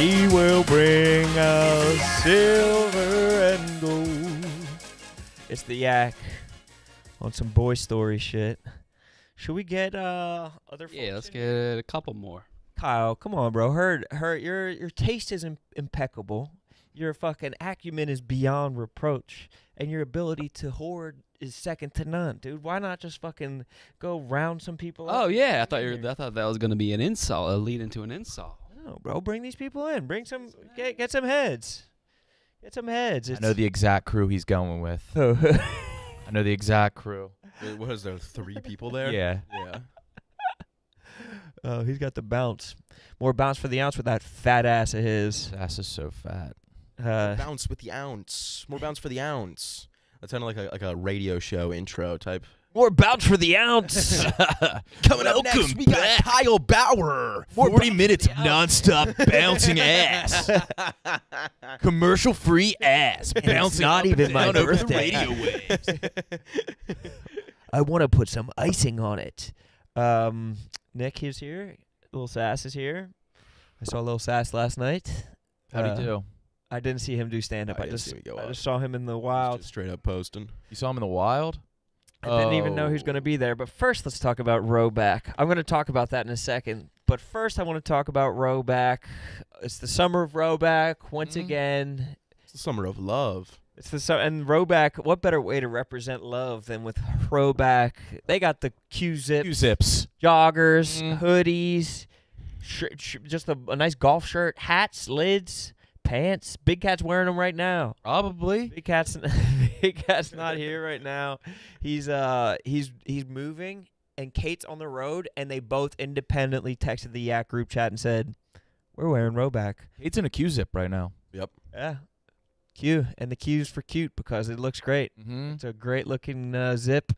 He will bring us silver and gold. It's the yak on some boy story shit. Should we get uh other? Yeah, let's get a couple more. Kyle, come on, bro. Heard, heard. Your your taste is Im- impeccable. Your fucking acumen is beyond reproach, and your ability to hoard is second to none, dude. Why not just fucking go round some people? Oh up? yeah, I thought you were, I thought that was gonna be an insult, a lead into an insult. No, bro. Bring these people in. Bring some. Get get some heads. Get some heads. I know the exact crew he's going with. Oh. I know the exact crew. Wait, what is there? Three people there? Yeah. Yeah. oh, he's got the bounce. More bounce for the ounce with that fat ass of his. His ass is so fat. Uh, bounce with the ounce. More bounce for the ounce. That sounded like a like a radio show intro type. More bounce for the ounce. Coming up next, we got Kyle Bauer. 40 minutes of nonstop bouncing ass. Commercial free ass. Bouncing not up and even my down over the birthday. radio waves. I want to put some icing on it. Um, Nick is here. Little Sass is here. I saw Little Sass last night. How'd Uh, he do? I didn't see him do stand up. I I, just see him go I just saw him in the wild. just straight up posting. You saw him in the wild? I didn't even know who's Oh. going to be there. But first, let's talk about Rhoback. I'm going to talk about that in a second. But first, I want to talk about Rhoback. It's the summer of Rhoback once Mhm. again. It's the summer of love. It's the su- and Rhoback. What better way to represent love than with Rhoback? They got the Q zip Q zips, joggers, Mm. hoodies, sh- sh- just a, a nice golf shirt, hats, lids, pants. Big Cat's wearing them right now. Probably. Big Cat's Big Cat's not here right now. He's uh he's he's moving and Kate's on the road and they both independently texted the Yak group chat and said, "We're wearing Rhoback." It's in a Q zip right now. Yep. Yeah. Q and the Q's for cute because it looks great. Mm-hmm. It's a great looking uh, zip,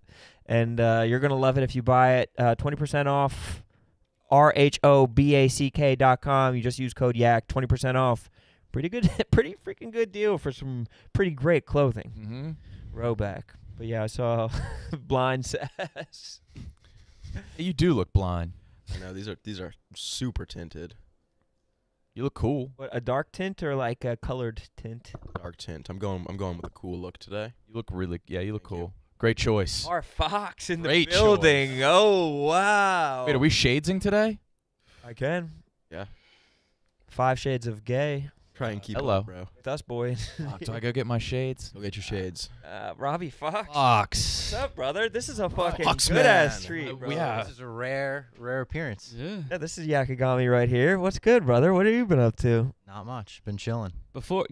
and uh, you're gonna love it if you buy it. Uh, Twenty percent off. R H O B A C K dot com. You just use code Yak. Twenty percent off. Pretty good. pretty freaking good deal for some pretty great clothing. Mm-hmm. Rhoback. But yeah, I saw blind sass. You do look blind. I know these are these are super tinted, You look cool. What a dark tint or like a colored tint? dark tint. I'm going I'm going with a cool look today. You look really, yeah, you look Thank you. cool. Great choice. Our Fox in the Great building. Oh wow. Wait, are we shadesing today? I can. Yeah. Five shades of gay Try and keep Hello. up, bro. with us boys. Fuck, do I go get my shades? Go get your shades. Uh, Robbie Fox. Fox. What's up, brother? This is a fucking Fox good ass man. treat, Uh, bro. we have- This is a rare, rare appearance. Yeah. Yeah, this is Yakagami right here. What's good, brother? What have you been up to? Not much. Been chilling. Before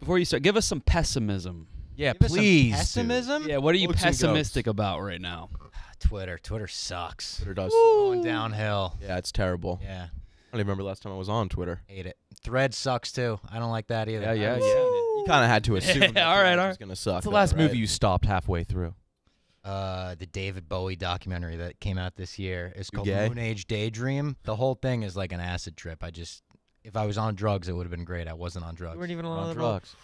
before you start, give us some pessimism. Yeah, Give us some please. dude. Pessimism? Yeah, what are you Oats pessimistic about right now? Twitter. Twitter sucks. Twitter does. Going downhill. Yeah, it's terrible. Yeah. I don't even remember last time I was on Twitter. Hate it. Thread sucks too. I don't like that either. Yeah, yeah, yeah. You kind of had to assume. that All Threads right, all was gonna suck. What's the though, last right? movie you stopped halfway through? Uh, the David Bowie documentary that came out this year is You called gay? Moon Age Daydream. The whole thing is like an acid trip. I just, if I was on drugs, it would have been great. I wasn't on drugs. You weren't even on, On drugs.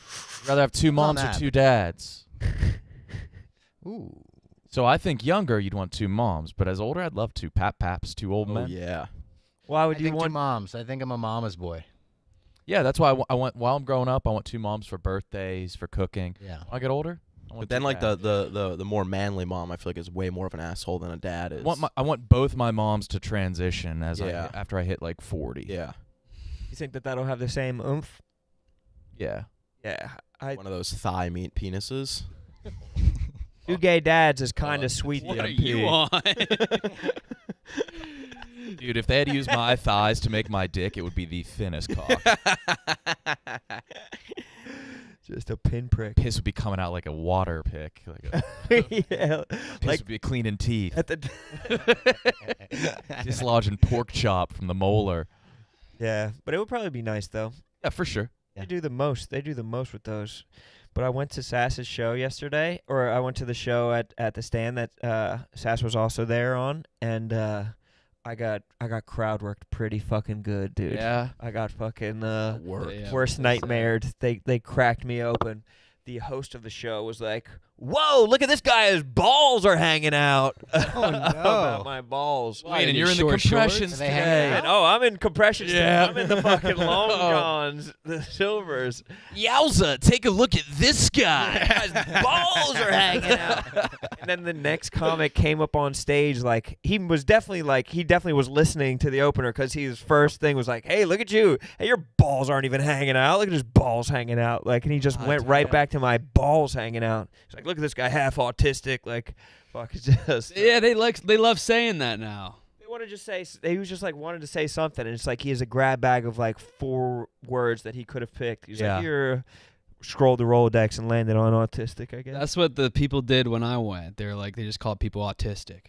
You'd rather have two on moms or that. two dads. Ooh. So I think younger you'd want two moms, but as older I'd love two pap paps, two old Oh men. yeah. Why I would you think two want? moms. I think I'm a mama's boy. Yeah, that's why I wa- I want. While I'm growing up, I want two moms for birthdays, for cooking. Yeah. When I get older, I want But then like the, the the the more manly mom, I feel like is way more of an asshole than a dad I is. want my, I want both my moms to transition as Yeah. I after I hit like 40. yeah. You think that that'll have the same oomph? Yeah. Yeah, I One of those thigh meat penises. two gay dads is kind Uh, of sweet. What DMP. are you on? Dude, if they had used my thighs to make my dick, it would be the thinnest cock. Just a pinprick. Piss would be coming out like a water pick. Like a, yeah, piss like would be cleaning teeth. at the. Dislodging pork chop from the molar. yeah, but it would probably be nice though. Yeah, for sure. They do the most. They do the most with those. But I went to Sass's show yesterday, or I went to the show at, at the stand that uh, Sass was also there on, and uh, I got I got crowd worked pretty fucking good, dude. Yeah. I got fucking uh, Work. Yeah. worst that's, nightmared. They they cracked me open. The host of the show was like, "Whoa, look at this guy! His balls are hanging out." Oh, no. About my balls. Why, Wait, and you're in the short compressions Are they hanging today. out? Oh, I'm in compression. still. Yeah. I'm in the fucking long Oh. johns, the silvers. Yowza! Take a look at this guy. His balls are hanging out. And then the next comic came up on stage, like he was definitely like he definitely was listening to the opener because his first thing was like, "Hey, look at you! Hey, your balls aren't even hanging out. Look at his balls hanging out." Like, and he just oh, went right back to my balls hanging out. He's like, "Look at this guy, half autistic." Like, fuck, it's just uh, Yeah, they like they love saying that now. They want to just say he was just like wanted to say something, and it's like he has a grab bag of like four words that he could have picked. He's Yeah. like, "Here." Scrolled the Rolodex and landed on autistic. I guess. That's what the people did when I went. They're like they just called people autistic.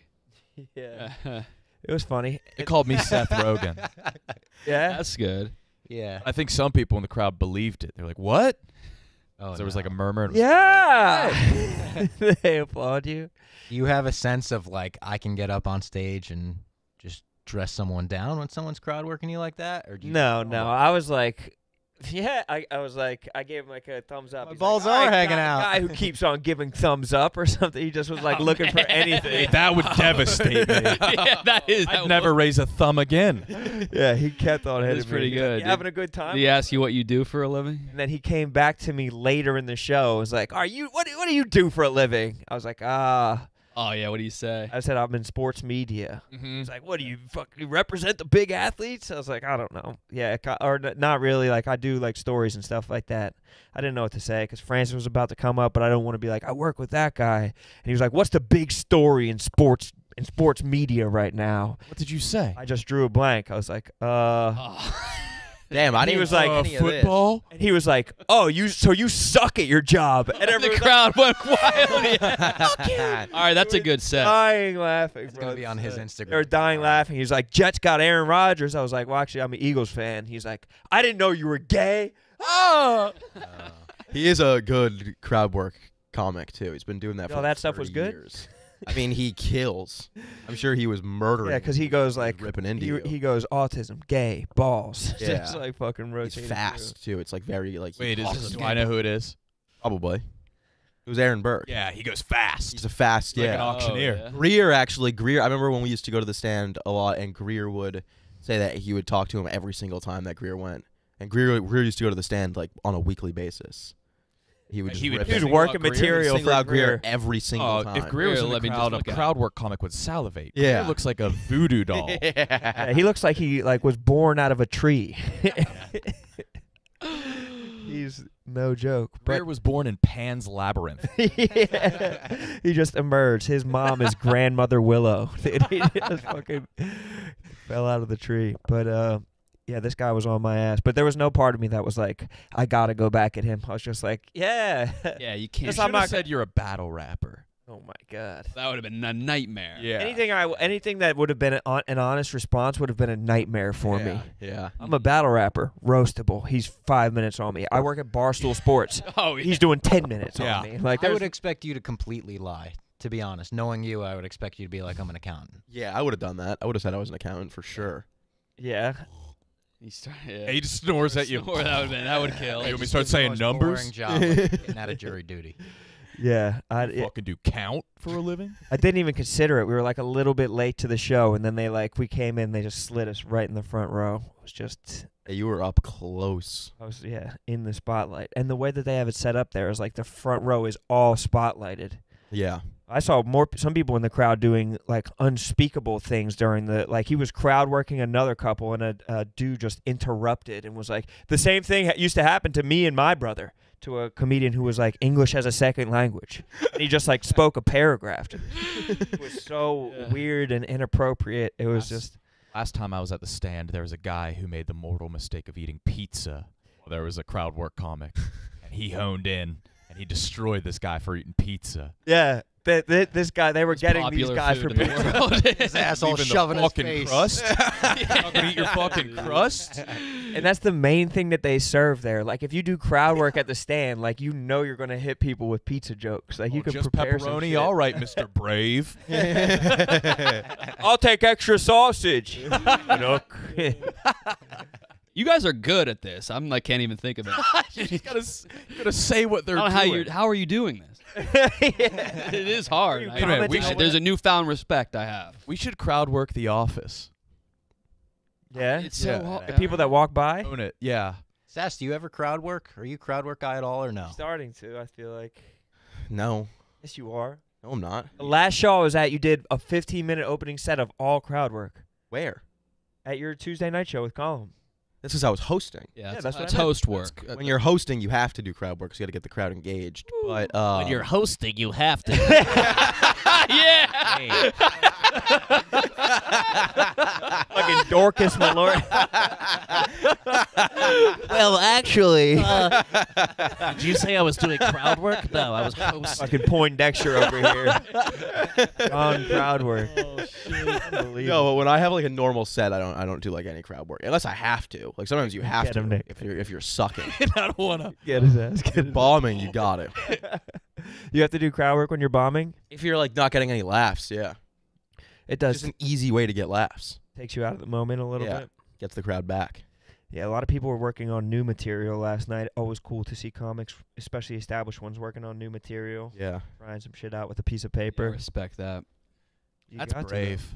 yeah. It was funny. They called me Seth Rogen. Yeah. That's good. Yeah. I think some people in the crowd believed it. They're like, "What?" Oh, there was like a murmur. it was- Yeah. they applaud you. You have a sense of like I can get up on stage and just dress someone down when someone's crowd working you like that, or do you? No, no. I was like, yeah. I, I was like, I gave him like a thumbs up. My He's balls like, are right, hanging guy, out." Guy who keeps on giving thumbs up or something. He just was like Oh, looking for man. anything. that would devastate me. yeah, that is. I'd that never was- raise a thumb again. yeah, he kept on hitting That's me. pretty He's like, good. "You having a good time? Did he ask you what you do for a living? And then he came back to me later in the show. Was like, "Are you what? do- What do you do for a living?" I was like, "Ah." Oh yeah, what do you say? I said, "I'm in sports media." Mm-hmm. He's like, "What do you fuck? You represent the big athletes?" I was like, "I don't know." Yeah, or not really. Like I do like stories and stuff like that. I didn't know what to say because Francis was about to come up, but I don't want to be like, "I work with that guy." And he was like, "What's the big story in sports in sports media right now?" What did you say? I just drew a blank. I was like, "Uh." Oh. Damn, I He didn't was know like, Uh, any of this. football. And he was like, "Oh, you so you suck at your job." And the everyone crowd went wild. yeah. All right, that's a good set. dying laughing. It's bro. gonna be on his Instagram. They were dying laughing. He's like, Jets got Aaron Rodgers. I was like, well, actually, I'm an Eagles fan. He's like, I didn't know you were gay. Oh, Uh, He is a good crowd work comic too. He's been doing that Oh, for that stuff was good? years. I mean, he kills. I'm sure he was murdering. yeah, because he goes like, ripping into he, you. he goes autism, gay, balls. Yeah. Just like fucking He's rotating. fast too. It's like very like. Wait, is awesome. do I know who it is? Probably. It was Aaron Berg. Yeah, he goes fast. He's a fast. Like yeah. an auctioneer. Oh, yeah. Greer actually Greer. I remember when we used to go to the stand a lot, and Greer would say that he would talk to him every single time that Greer went. And Greer Greer used to go to the stand like on a weekly basis. He would He just would rip He was it. Single working out Greer? material single for out Greer Greer. every single Oh, time. if Greer was Here, in the let me just crowd, a crowd work comic would salivate. Yeah. Greer looks like a voodoo doll. Yeah, he looks like he like was born out of a tree. He's no joke. But Greer was born in Pan's Labyrinth. yeah. he just emerged. His mom is grandmother Willow. he just fucking fell out of the tree. But uh, yeah, this guy was on my ass. But there was no part of me that was like, I gotta go back at him. I was just like, yeah. Yeah, you You can't. Yes, I'm not- said you're a battle rapper. Oh my god. That would have been a nightmare. Yeah. Anything I anything that would have been an, an honest response would have been a nightmare for me. Yeah. I'm a battle rapper, roastable. He's five minutes on me. I work at Barstool Sports. Oh, yeah. He's doing ten minutes Yeah. on me. Like I would expect you to completely lie. To be honest, knowing you, I would expect you to be like, I'm an accountant. Yeah, I would have done that. I would have said I was an accountant for sure. yeah. He started. Yeah. He just snores at you. Snore, that would been. That would kill. Hey, when we Just start saying numbers? boring job, like getting out of jury duty. Yeah. I, it- Fucking do count for a living? I didn't even consider it. We were like a little bit late to the show, and then they like we came in, they just slid us right in the front row. It was just Hey, you were up close. I was yeah in the spotlight, and the way that they have it set up there is like the front row is all spotlighted. Yeah. I saw more some people in the crowd doing like unspeakable things during the like he was crowd working another couple, and a, a dude just interrupted and was like the same thing used to happen to me and my brother. To a comedian who was like English as a second language, and he just like spoke a paragraph. To me. It was so Yeah. weird and inappropriate. It was Last- just Last time I was at the stand, there was a guy who made the mortal mistake of eating pizza. There was a crowd work comic, and he honed in and he destroyed this guy for eating pizza. yeah. Th- th- this guy, they were Most getting these popular guys for food the pizza. world. His asshole Leaving shoving the his fucking face. crust. Not gonna eat your fucking crust. And that's the main thing that they serve there. Like if you do crowd work at the stand, like you know you're gonna hit people with pizza jokes. Like you Oh, can just prepare some pepperoni. shit. All right, Mister Brave. I'll take extra sausage. Nook. You guys are good at this. I'm like can't even think of it. you just gotta, you gotta say what they're don't know how doing. you how are you doing this? yeah. it is hard. you I- commenting we should, there's a newfound respect I have. we should crowd work The Office. Yeah. It's so hard. The people that walk by. Own it. Yeah. Sass, do you ever crowd work? Are you a crowd work guy at all or no? Starting to, I feel like. No, Yes, you are. no, I'm not. The last show I was at, you did a 15 minute opening set of all crowd work Where? at your Tuesday night show with Colin. That's how I was hosting. Yeah, Yeah, that's, that's what I that's host work. Uh, When you're hosting, you have to do crowd work. 'cause you got to get the crowd engaged. But uh, when you're hosting, you have to. yeah. Fucking Dorcas my lord. well, actually, uh, did you say I was doing crowd work? No, I was hosting. Fucking Poindexter over here. On crowd work. Unbelievable. no, but when I have like a normal set, I don't I don't do like any crowd work unless I have to. Like sometimes you have Get to him, Nick. if you're if you're sucking. I don't wanna. Get his ass. Get his Bombing, you got it. You have to do crowd work when you're bombing. If you're like not getting any laughs, yeah, It it's does just an easy way to get laughs. takes you out of the moment a little Yeah. bit. Gets the crowd back. Yeah, a lot of people were working on new material last night. Always cool to see comics, especially established ones, working on new material, Yeah. trying some shit out with a piece of I paper. respect that. You That's got to, brave.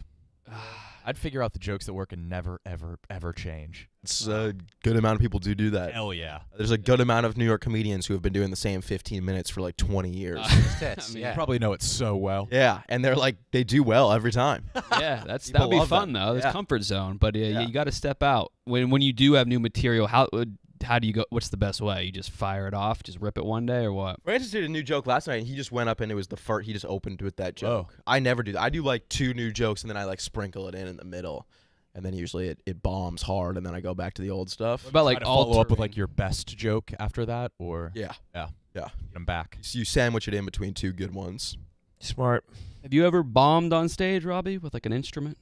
I'd figure out the jokes that work and never, ever, ever change. It's a good amount of people do do that. Hell yeah. There's a good amount of New York comedians who have been doing the same 15 minutes for like 20 years. Uh, I mean, yeah. You probably know it so well. yeah, and they're like they do well every time. yeah, that's People that'd be love fun that. though. It's Yeah. comfort zone, but uh, Yeah. you, got to step out when when you do have new material. How uh, how do you go? What's the best way? You just fire it off, just rip it one day, or what? Francis did a new joke last night, and he just went up and it was the first. He just opened with that Whoa. joke. I never do that. I do like two new jokes, and then I like sprinkle it in in the middle, and then usually it, it bombs hard, and then I go back to the old stuff. What about like Try to follow up with like your best joke after that, or Yeah, Yeah. Yeah. I'm back. so you sandwich it in between two good ones. Smart. Have you ever bombed on stage, Robbie, with like an instrument?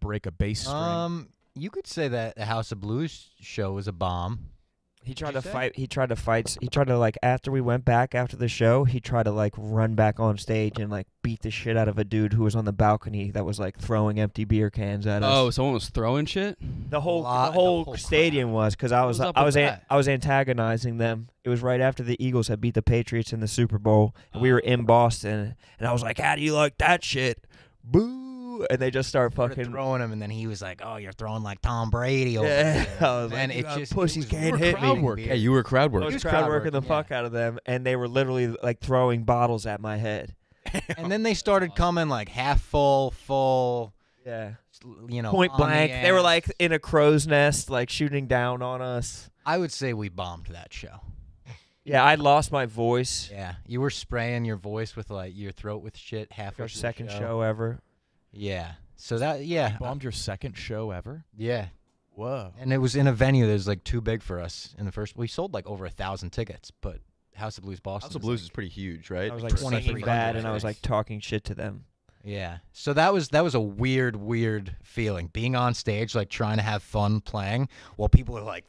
Break a bass string. Um, you could say that the House of Blues show was a bomb. He tried to say? fight. He tried to fight. He tried to like after we went back after the show. He tried to like run back on stage and like beat the shit out of a dude who was on the balcony that was like throwing empty beer cans at us. Oh, someone was throwing shit. the whole lot- the the whole whole stadium was because I was was I was an. I was antagonizing them. It was right after the Eagles had beat the Patriots in the Super Bowl, and we were in Boston, and I was like, "How do you like that shit?" Boo! And they just start fucking. throwing him, and then he was like, "Oh, you're throwing like Tom Brady." Over Yeah, here." I was and like, it "You just pussies it was can't weird hit crowd me." work. Yeah, you were crowd I work. was was crowd crowd working the working, fuck out of them, and they were literally like throwing bottles at my head. and then they started coming like half full, full. Yeah. You know, Point on the blank. They were like in a crow's nest, like shooting down on us. I would say we bombed that show. Yeah, I lost my voice. Yeah, you were spraying your voice with like your throat with shit half Our of the second show ever. Yeah. So that yeah, Bombed your second show ever? yeah, Whoa. and it was in a venue that was like too big for us in the first. We sold like over a thousand tickets, but House of Blues Boston. House of is, Blues like- is pretty huge, right? I was like 23 singing bad, and I was like talking shit to them. Yeah. So that was that was a weird, weird feeling. Being on stage, like trying to have fun playing, while people are like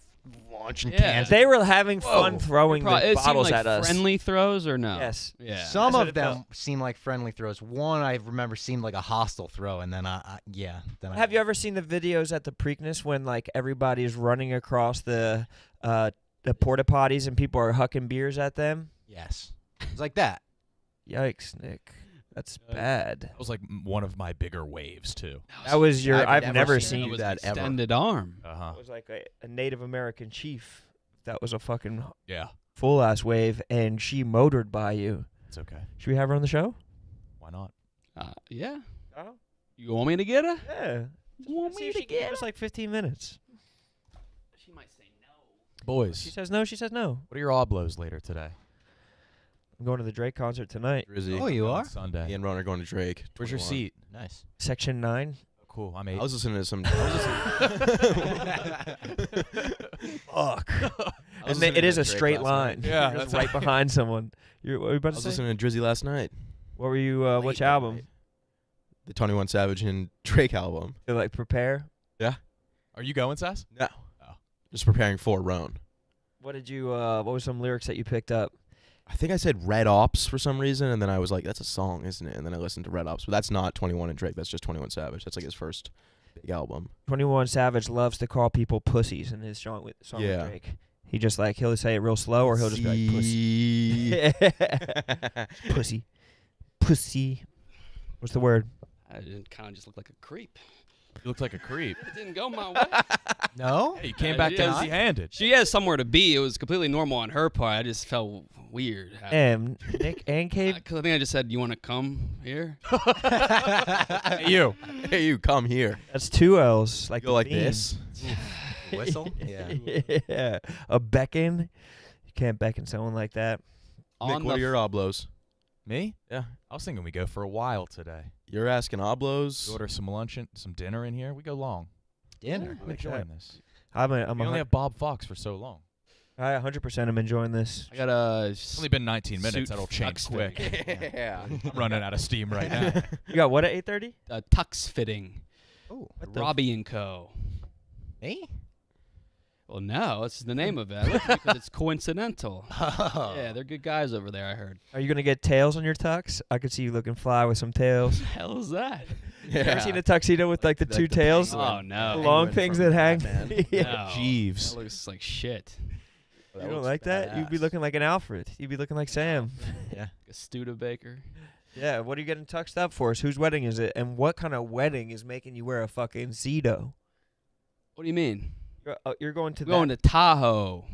launching Yeah. cans. They were having fun throwing Pro- the it bottles like at us. friendly throws or no? Yes. Yeah. Some That's of them felt. seemed like friendly throws. One I remember seemed like a hostile throw, and then I, I yeah. Then I, Have you ever seen the videos at the Preakness when like everybody's running across the uh, the porta potties and people are hucking beers at them? Yes. It's like that. Yikes, Nick. That's Uh, bad. That was like one of my bigger waves too. That was your. I've, I've never, never seen seen was that ever. extended arm. Uh huh. It was like a, a Native American chief. That was a fucking Yeah. full ass wave, and she motored by you. It's okay. Should we have her on the show? Why not? Uh, yeah. Oh, You want me to get her? yeah. You want me if to she can give get us her? like 15 minutes. She might say no. Boys. She says no. She says no. what are your oblos later today? I'm going to the Drake concert tonight. Drizzy. Oh, you On are Sunday. Me and Rone are going to Drake. Where's your 21. seat? nice. Section nine. Oh, cool. I'm eight. I was listening to some. I was listening, Fuck. I was and listening it to is a Drake straight last line. night. Yeah, You're just that's- right behind someone. You're, what were you I about to was say? listening to Drizzy last night. What were you? Uh, which Late that album? night. The Twenty One Savage and Drake album. To like prepare. Yeah. Are you going, Sass? No. Oh. Just preparing for Rone. What did you? Uh, what were some lyrics that you picked up? I think I said Red Opps for some reason, and then I was like, "That's a song, isn't it?" And then I listened to Red Opps, but that's not Twenty One and Drake. That's just Twenty One Savage. That's like his first Big album. Twenty One Savage loves to call people pussies in his song with song Yeah. with Drake. He just like he'll say it real slow or he'll just be like pussy, pussy, pussy. What's the word? I kind of just look like a creep. You looked like a creep. It didn't go my way. No? Hey, you came Uh, back yes. empty-handed. she has somewhere to be. It was completely normal on her part. I just felt weird. And Nick and Cave. Because I think I just said, "You want to come here?" Hey, you. hey, you come here. That's two L's. Like Go the like bean. this. Whistle? Yeah. yeah. A beckon. You can't beckon someone like that. Nick, On what the are your oblos? Me? Yeah. I was thinking we go for a while today. You're asking oblos. We order some lunch and some dinner in here. We go long. Dinner. I'm enjoying this. I'm a, I'm we a, only hun- have Bob Fox for so long. I 100% am enjoying this. I got a. It's only been 19 minutes. That'll change quick. yeah. I'm running out of steam right now. You got what at 8:30? a uh, tux fitting. Oh, What the Robbie and Co. me? Well, no, it's the name of it. I like it because it's coincidental. Oh. Yeah, they're good guys over there. I heard. Are you gonna get tails on your tux? I could see you looking fly with some tails. the hell is that? You ever seen a tuxedo with like the Like two the tails? penguin. Oh no. The long things that hang. Batman. yeah. No. Jeeves. That looks like shit. You don't like that? You'd be looking like an Alfred. You'd be looking like Sam. Yeah. A Studebaker. Yeah. What are you getting tuxed up for? Whose wedding is it? And what kind of wedding is making you wear a fucking Zedo? What do you mean? You're, uh, you're going to We're going to Tahoe.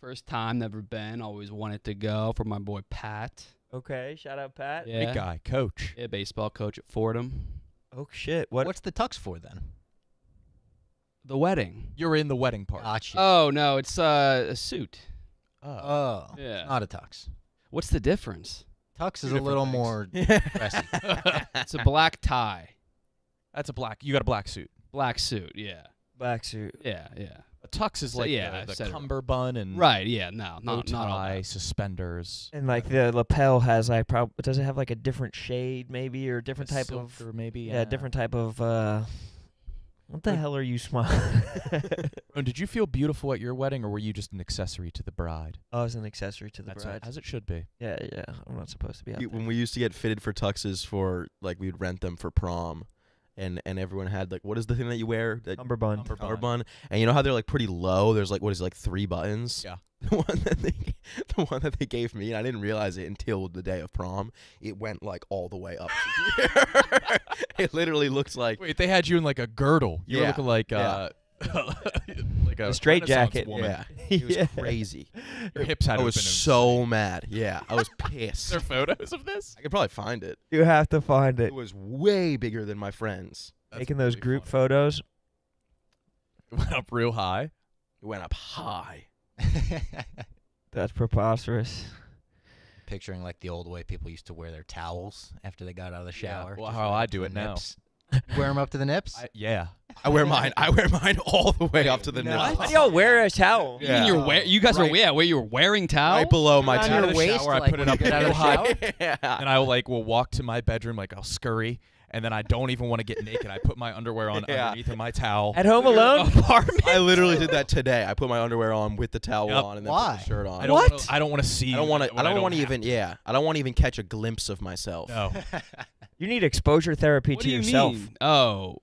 First time, never been. Always wanted to go for my boy Pat. Okay. Shout out Pat. Yeah. Big guy, coach. Yeah, baseball coach at Fordham. Oh shit. What? What's the tux for then? The wedding. You're in the wedding part. Gotcha. Oh no, it's uh, a suit. Oh. oh. Yeah. Not a tux. What's the difference? Tux is a little different more dressy. It's a black tie, That's a black. You got a black suit. black suit. Yeah, Black suit. yeah, yeah. A tux is So, like yeah, the, I've the said it. cummerbund and Right. Yeah. No, bow not not all tie, that. suspenders. And like the lapel has like prob does it have like a different shade maybe or a different A type of silk or maybe yeah, different type of uh what the Like- hell are you smiling? Oh, did you feel beautiful at your wedding, or were you just an accessory to the bride? oh, it's an accessory to the That's bride. as it should be. Yeah, yeah. I'm not supposed to be out You- there. when we used to get fitted for tuxes for like we'd rent them for prom, and and everyone had like what is the thing that you wear? That Cummerbund. Cummerbund. cummerbund. And you know how they're like pretty low. There's like what is it, like three buttons. Yeah. The one that they the one that they gave me, and I didn't realize it until the day of prom. It went like all the way up. to here. it literally looks like Wait, they had you in like a girdle. You were looking like Yeah. Uh, like a, A straight jacket. Woman. yeah. It was Yeah. crazy. Your hips had I was been so mad. Yeah, I was Is pissed. there photos of this? I could probably find it. You have to find it. It was way bigger than my friends. That's Taking those group funny. photos. went up real high. It went up high. That's preposterous. Picturing like the old way people used to wear their towels after they got out of the Yeah, shower. well, how right I do the it now. Nips. You wear them up to the nips? I, yeah. I wear mine. I wear mine all the way up to the No. nip. Why do y'all wear a towel? You mean you're wear- you guys Right. are yeah, where you're wearing towels? Right below my on Out your of towel. the waist, shower, I like, put it up you get out of the shower? yeah. and I like will walk to my bedroom like I'll scurry, and then I don't even want to get naked. I put my underwear on Yeah. underneath of my towel. At home alone? apartment. I literally did that today. I put my underwear on with the towel Yep. on and then Why? put the shirt on. I don't What? Wanna, I don't want to see. I don't want to. I don't want to even. Yeah. I don't want to even catch a glimpse of myself. No. You need exposure therapy What to do you yourself. mean? Oh,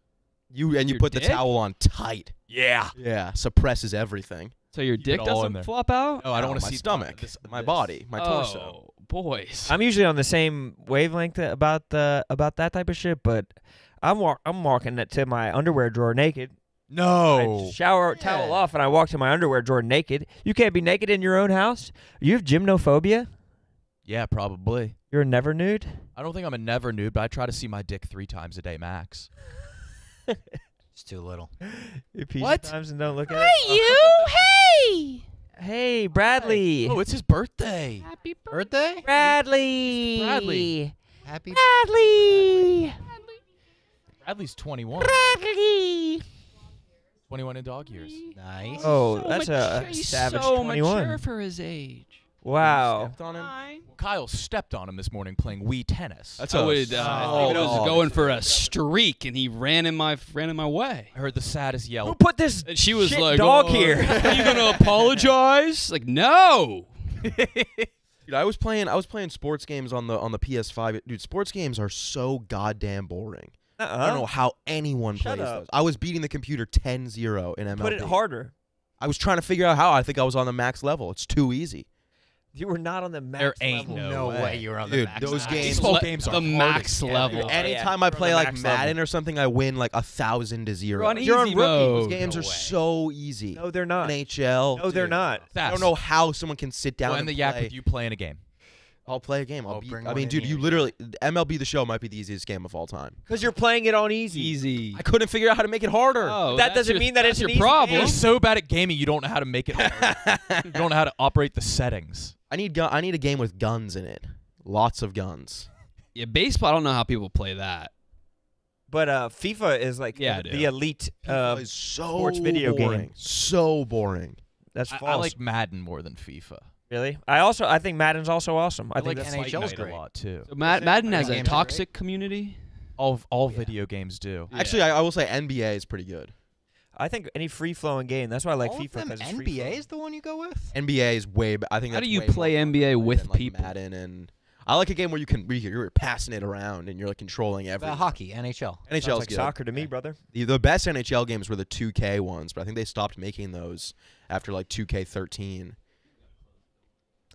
You and you Your put the towel on tight. Yeah. Yeah. Suppresses everything. so your Keep it dick doesn't flop out? Oh, I don't No, want to my see stomach, This, my this. body, my torso. Oh. Boys. I'm usually on the same wavelength about the about that type of shit, but I'm wa- I'm walking to my underwear drawer naked. No. I shower towel off and I walk to my underwear drawer naked. You can't be naked in your own house. You have gymnophobia. Yeah, probably. You're never nude. I don't think I'm a never nude, but I try to see my dick three times a day max. It's too little. You pee What? Times and don't look at it. you. Hey. Hey, Bradley. Oh, it's his birthday. Happy Birthday? Bradley. Bradley. Happy Bradley. Bradley's 21. Bradley. 21 in dog years. Nice. Oh, that's a savage so 21. mature for his age. Wow. Stepped on him. Kyle stepped on him this morning playing Wii tennis. That's I a would. Uh, Oh, David was going for a streak, and he ran in my ran in my way. I heard the saddest yell. Who put this And she was shit like, dog "Oh, here?" Are you gonna apologize? Like, no. Dude, I was playing. I was playing sports games on the on the PS5. Dude, sports games are so goddamn boring. Uh-uh. I don't know how anyone Shut plays up. those. I was beating the computer 10-0 in MLB. Put it harder. I was trying to figure out how. I think I was on the max level. It's too easy. You were not on the max There ain't level. no way. you were on Dude, the max. those level. games, baseball games are the max level. Oh, Anytime yeah. I play like Madden level. or something, I win like a thousand to zero. You're on You're on rookie. mode. Those games No are way. so easy. No, they're not. NHL. No, they're dude. not. I don't know how someone can sit down When and the yak with you playing a game. I'll play a game. I'll Oh, beat, bring I mean, dude, here, you yeah. literally MLB the Show might be the easiest game of all time. Because you're playing it on easy. Easy. I couldn't figure out how to make it harder. Oh, That doesn't your- mean that that's it's your an easy problem. You're so bad at gaming, you don't know how to make it hard. you don't know how to operate the settings. I need gun. I need a game with guns in it. Lots of guns. Yeah, baseball. I don't know how people play that. But uh, FIFA is like Yeah, the, the elite. Uh, it's so sports video boring. game. So boring. that's I, false. I like Madden more than FIFA. really. I also I think Madden's also awesome. I, I, think like that's NHL's great. a lot too. So Mad- Madden has a games are great. toxic community. All all Yeah. video games do. Yeah. Actually, I, I will say NBA is pretty good. I think any free flowing game. That's why I like All FIFA of them, because NBA is the one you go with. NBA is way. Be- I think. How that's do you way play fun NBA than, with like, people? Madden and I like a game where you can where you're passing it around and you're like controlling Uh, everything. hockey, NHL. Sounds NHL's like good. soccer to me, brother. The, the best NHL games were the 2K ones, but I think they stopped making those after like 2K13.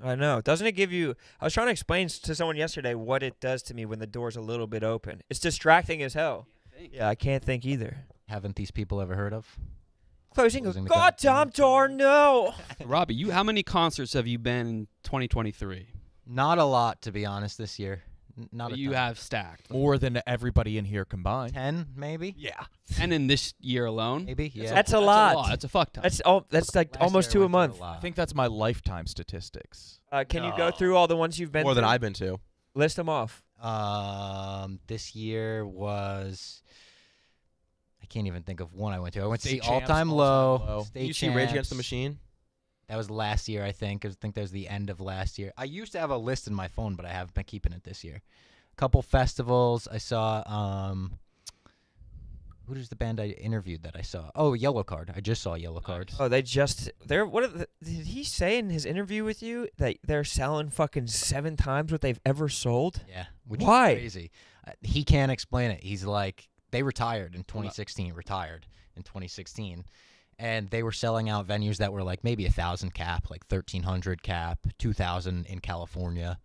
I know. Doesn't it give you? I was trying to explain to someone yesterday what it does to me when the door's a little bit open. It's distracting as hell. Yeah, I can't think either. Haven't these people ever heard of? Closing, Closing a the goddamn goddamn door, no. Robbie, you how many concerts have you been in 2023? Not a lot, to be honest, this year. N- Not that a you ton. have stacked. More than everybody in here combined. ten, maybe. Yeah. And in this year alone, Maybe. Yeah. That's a lot. That's a fuck ton. That's all. That's like Last almost year two I a went to month. lot. I think that's my lifetime statistics. Uh, can you go through all the ones you've been More than through? I've been to. List them off. Um, this year was. I can't even think of one I went to. I went to State see champs, All Time All-Time Low. Low. State you see Rage Against the Champs. Machine? That was last year, I think. I think that was the end of last year. I used to have a list in my phone, but I haven't been keeping it this year. A couple festivals. I saw. Um, who is the band I interviewed that I saw? Oh, Yellowcard. I just saw Yellowcard. Oh, they just they're what are the, did he say in his interview with you that they're selling fucking seven times what they've ever sold? Yeah, which Why? is crazy. Uh, he can't explain it. He's like, they retired in 2016. Retired in 2016, and they were selling out venues that were like maybe a thousand cap, like 1300 cap, 2000 in California,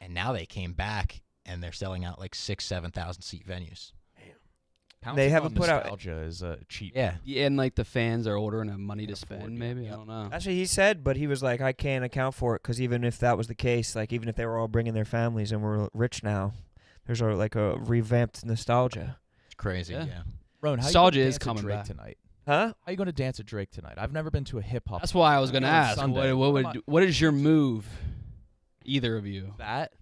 and now they came back and they're selling out like six, seven thousand seat venues. They haven't put out- nostalgia is a cheap. Yeah, yeah, and like the fans are ordering have money to Can afford spend. it. Maybe I don't know. That's what he said, but he was like, I can't account for it because even if that was the case, like even if they were all bringing their families and we're rich now, there's a, like a revamped nostalgia. It's crazy. Yeah. Yeah. Rone, how Nostalgia you gonna is dance at coming Drake back. tonight. Huh? How you going to dance at Drake tonight? I've never been to a hip hop. That's why I was gonna ask. What, what What would what is your move? Either of you. that.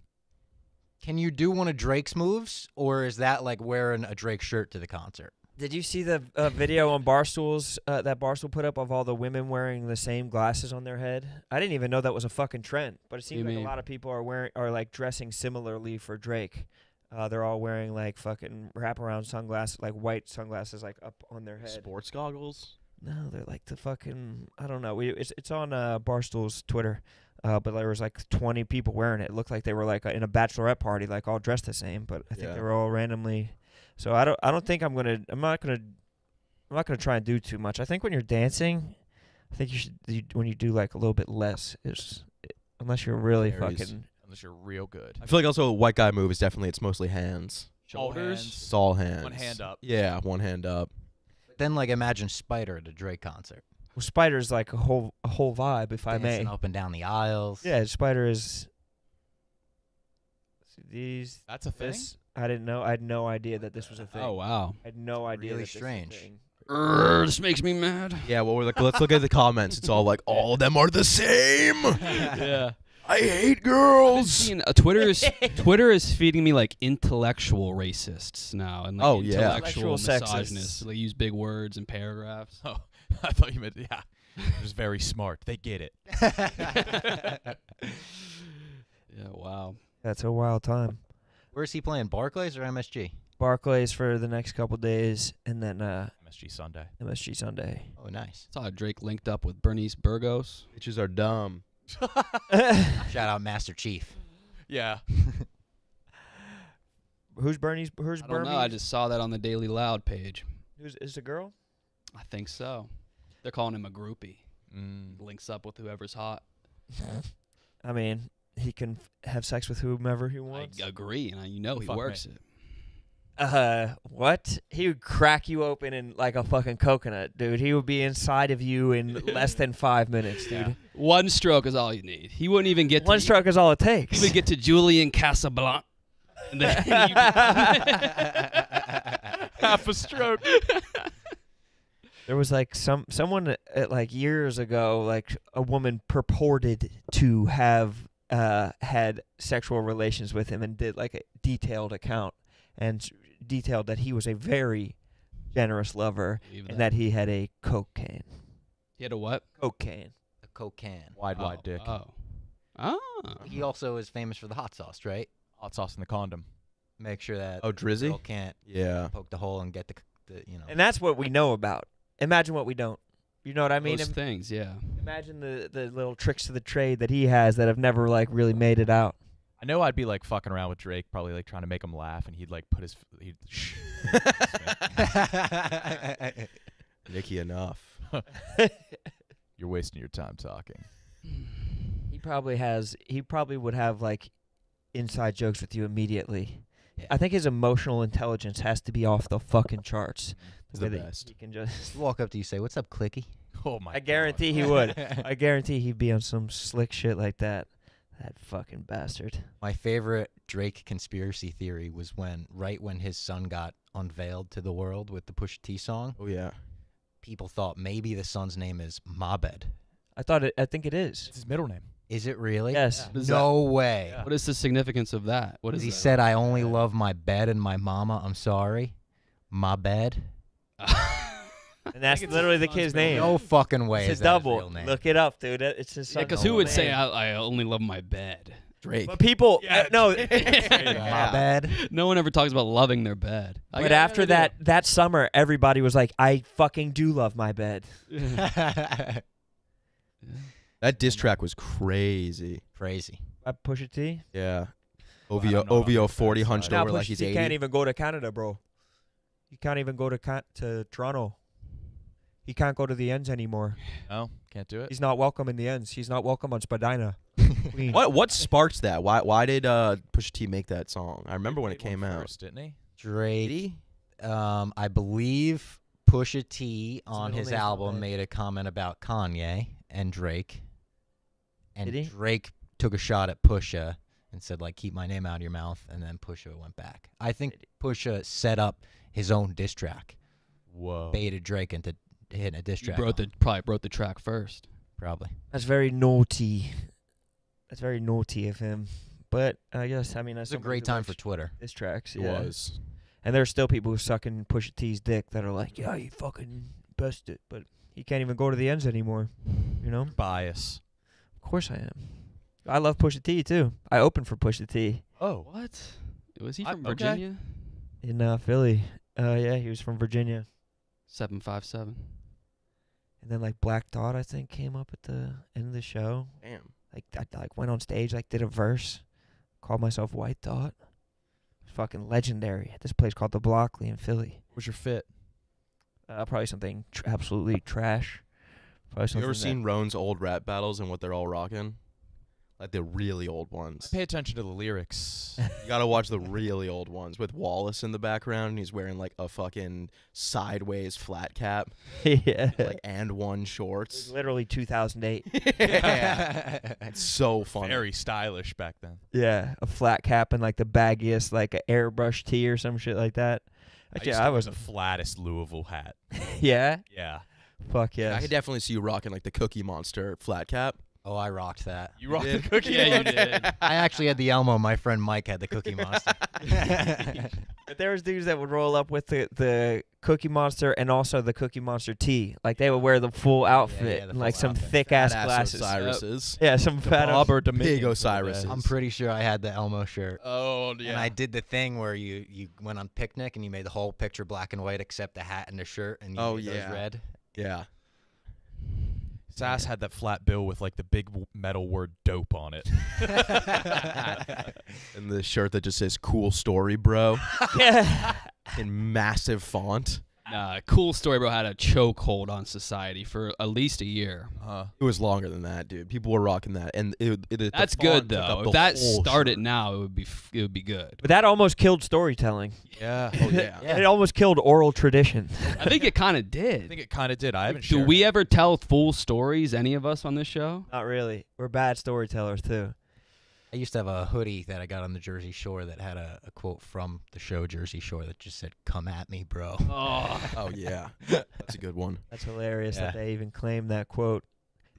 Can you do one of Drake's moves, or is that like wearing a Drake shirt to the concert? Did you see the uh, video on Barstool's uh, that Barstool put up of all the women wearing the same glasses on their head? I didn't even know that was a fucking trend, but it do seems like mean? a lot of people are wearing are like dressing similarly for Drake. Uh, they're all wearing like fucking wraparound sunglasses, like white sunglasses, like up on their head. Sports goggles? No, they're like the fucking I don't know. We it's it's on uh, Barstool's Twitter, uh, but there was like 20 people wearing it. It looked like they were like in a bachelorette party, like all dressed the same. But I think Yeah. they were all randomly. So I don't I don't think I'm gonna I'm not gonna I'm not gonna try and do too much. I think when you're dancing, I think you should you, when you do like a little bit less is unless you're really Varies. fucking Unless you're real good. I feel like also a white guy move is definitely it's mostly hands. Shoulders. It's all hands. One hand up. Yeah, one hand up. Then like imagine Spider at a Drake concert, well, Spider's like a whole a whole vibe, if I dancing may. up and down the aisles. Yeah, Spider is. See, these That's a thing. This I didn't know. I had no idea that this was a thing. Oh wow. I had no idea. Really that this was a strange. thing. Urgh, this makes me mad. Yeah, well, we're like, let's look at the comments. It's all like, all of them are the same. yeah. I hate girls. seeing- uh, Twitter is Twitter is feeding me like intellectual racists now and like Oh, yeah. intellectual Intellectual misogynists. sexists. They use big words and paragraphs. Oh, I thought you meant yeah. Just very smart. They get it. Yeah, wow. That's a wild time. Where's he playing? Barclays or MSG? Barclays for the next couple days, and then uh, MSG Sunday. MSG Sunday. Oh, nice. Saw Drake linked up with Bernice Burgos. Bitches are dumb. Shout out Master Chief. Yeah. who's Bernice? Who's I don't Bernice? know. I just saw that on the Daily Loud page. Who's is a girl? I think so. They're calling him a groupie. Mm. Links up with whoever's hot. I mean, he can f- have sex with whomever he wants. I agree, and I, you know he Fuck me. works it. Uh, what? He would crack you open in like a fucking coconut, dude. He would be inside of you in less than five minutes, dude. Yeah. One stroke is all you need. He wouldn't even get One to, stroke is all it takes He takes. would get to Julian Casablanca. And then Half a stroke. There was like some someone uh, like years ago, like a woman purported to have uh had sexual relations with him and did like a detailed account and detailed that he was a very generous lover Believe and that he had a cocaine. he had a what? Cocaine. A cocaine. Wide, oh, wide dick. Oh. Oh. He also is famous for the hot sauce, right? Hot sauce in the condom. Make sure that Oh, the Drizzy? girl can't Yeah. poke the hole and get the, the you know. And that's what we know about. Imagine what we don't. You know what I mean? Those Im- things, yeah. Imagine the the little tricks of the trade that he has that have never like really made it out. I know I'd be like fucking around with Drake, probably like trying to make him laugh, and he'd like put his f- he'd shh. Nicky enough. You're wasting your time talking. He probably has. He probably would have like inside jokes with you immediately. Yeah. I think his emotional intelligence has to be off the fucking charts. He's way the best. He can just. Walk up to you, say, "What's up, Clicky?" Oh my! I guarantee he would. I guarantee he'd be on some slick shit like that. That fucking bastard. My favorite Drake conspiracy theory was when, right when his son got unveiled to the world with the Pusha T song, Oh yeah. people thought maybe the son's name is Mabed. I thought it. I think it is. It's his middle name. Is it really? Yes. What is No way. Yeah. What is the significance of that? What is he that? said, "I only love my bed and my mama. I'm sorry, my bed." And that's literally the kid's name. No fucking way. It's is a that his double. real name. Look it up, dude. It- It's his Yeah, son's because who middle would say. I, I only love my bed? Drake. But people, Yeah. uh, no. my Yeah. bed. No one ever talks about loving their bed. I But got- after gotta that, that summer, everybody was like, "I fucking do love my bed." That diss track was crazy. Crazy. I Pusha T. Yeah. I OVO don't know about OVO the 40 bad hunched. Now over like Pusha he's T 80. can't even go to Canada, bro. He can't even go to Can- to Toronto. He can't go to the ends anymore. No, can't do it. He's not welcome in the ends. He's not welcome on Spadina. What what sparked that? Why why did uh Pusha T make that song? I remember when it came out. first, didn't he? Drake. Um, I believe Pusha T on his album made a comment about Kanye and Drake, and Did he? Drake took a shot at Pusha and said like, "Keep my name out of your mouth," and then Pusha went back. I think Pusha set up his own diss track, Whoa. baited Drake into hitting a diss You track. wrote the probably wrote the track first. probably. That's very naughty. That's very naughty of him. But I guess I mean that's a great time for Twitter. diss tracks. It Yeah. was. And there are still people who are sucking Pusha T's dick that are like, "Yeah, you fucking best it," but he can't even go to the ends anymore. You know? bias. Of course I am. I love Pusha T too. I opened for Pusha T Oh, What? Was he I- from okay. Virginia? in uh, Philly. Uh, yeah, he was from Virginia. Seven five seven. And then like Black Dot, I think, came up at the end of the show. Damn. Like I like went on stage, like did a verse, called myself White Dot. Fucking legendary at this place called the Blockley in Philly. what's your fit? Uh, probably something tr- absolutely trash. Probably You something ever that- seen Rone's old rap battles and what they're all rocking? Like the really old I ones. pay attention to the lyrics. You gotta watch the really old ones with Wallace in the background and he's wearing like a fucking sideways flat cap, yeah. like and one It was shorts. literally 2008. yeah, It's so funny. Very stylish back then. yeah, a flat cap and like the baggiest, like a airbrush tee or some shit like that. I Actually, used to I was. the flattest Louisville hat. yeah. Yeah. Fuck yeah. I yes. could definitely see you rocking like the Cookie Monster flat cap. Oh, I rocked that. You rock the cookie. Yeah, you did. I actually had the Elmo. My friend Mike had the Cookie Monster. But there was dudes that would roll up with the, the Cookie Monster and also the Cookie Monster tee. Like they would wear the full outfit the and like full some outfit. thick ass Badass glasses. Osiris's. Yeah, some fat Bob or Big Dominion Osiris. I'm pretty sure I had the Elmo shirt. Oh yeah. And I did the thing where you you went on picnic and you made the whole picture black and white except the hat and the shirt and you Oh, made those yeah. red. Yeah. Sass had that flat bill with like the big w- metal word "dope" on it. and the shirt that just says "Cool Story, Bro" yeah. in massive font. Nah, cool story, bro. Had a chokehold on society for at least a year. Uh, It was longer than that, dude. People were rocking that, and it, it, the That's good though. If that started shirt. now, it would be f- it would be good. But that almost killed storytelling. yeah. Oh yeah. Yeah. It almost killed oral tradition. I think it kind of did. I think it kind of did. I haven't. Do we it. ever tell full stories? Any of us on this show? Not really. We're bad storytellers too. I used to have a hoodie that I got on the Jersey Shore that had a, a quote from the show Jersey Shore that just said, "Come at me, bro." Oh, Oh yeah. That's a good one. That's hilarious that they even claimed that quote.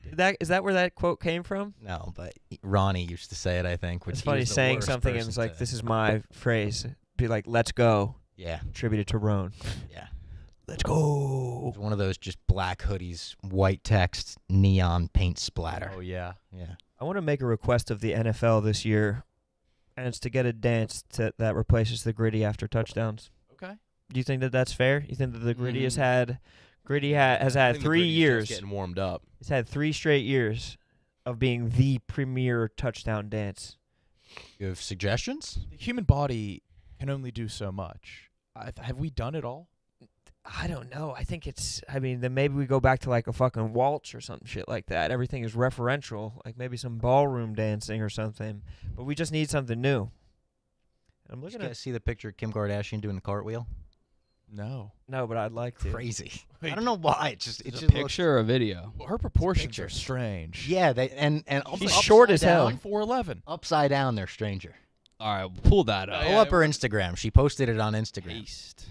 Did that is that where that quote came from? No, but Ronnie used to say it. I think. Which It's funny saying something and it's like this is my phrase. Be like, let's go. Yeah, Attributed to Rone. yeah. Let's It go. was one of those just black hoodies, white text, neon paint splatter. Oh yeah. Yeah. I want to make a request of the NFL this year, and it's to get a dance to, that replaces the gritty after touchdowns. Okay. Do you think that that's fair? You think that the gritty has Mm. had, gritty ha- has I had three years. getting warmed up. It's had three straight years of being the premier touchdown dance. You have suggestions? The human body can only do so much. I, have we done it all? I don't know. I think it's. I mean, then maybe we go back to like a fucking waltz or some shit like that. Everything is referential, like maybe some ballroom dancing or something. But we just need something new. I'm Did you looking guys at see the picture of Kim Kardashian doing the cartwheel? No. no, but I'd like to. Crazy. I don't know why. It just it it's a just picture or a video. Well, her proportions picture. are strange. Yeah, they and and She's upside short as hell. down- Four eleven. Upside down, they're stranger. All right, pull that up. Pull yeah, up her Instagram. She posted it on Instagram. Paste.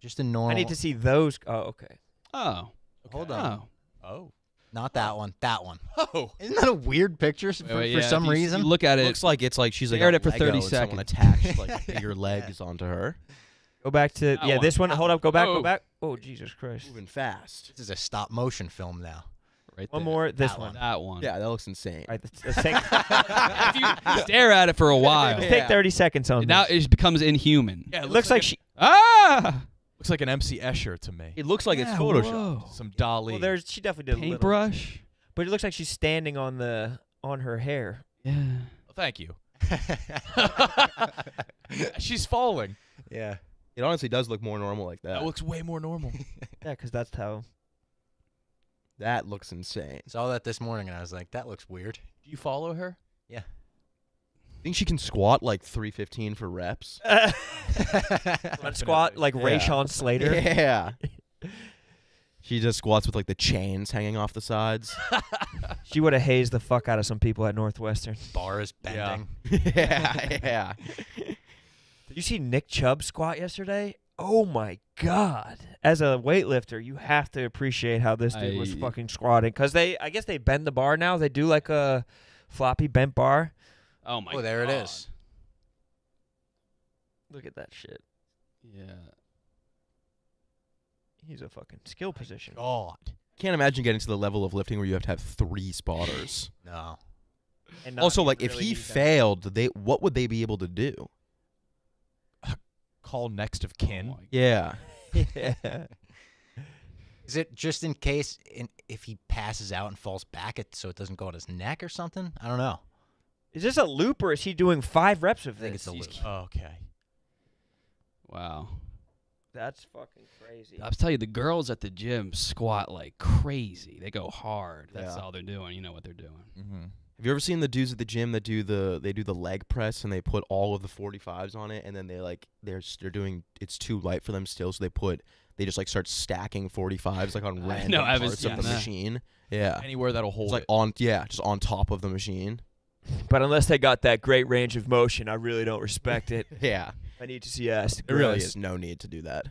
Just a normal. I need to see those. Oh, okay. Oh, Hold oh. on. Oh. Not that one. That one. Oh. Isn't that a weird picture s- Wait, for, wait, for yeah, some if you- reason? you look at It it. looks like it's like she's like Stare at a it for Lego 30 and someone seconds. attached like bigger legs onto her. Go back to That yeah. one. This one. Hold up. Go back. Oh. Go back. Oh Jesus Christ. Moving fast. This is a stop motion film now. right One there. more. This That one. one. That one. Yeah, that looks insane. All right. Let's, let's take, if you stare at it for a while, let's take 30 seconds on now this. it becomes inhuman. Yeah, It looks like an- she. Ah! Looks like an MC Escher to me. It looks like Yeah, it's Photoshop. whoa. Some Dalí. Well, there's she definitely did a little, Paintbrush. but it looks like she's standing on the on her hair. Yeah. Oh, thank you. She's falling. yeah. It honestly does look more normal like that. That looks way more normal. Yeah, because that's how. that looks insane. Saw that this morning and I was like, that looks weird. Do you follow her? Think she can squat like 315 for reps? Let's squat like Yeah. Rashawn Slater. Yeah. she just squats with like the chains hanging off the sides. She would have hazed the fuck out of some people at Northwestern. Bar is Yeah. bending. yeah, yeah. Did you see Nick Chubb squat yesterday? Oh my god! As a weightlifter, you have to appreciate how this dude was fucking squatting. Cause they, I guess they bend the bar now. They do like a floppy bent bar. Oh my. Oh, there it God. is. Look at that shit. Yeah. He's a fucking skill position. God. Can't imagine getting to the level of lifting where you have to have three spotters. No. And not also, even like if really he need that. failed, they what would they be able to do? Call next of Oh kin. my- Yeah. yeah. Is it just in case in, if he passes out and falls back, it, so it doesn't go on his neck or something? I don't know. Is this a loop or is he doing five reps of I think it's a He's- loop. Okay. Wow. That's fucking crazy. I'll tell you, the girls at the gym squat like crazy. They go hard. That's Yeah. all they're doing. You know what they're doing. Mm-hmm. Have you ever seen the dudes at the gym that do the they do the leg press and they put all of the 45s on it and then they like they're s- they're doing it's too light for them still so they put they just like start stacking 45s like on random know, I haven't parts of the that. machine. Yeah. Anywhere that'll hold It's like it. on yeah, just on top of the machine. But unless they got that great range of motion, I really don't respect it. Yeah. I need to see ass. There really grass. is no need to do that.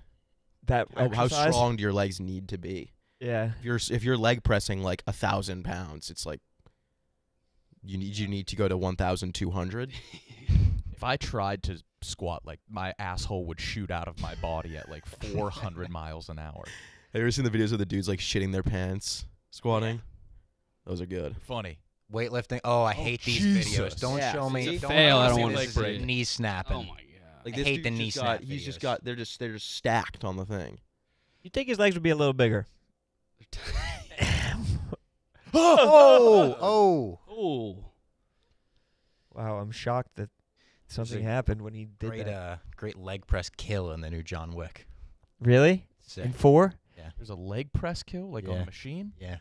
That oh, How, how strong do your legs need to be? Yeah. If you're if you're leg pressing like a thousand pounds, it's like you need you need to go to 1,200. If I tried to squat, like my asshole would shoot out of my body at like 400 miles an hour. Have you ever seen the videos of the dudes like shitting their pants squatting? Those are good. Funny. Weightlifting. Oh, I hate these Jesus. videos. Don't Yeah, show me. see? Don't Fail, I don't wanna this break. knee snapping. Oh my god. Like I hate the dude's knee just got, snap He's just videos. got they're just they're just stacked on the thing. You think his legs would be a little bigger? oh, oh. Oh. Wow, I'm shocked that something happened when he did Great, that. uh, great leg press kill in the new John Wick. really? Sick. In four? Yeah. There's a leg press kill, like on Yeah. a machine. Yeah.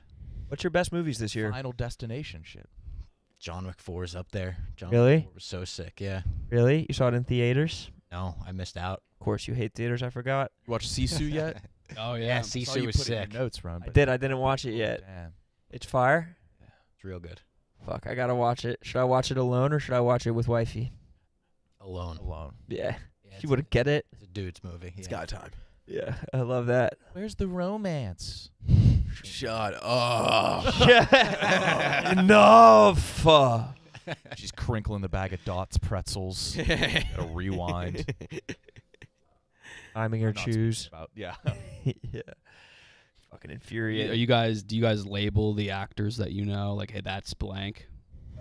What's your best movies this year? Final destination shit. John Wick 4 is up there. John Really? Wick 4 was so sick. Yeah. Really? You saw it in theaters? No, I missed out. Of course, you hate theaters. I forgot. You watch Sisu yet? Oh Yeah, yeah. Saw Sisu you was put it in sick. notes, Ron. I but- did. I didn't watch it yet. Damn. It's fire. It's real good. Fuck, I gotta watch it. Should I watch it alone or should I watch it with wifey? Alone. Alone. Yeah, Yeah, she it's, would get it. it's a dude's movie. It's yeah. guy time. Yeah, I love that. Where's the romance? Shut up. Enough. Uh, She's crinkling the bag of dots pretzels. Gotta rewind. Timing her Not speaking choose. About, yeah. yeah. Fucking Are you guys? Do you guys label the actors that you know? Like, hey, that's blank.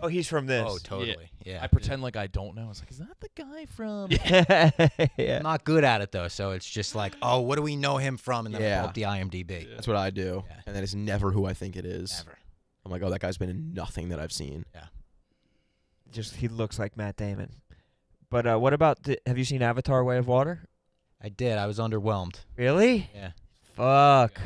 Oh, he's from this. Oh, totally. Yeah. I pretend like I don't know. It's like, is that the guy from? yeah. I'm not good at it though, so it's just like, oh, what do we know him from? And then I Yeah. pull up the IMDb. That's what I do. Yeah. And then it's never who I think it is. Never. I'm like, oh, that guy's been in nothing that I've seen. Yeah. Just he looks like Matt Damon. But uh, what about? The, have you seen Avatar: Way of Water? I did. I was underwhelmed. Really? Yeah. Fuck.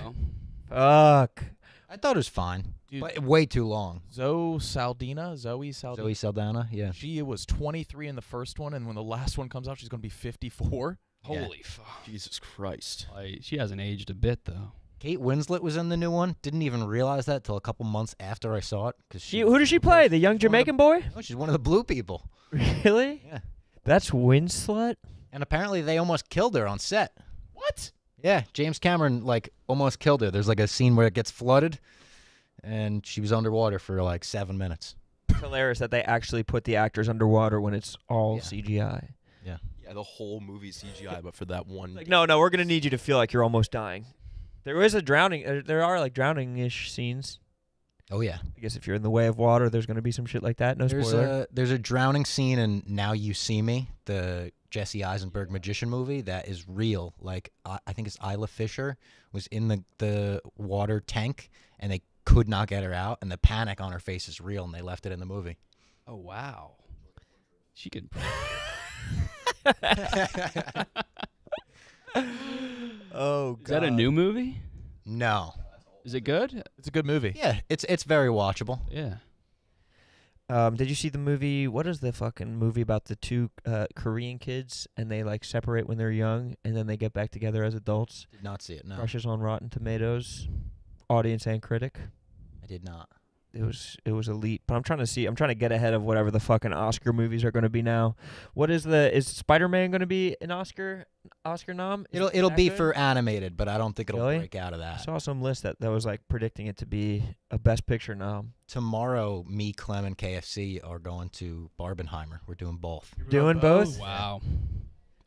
Fuck. I thought it was fine, Dude, but way too long. Zoe Saldina, Zoe Saldina. Zoe Saldana. Yeah. She was 23 in the first one, and when the last one comes out, she's gonna be 54. Yeah. Holy fuck. Jesus Christ. Like, she hasn't aged a bit though. Kate Winslet was in the new one. Didn't even realize that till a couple months after I saw it. Cause She, she, who does she play? The young She's one of the- Jamaican boy? Oh, she's one of the blue people. Really? Yeah. That's Winslet. And apparently they almost killed her on set. What? Yeah, James Cameron like almost killed her. There's like a scene where it gets flooded, and she was underwater for like seven minutes. It's hilarious that they actually put the actors underwater when it's all Yeah. CGI. Yeah, Yeah, the whole movie CGI, but for that one. Like, no, no, we're gonna need you to feel like you're almost dying. There is a drowning. Uh, there are like drowning-ish scenes. Oh yeah. I guess if you're in the way of water, there's gonna be some shit like that. No There's spoiler. a there's a drowning scene in Now You See Me, the Jesse Eisenberg magician movie that is real. Like I, I think it's Isla Fisher was in the the water tank and they could not get her out, and the panic on her face is real, and they left it in the movie. Oh wow. She could. oh God. Is that a new movie? No. Is it good? It's a good movie. Yeah, it's it's very watchable. Yeah. Um, did you see the movie? What is the fucking movie about the two uh, Korean kids and they like separate when they're young and then they get back together as adults? Did not see it. No, Crushes on Rotten Tomatoes, audience and critic. I did not. It was it was elite. But I'm trying to see. I'm trying to get ahead of whatever the fucking Oscar movies are going to be now. What is the is Spider Man going to be an Oscar Oscar nom? Is It'll it it'll be actor? for animated, but I don't think it'll Really? break out of that. I that. saw some list that that was like predicting it to be a Best Picture nom. Tomorrow, me, Clem, and KFC are going to Barbenheimer. We're doing both. Doing both? Wow.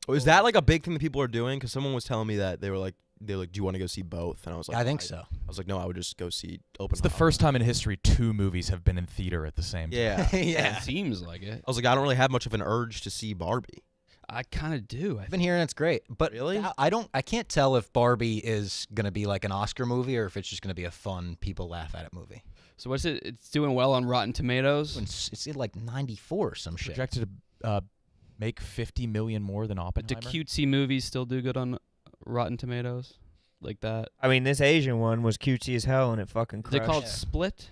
Oh, is that like a big thing that people are doing? Because someone was telling me that they were like, they were like, do you want to go see both? And I was like, I think so. I was like, no, I would just go see Open. It's the first time in history two movies have been in theater at the same time. Yeah. Yeah. It seems like it. I was like, I don't really have much of an urge to see Barbie. I kind of do. I I've been hearing it's great, but Really? I- I don't. I can't tell if Barbie is gonna be like an Oscar movie or if it's just gonna be a fun people laugh at it movie. So what's it? It's doing well on Rotten Tomatoes. It's, it's in like 94 or some shit. Projected to uh, make 50 million more than But do cutesy movies still do good on Rotten Tomatoes? Like that? I mean, this Asian one was cutesy as hell and it fucking Is crushed. it called Yeah. Split?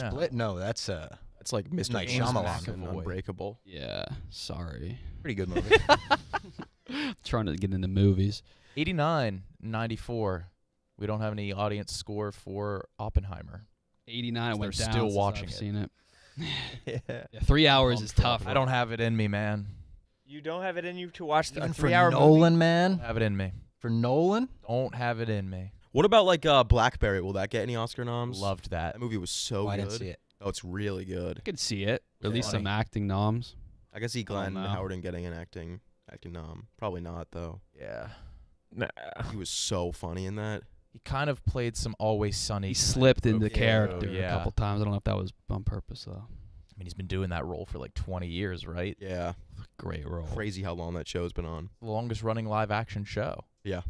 No. Split? No, that's uh, a It's like Mr. Night James Shyamalan. and Unbreakable. Yeah. Sorry. pretty good movie. trying to get into movies. 89, 94. We don't have any audience score for Oppenheimer. 89 it So went they're down still since watching I've it. seen it. yeah. Yeah, three hours Pumped is for tough. I don't have it in me, man. You don't have it in you to watch the Even for three-hour Nolan, Don't man. have it in me. For Nolan, Don't have it in me. What about like uh, Blackberry? Will that get any Oscar noms? Loved that. That movie was so oh, I good. didn't see it. Oh, it's really good. I could see it. At least some acting noms. I can see don't Glenn know. Howerton getting an acting acting nom. Probably not though. Yeah. Nah. He was so funny in that. He kind of played some Always Sunny. He slipped into movie. character Yeah. a couple times. I don't know if that was on purpose though. I mean, he's been doing that role for like 20 years, right? Yeah, Great role. crazy how long that show's been on. The longest running live action show. Yeah,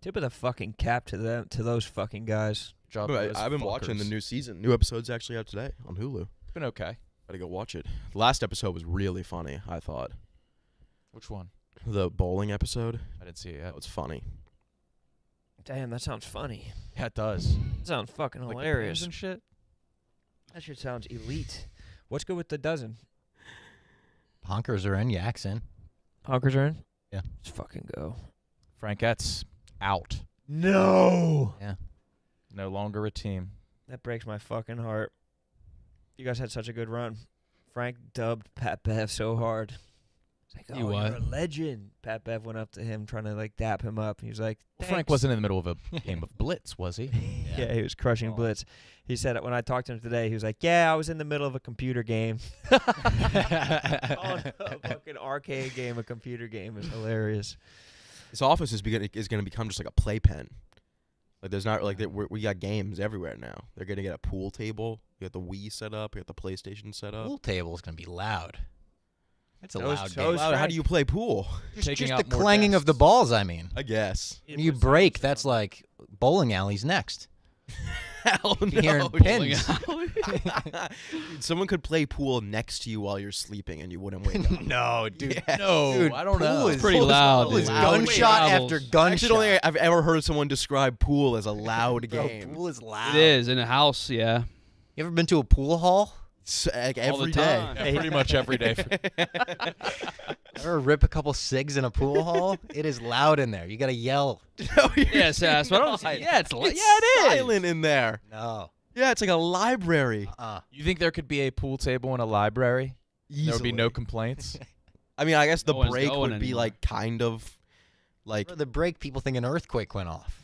Tip of the fucking cap to them, to those fucking guys. Job I, those I've been watching the new season. New episode's actually out today on Hulu. It's been okay. Gotta go watch it. The last episode was really funny. I thought Which one? the bowling episode. I didn't see it yet. That was funny. Damn, that sounds funny. Yeah, it does. That sounds fucking Like hilarious. pins and shit. that shit sounds elite. What's good with the dozen? Honkers are in, Yaks in. Honkers are in? Yeah. Let's fucking go. Frankettes out. No. Yeah. No longer a team. That breaks my fucking heart. You guys had such a good run. Frank dubbed Pat Bev so hard. He's like, He oh, you're what? a legend. Pat Bev went up to him trying to like dap him up. He was like, Well, Frank wasn't in the middle of a game of blitz, was he? Yeah, he was crushing Oh. blitz. He said it when I talked to him today. He was like, "Yeah, I was in the middle of a computer game. Oh, Calling a fucking arcade game a computer game is hilarious." This office is beginning is gonna become just like a playpen. Like there's not like we're, we got games everywhere now. They're gonna get a pool table. You got the Wii set up. You got the PlayStation set up. Pool table is gonna be loud. It's a loud game. is Wow, how do you play pool? Just, Taking just the out more clanging of the desks. balls. I mean, I guess. when you break, that's like bowling alleys next. Hell You're hearing no. pins. Dude, Someone could play pool next to you while you're sleeping and you wouldn't wake up. no, dude. Yeah. No, Dude, I don't pool know. is- Pretty pool is- loud, pool is dude. gunshot Travels. after I gunshot. actually don't think I've ever heard someone describe pool as a loud Bro, game. pool is loud. It is in a house, yeah. You ever been to a pool hall? S- like All the every day. time. Yeah, pretty much every day. Ever rip a couple cigs in a pool hall? It is loud in there. You gotta yell. No, you're Yeah, Sass. I don't see- yeah, it's, li- It's yeah, it is. silent in there. No. Yeah, it's like a library. Uh. You think there could be a pool table in a library? There would be no complaints. I mean, I guess the No break going would be anymore. like kind of like. For the break, people think an earthquake went off.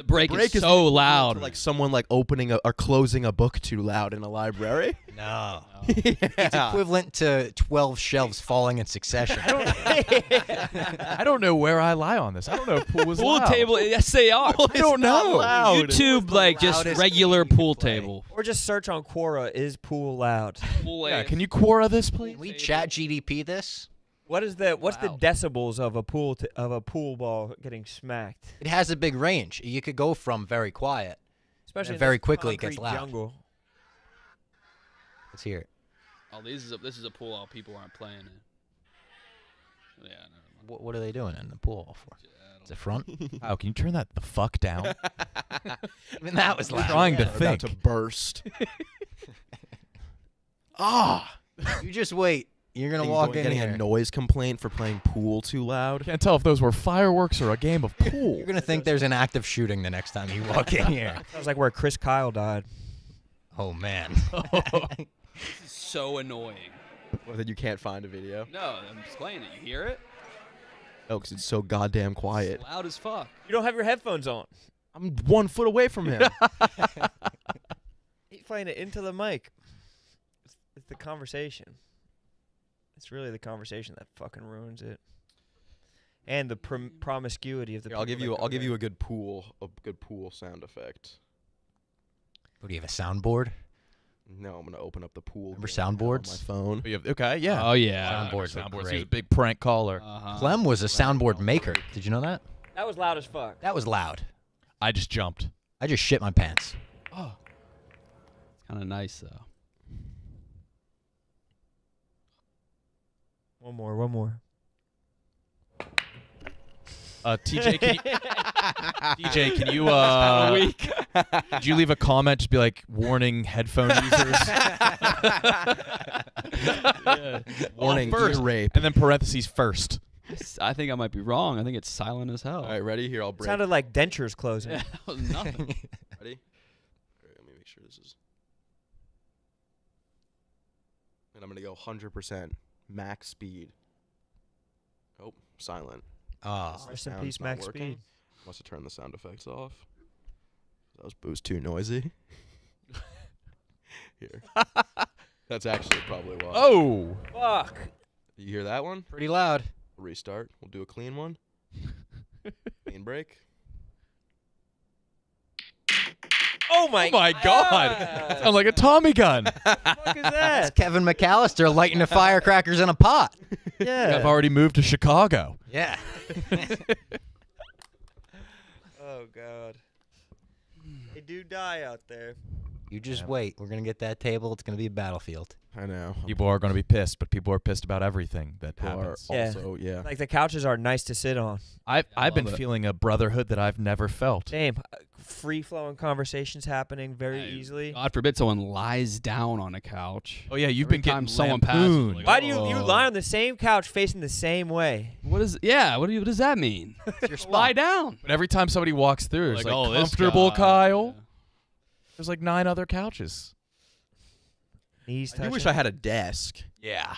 The break, break is the so equivalent loud. like someone like opening a, or closing a book too loud in a library. No. yeah. It's equivalent to 12 shelves falling in succession. I don't know where I lie on this. I don't know if pool is pool loud. table. Yes, they are. I don't know. YouTube, like just regular pool table. Or just search on Quora. Is pool loud? Pool Yeah, can you Quora this, please? Can we ChatGPT this? What is the what's Wow. the decibels of a pool t- of a pool ball getting smacked? It has a big range. You could go from very quiet. Especially very quickly it gets loud. Jungle. Let's hear it. Oh, this is a, this is a pool all people aren't playing in. Yeah, never. What, what are they doing in the pool hall for? Yeah, I don't- Is it front? oh, can you turn that the fuck down? Even that was I'm loud. trying to They're about to burst. ah, You just wait. You're gonna Getting- walk in getting here. a noise complaint for playing pool too loud. Can't tell if those were fireworks or a game of pool. You're gonna think there's an active shooting the next time you walk in here. Sounds like where Chris Kyle died. Oh man. This is so annoying. Well, then you can't find a video. No, I'm just playing it. You hear it? Oh, because it's so goddamn quiet. It's loud as fuck. You don't have your headphones on. I'm one foot away from him. He's playing it into the mic. It's, it's the conversation. It's really the conversation that fucking ruins it. And the prom- promiscuity of the. Here, I'll give you. I'll give you a good pool. A good pool sound effect. What do you have a soundboard? No, I'm gonna open up the pool. Remember game now on soundboards? My phone. Oh, you have- okay, yeah. Oh yeah. Soundboards Soundboards. great. He's a big prank caller. Uh-huh. Clem was a soundboard maker. Did you know that? That was loud as fuck. That was loud. I just jumped. I just shit my pants. Oh. It's kind of nice though. One more. One more. Uh, TJ, can you, TJ, can you uh, did you leave a comment? Just be like, warning headphone users, Warning, first. ear rape. and then parentheses first. I think I might be wrong. I think it's silent as hell. All right, ready? Here, I'll break. Sounded like dentures closing. Yeah, that was nothing. Ready? All right, let me make sure this is. And I'm gonna go 100% max speed. Oh, silent. Oh, The Rest in sound's peace, not Max working. Speed. Must have turned the sound effects off. That was boost too noisy. Here. That's actually probably why. Oh, Fuck. You hear that one? pretty loud. Restart. We'll do a clean one. clean break. Oh my. oh my God! Sounds like a Tommy gun. fuck is That's that? Kevin McAllister lighting the firecrackers in a pot. yeah. I've already moved to Chicago. Yeah. Oh God. They do die out there. You just Yeah. wait. We're gonna get that table. It's gonna be a battlefield. I know. People are going to be pissed, but people are pissed about everything that People happens. Yeah. also yeah. Like the couches are nice to sit on. I've I I've been it. feeling a brotherhood that I've never felt. Same. Uh, free flowing conversations happening very I- easily. God forbid someone lies down on a couch. Oh yeah, you've Every been time getting someone passes, lampooned. like, Why do you you Oh. lie on the same couch facing the same way? What is? Yeah. What do you? What does that mean? It's your Lie down. But every time somebody walks through, it's like, oh, comfortable. Kyle. Yeah. There's like nine other couches. Knees I touching. wish I had a desk. Yeah.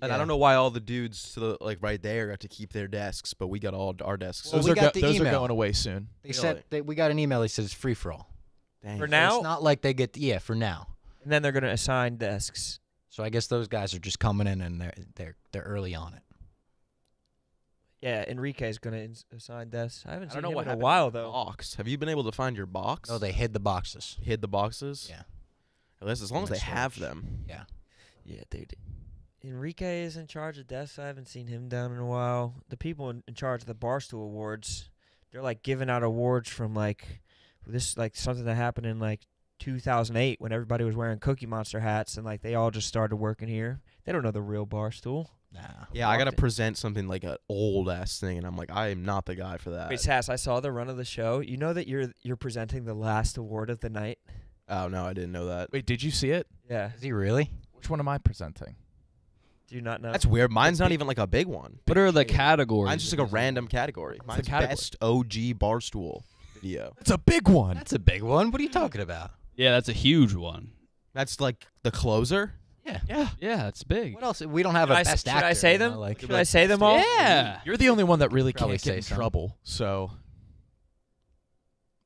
And Yeah. I don't know why all the dudes to the, like right there got to keep their desks, but we got all our desks. Well, those we are got go- the those are email. going away soon. They Really? said they, we got an email. That says it's free for all. Dang. For So now? It's not like they get yeah for now. and then they're gonna assign desks. So I guess those guys are just coming in and they're they're they're early on it. Yeah, Enrique is gonna ins- assign desks. I haven't I seen don't know him what in a happened while to the though. Box. Have you been able to find your box? Oh, they hid the boxes. hid the boxes. Yeah. At least as long as they the have them. Yeah. Yeah, dude. Enrique is in charge of desks. I haven't seen him down in a while. The people in, in charge of the Barstool Awards, they're like giving out awards from like this, like something that happened in like 2008 when everybody was wearing Cookie Monster hats and like they all just started working here. They don't know the real Barstool. Nah. Yeah, I gotta Walked in. present something like an old ass thing, and I'm like, I am not the guy for that. Wait, Sass, I saw the run of the show. You know that you're you're presenting the last award of the night. oh no, I didn't know that. Wait, did you see it? Yeah. Is he really? Which one am I presenting? Do you not know? That's weird. Mine's not even like a big one. What are the categories? Mine's just like a random category. the Mine's category? best OG barstool video. It's a big one. That's a big one. What are you talking about? Yeah, that's a huge one. That's like the closer. Yeah. Yeah. Yeah, it's big. What else? We don't have Should a I s- best should actor. I say you know, them? Like, Should I say them all? Yeah. You're the only one that really Probably can't get say in some. trouble. So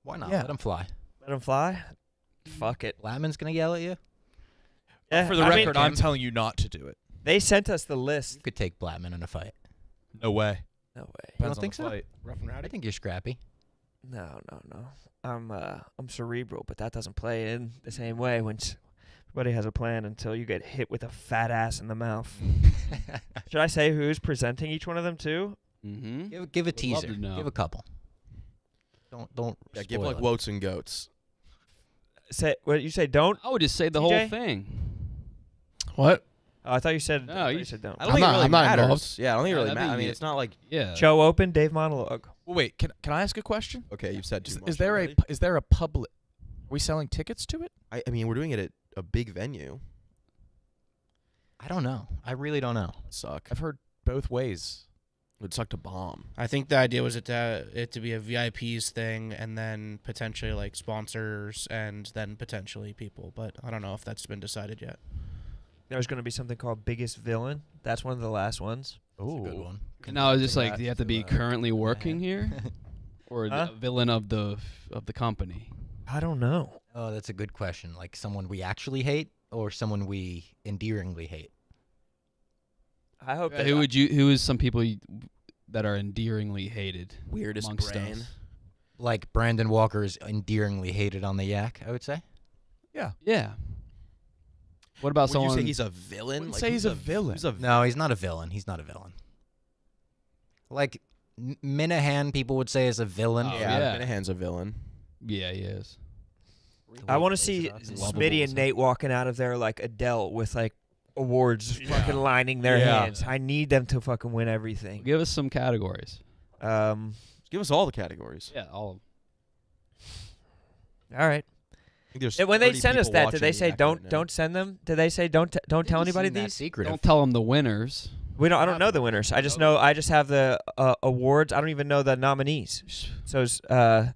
why not? Yeah. Let him fly. Let him fly. Fuck it. Latman's gonna yell at you. Yeah, for the I mean, record, I'm telling you not to do it. they sent us the You list. could take Blattman in a fight. No way. No way. You don't think so? fight. Rough and I rowdy. think you're scrappy. No, no, no. I'm uh I'm cerebral, but that doesn't play in the same way when s- everybody has a plan until you get hit with a fat ass in the mouth. Should I say who's presenting each one of them too? Mm-hmm. give give a Would teaser. to. Give a couple. Don't don't. Yeah, give like it. woats and goats. Say what you say don't? I would just say the whole thing. What? Oh, I thought you said No, you- you said don't. I don't I'm think not- it really I'm not matters. involved. Yeah, I don't think it Yeah, really that'd matters. I mean, it's not like Yeah. Show open, Dave monologue. Well, wait. Can can I ask a question? okay, you've said too Is, much. is there already. a pu- is there a public? Are we selling tickets to it? I, I mean, we're doing it at a big venue. I don't know. I really don't know. It'd suck. I've heard both ways. It would suck to bomb. I think the idea was it to, it to be a VIPs thing and then potentially like sponsors and then potentially people, but I don't know if that's been decided yet. There's going to be something called Biggest Villain. That's one of the last ones. That's a good one. Now is this Conducting like do you have to be uh, currently working hand. here, or Huh? the villain of the of the company? I don't know. Oh, that's a good question. Like someone we actually hate or someone we endearingly hate. I hope that who would you? Who is some people you, that are endearingly hated Weirdest amongst brain. us? Like Brandon Walker is endearingly hated on the Yak. I would say. Yeah. Yeah. What about Would someone? you say he's a villain? Wouldn't Like, say who's he's a villain. Who's a No, he's not a villain. He's not a villain. Like M- Minihane, people would say is a villain. Oh, yeah, yeah. Minihane's a villain. yeah, he is. I want to see Lovable, Smitty and Nate walking out of there like Adele with like awards Yeah. fucking lining their Yeah. hands. I need them to fucking win everything. Give us some categories. Um, Give us all the categories. Yeah, all. all right. I think there's And when they 30 send us people that, watching did they the say act don't right now. don't send them? Did they say don't t- don't tell anybody these? Secret. Don't tell them the winners. We don't. I don't know the winners. I just know. I just have the uh, awards. I don't even know the nominees. So it's uh,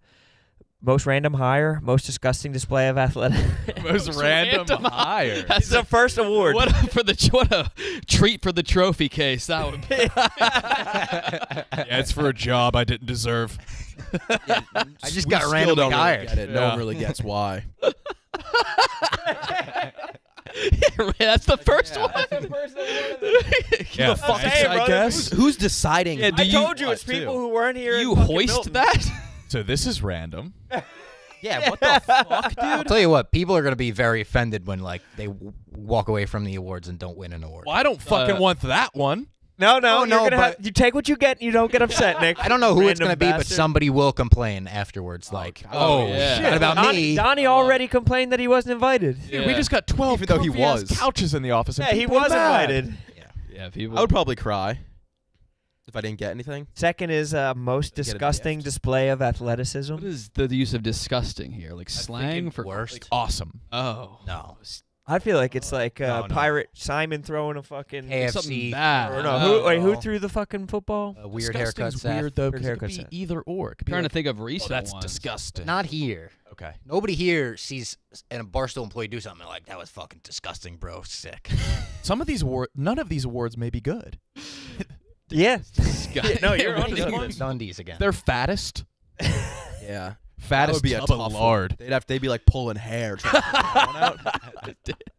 most random hire, most disgusting display of athletic. Most random hire. It's the first award. What a, for the what a treat for the trophy case that would be. yeah, it's for a job I didn't deserve. I just We got still randomly don't really hired. get it. No Yeah. one really gets why. That's the first one. Yeah, the fuck thanks, I guess. Who's deciding? Yeah, I you- told you it's people too? who weren't here. you hoist Milton. that? So this is random. Yeah, what the fuck, I'll tell you what, people are gonna be very offended when like they w- walk away from the awards and don't win an award. Well, I don't fucking Uh, want that one. No, no, Oh, you're no, gonna have, but- you take what you get. and You don't get upset, Nick. I don't know who it's gonna be, but bastard. somebody will complain afterwards. Like, Oh, oh, yeah. not about Donnie, me. Donnie already complained that he wasn't invited. Dude, we Yeah. just got 12 Even though he comfy-ass was. couches in the office. And Yeah, he people are was mad. invited. Yeah, people. I would probably cry if I didn't get anything. Second is uh, most Get disgusting display of athleticism. What is the use of disgusting here? Like slang for worst. Awesome. Oh No. I feel like it's like uh, No, no. pirate Simon throwing a fucking. something AFC. bad. Or no, Oh. who, wait, who threw the fucking football? A weird Disgusting's haircut. Seth. weird though, Weird 'cause it could haircut be either or. It could be trying to like, think of oh, recent that's ones. disgusting. Not here. okay. Nobody here sees an- a Barstool employee do something like that was fucking disgusting, bro. Sick. Some of these award, none of these awards may be good. Yeah. Disgusting. no, you're on onto do you something. mean? Dundies again. They're fattest. Yeah. Fattest would be a tub tough of one. lard. They'd have they'd be like pulling hair. trying to figure that one out.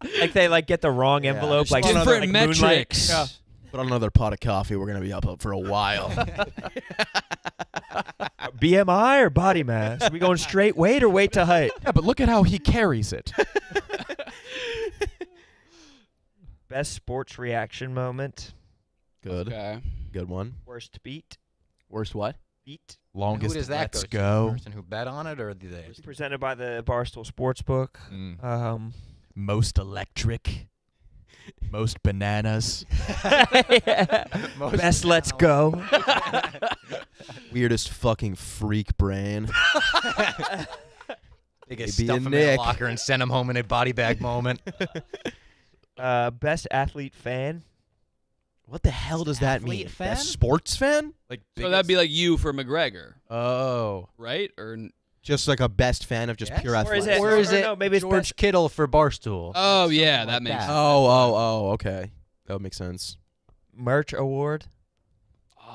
like they like get the wrong Yeah, envelope, just like Different like Moonlight. metrics. Yeah. Put on another pot of coffee. We're gonna be up for a while. BMI or body mass? Are we going straight weight or weight to height? Yeah, but look at how he carries it. Best sports reaction moment. Good. Okay. Good one. Worst beat. Worst what? Beat. Longest who does that let's go? go. The person who bet on it, or the Presented by the Barstool Sportsbook. Mm. Um, Most electric. Most bananas. Best let's go. Weirdest fucking freak brain. They get Maybe stuff a him in a Nick. locker and send him home in a body bag moment. Uh, best athlete fan. What the hell does that Athlete mean? fan? Best sports fan? Like So that'd be like you for McGregor, oh, right? Or n- Just like a best fan of just Yes. pure Or is it- or is or it no, maybe it's George best- Kittle for Barstool? oh yeah, that like makes. that. Oh, oh, oh, okay. That would make sense. Merch award.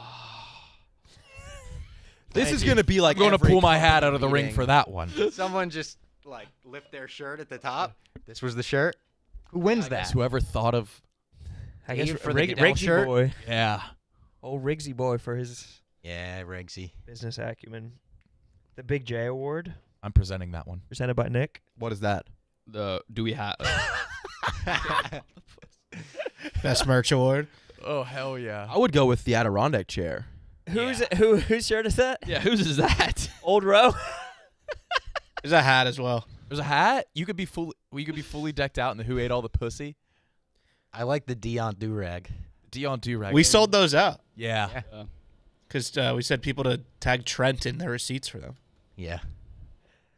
This Thank is you. gonna be like I'm going to every pull my hat out of the ring meeting. for that one. Someone just like lift their shirt at the top. This was the shirt. Who wins that? Guess whoever thought of I guess Dave for the Rig- Goodell Rigsy shirt? boy. yeah. Old Rigsy boy for his Yeah, Regsy. business acumen. The Big J Award, I'm presenting that one. presented by Nick. What is that? The do we have? Uh, Best merch award. Oh hell yeah! I would go with the Adirondack chair. Who's who? Whose shirt is that? yeah, whose is that? Old Row. There's a hat as well. There's a hat. You could be fully. You could be fully decked out in the Who Ate All the Pussy. I like the Dion Durag. Dion Durag. We sold those out Yeah. Yeah. because uh, we said people to tag Trent in their receipts for them. Yeah.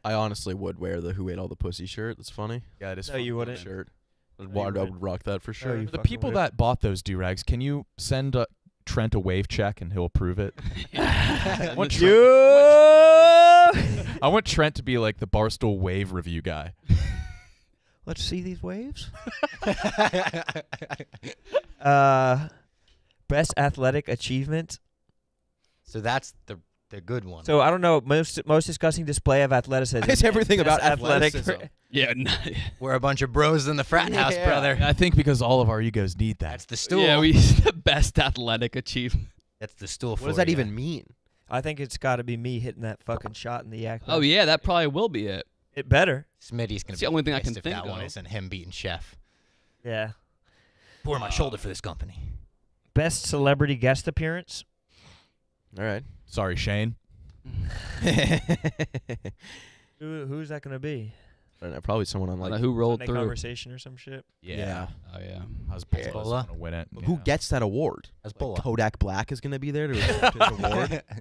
I honestly would wear the Who Ate All the Pussy shirt. That's funny. Yeah, it is. No, fun. you wouldn't. Shirt. I'd, No, you I wouldn't. rock that for sure. you The people would. that bought those durags, can you send uh, Trent a wave check and he'll approve it? I want, Trent, You. I want Trent to be like the Barstool wave review guy. Let's see these waves. Uh, best athletic achievement. so that's the the good one. So I don't know most most disgusting display of athleticism. It's everything about athletic. Yeah, We're a bunch of bros in the frat house, Yeah. brother. I think because all of our egos need that. That's the stool. yeah. We the best athletic achievement. That's the stool. What for does that ya. even mean? I think it's got to be me hitting that fucking shot in the yak. Oh yeah, that probably will be it. It better. Smitty's gonna It's be the only thing I pissed can if think that one of. isn't him beating Chef. Yeah. Pour my uh, shoulder for this company. Best celebrity guest appearance. All right. Sorry, Shane. Who, who's that gonna be? I don't know, probably someone on Like, like who rolled Sunday through? conversation or some shit. Yeah. Oh yeah. I was Yeah. Gonna win it. who Yeah. gets that award? That's Like Bola. Kodak Black is gonna be there to accept his award.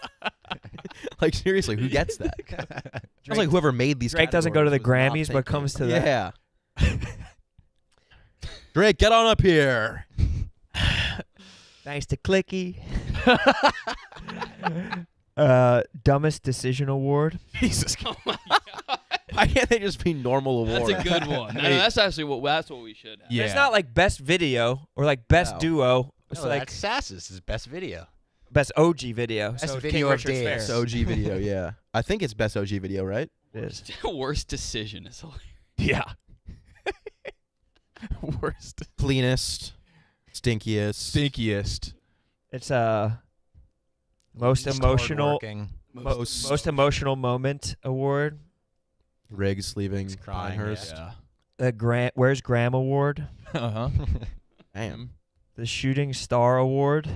like seriously, who gets that? It's like whoever made these. Drake doesn't go to the Grammys, not but comes to thinking. that. Yeah. Drake, get on up here. Thanks to Clicky. uh, dumbest decision award. Jesus. Oh my Why can't they just be normal awards? That's a good one. No, no, that's actually what that's what we should have. Yeah. It's not like best video or like best No. duo. It's No, like that's Sass's best video. Best OG video. Best so King video of Richard's days. Fair. Best OG video, yeah. I think it's best OG video, right? It is. Worst decision is hilarious. Yeah. Worst. Cleanest, stinkiest. Stinkiest. It's uh most Least emotional hardworking. most, most emotional moment award. Riggs leaving He's crying, Pinehurst. Yeah. The Grant Where's Graham award. Uh huh. Damn. the Shooting Star Award.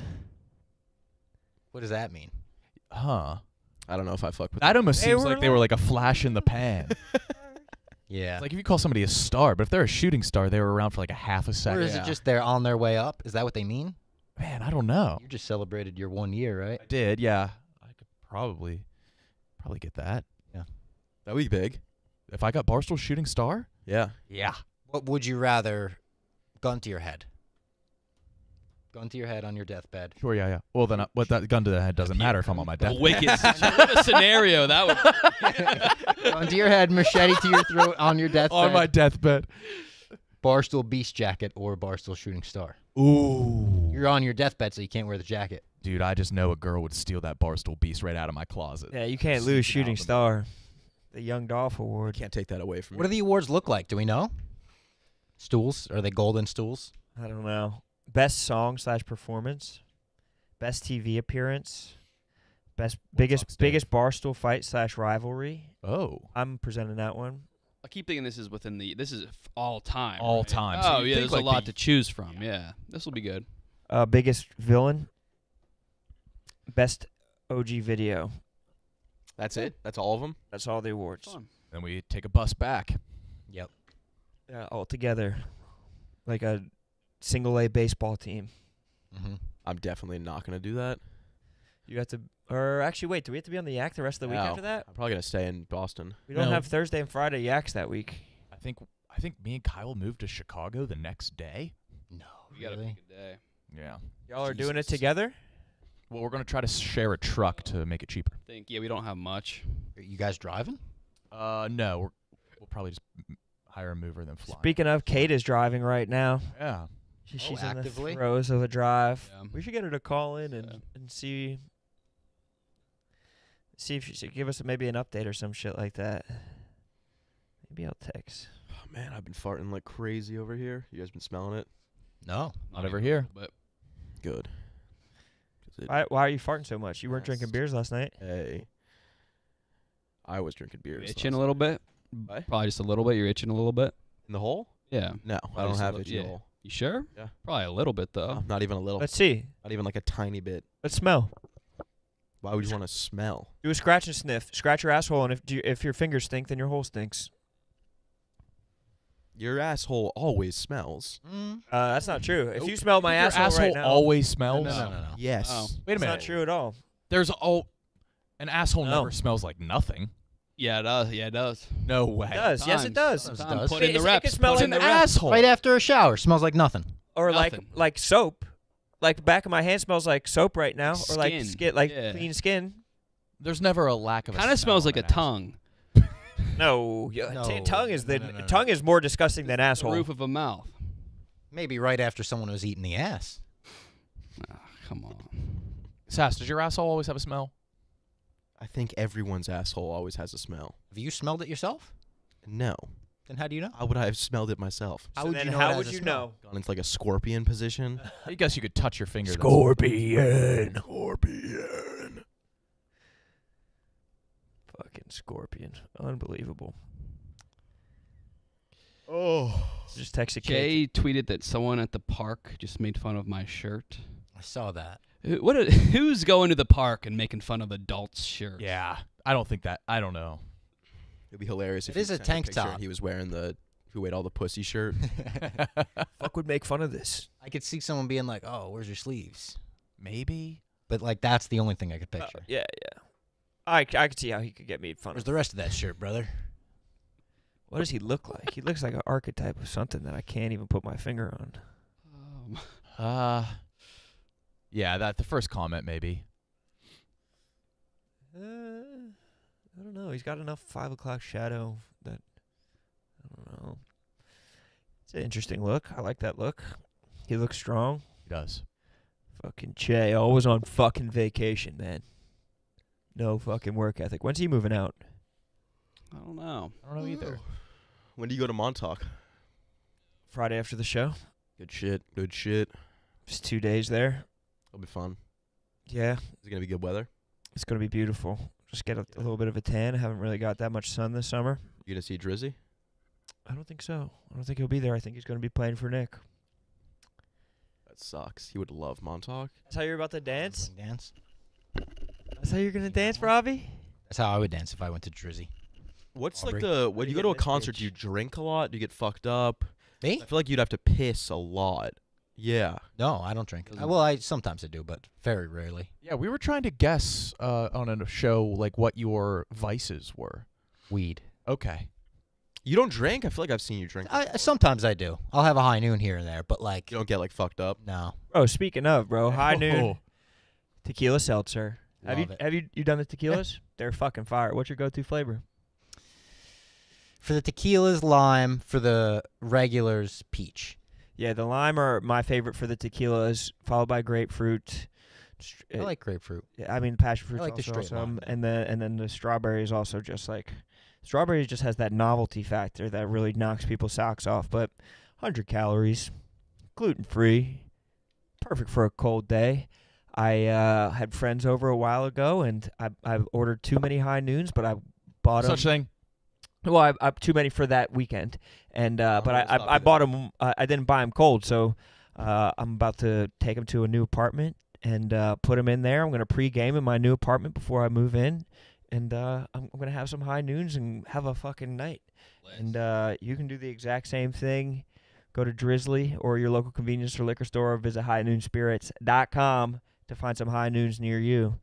What does that mean? Huh. I don't know if I fuck with That almost They seems were like they were like a flash in the pan. Yeah. It's like if you call somebody a star, but if they're a shooting star, they were around for like a half a second. or second. is it just they're on their way up? Is that what they mean? Man, I don't know. You just celebrated your one year, right? I did, yeah. I could probably, probably get that. Yeah. That would be big. If I got Barstool shooting star, Yeah. yeah. What would you rather? Gun to your head. Gun to your head on your deathbed. Sure, yeah, yeah. Well, then, uh, what that gun to the head doesn't matter if I'm on my The death. wicked. what a scenario that would. Gun to your head, machete to your throat on your deathbed. on my deathbed. Barstool Beast jacket or Barstool Shooting Star. Ooh. You're on your deathbed, so you can't wear the jacket. Dude, I just know a girl would steal that Barstool beast right out of my closet. Yeah, you can't Sneaking lose out Shooting the- Star. The Young Dolph I Award. can't take that away from What do me. the awards look like? Do we know? Stools? Are they golden stools? I don't know. Best song slash performance. Best TV appearance. Best biggest Sox do? biggest barstool fight slash rivalry. Oh. I'm presenting that one. I keep thinking this is within the. This is all time. All right? time. Oh you'd yeah, there's like, a lot the- to choose from. Yeah, this will be good. Uh, biggest villain. Best OG video. That's it. That's all of them. That's all the awards. Fun. Then we take a bus back. Yep. Yeah, all together, like a single A baseball team. Mm-hmm. I'm definitely not gonna do that. You have to, or actually, wait. Do we have to be on the Yak the rest of the week No. after that? I'm probably gonna stay in Boston. We don't No. have Thursday and Friday Yaks that week. I think I think me and Kyle moved to Chicago the next day. No, We gotta really? pick a day. Yeah. Y'all are doing it Jesus. together. Well, we're gonna try to share a truck to make it cheaper. I think yeah, we don't have much. Are you guys driving? Uh, no, we're, we'll probably just m- hire a mover than fly. Speaking of, Kate is driving right now. Yeah. She, Oh, she's in actively? the throes of a drive. Yeah. We should get her to call in and, Yeah. and see see if she should give us maybe an update or some shit like that. Maybe I'll text. Oh, man, I've been farting like crazy over here. You guys been smelling it? No. Not over here. little bit. Good. 'Cause it- Why, why are you farting so much? You weren't drinking beers last night. hey, I was drinking You beers. itching a last little bit. What? Probably just a little bit. You're itching a little bit. in the hole? Yeah. No, I don't have li- itchy yeah. hole. You sure? Yeah. Probably a little bit though. No, not even a little. Let's see. Not even like a tiny bit. Let's smell. Why would you want to smell? Do a scratch and sniff. Scratch your asshole, and if do you, if your fingers stink, then your hole stinks. Your asshole always smells. Mm. Uh, that's not true. If you smell my Your asshole, asshole right now, always smells. no, no, no. no. Yes. Oh. Wait a it's minute. not true at all. There's all an asshole No. never smells like nothing. Yeah, it does. Yeah, it does. No way. It does. Yes, it does. Sometimes. Time, does. Put It- in the it's- it reps. can smell put like in the an reps. asshole. Right after a shower, smells like nothing. Or like Nothing. like soap. Like the back of my hand smells like soap right now, or like Skin. skin, like Yeah. clean skin. There's never a lack of. a Kind of smell smells on like a an asshole. tongue. No, yeah, t- No, tongue is the no, no, no. tongue is more disgusting than The asshole. roof of a mouth. Maybe right after someone was eating the ass. Ah, come on. Sass, does your asshole always have a smell? I think everyone's asshole always has a smell. Have you smelled it yourself? No. Then how do you know? How would I have smelled it myself? How would then you know? how has would a you smell? know? Gone into like a scorpion position. I guess you could touch your finger. that's- Scorpion. Scorpion. Fucking scorpion. Unbelievable. Oh. Just text a kid. Jay tweeted that someone at the park just made fun of my shirt. I saw that. Who- What? a- Who's going to the park and making fun of adults' shirts? Yeah, I don't think that. I don't know. It'd be hilarious if it is a tank picture top. He was wearing the who ate all the pussy shirt. Fuck would make fun of this. I could see someone being like, "Oh, where's your sleeves?" Maybe. But like, that's the only thing I could Uh, picture. yeah, yeah. I could see how he could get made fun Where's of. the rest of that shirt, brother? What does he look like? He looks like an archetype of something that I can't even put my finger on. Um, Uh, yeah, that the first comment maybe. Uh, I don't know. He's got enough five o'clock shadow that I don't know. It's an interesting look. I like that look. He looks strong. He does. Fucking Che, always on fucking vacation, man. No fucking work ethic. When's he moving out? I don't know. I don't know either. when do you go to Montauk? Friday after the show. Good shit. Good shit. Just two days there. It'll be fun. Yeah, Is it gonna be good weather? it's gonna be beautiful. Just get a, a little bit of a tan. I haven't really got that much sun this summer. You gonna see Drizzy? I don't think so. I don't think he'll be there. I think he's gonna be playing for Nick. That sucks. He would love Montauk. That's how you're about to dance. Dance. That's how you're gonna dance, Robbie. That's how I would dance if I went to Drizzy. What's Aubrey. like the when you you go to a in this concert? Do you drink a lot? Do you get fucked up? Me? I feel like you'd have to piss a lot. Yeah. No, I don't drink. Doesn't- Uh, well, I sometimes I do, but very rarely. Yeah, we were trying to guess uh, on a show like what your vices were. Weed. Okay. You don't drink? I feel like I've seen you drink. I, sometimes I do. I'll have a high noon here and there, but like You don't get like fucked up. no. Oh, speaking of, bro, high noon Oh. tequila seltzer. Have you it. have you you done the tequilas? They're fucking fire. What's your go-to flavor? For the tequilas, lime. For the regulars, peach. Yeah, the lime are my favorite for the tequilas, followed by grapefruit. I uh, like grapefruit. I mean, passion fruit I like the also straight awesome, lime, and then and then the strawberry is also just like strawberry just has that novelty factor that really knocks people's socks off. But 100 calories, gluten free, perfect for a cold day. I uh, had friends over a while ago, and I I ordered too many high noons, but I bought Such them. thing. Well, I, I too many for that weekend, and uh, Oh, but I I, I bought them. Uh, I didn't buy them cold, so uh, I'm about to take them to a new apartment and uh, put them in there. I'm gonna pre-game in my new apartment before I move in, and uh, I'm, I'm gonna have some high noons and have a fucking night. And uh, you can do the exact same thing. Go to Drizly or your local convenience or liquor store, or visit highnoonspirits.com to find some high noons near you.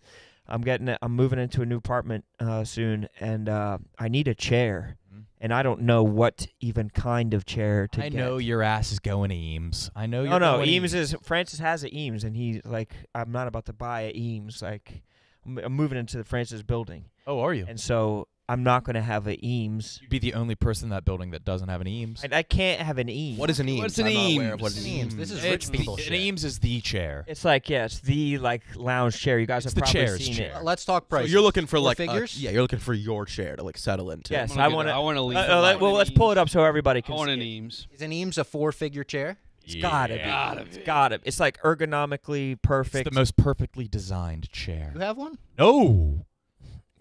I'm getting. I'm moving into a new apartment uh, soon, and uh, I need a chair, Mhm. and I don't know what even kind of chair to I get. know your ass is going to Eames. I know No, you're no. going to Eames is Francis has a Eames, and he's like, I'm not about to buy a Eames. Like, I'm, I'm moving into the Francis building, Oh, are you? and so I'm not gonna have an Eames. You'd be the only person in that building that doesn't have an Eames. I, I can't have an Eames. What is an Eames? What's an I'm not aware of Eames? what What's an an Eames? This is It's rich people the, shit. An Eames is the chair. It's like yeah, it's the like lounge chair. You guys It's have the probably chairs seen chair. it. Uh, Let's talk So price. you're looking for Four like a- figures? yeah, you're looking for your chair to like settle into. Yes, I'm I get wanna- a- I want to leave. Uh, uh, let- well, let's pull it up so everybody I can. want see an it. Eames. Is an Eames a four-figure chair? It's gotta be. Gotta It's be. gotta. It's like ergonomically It's perfect. the most perfectly designed chair. You have one? No.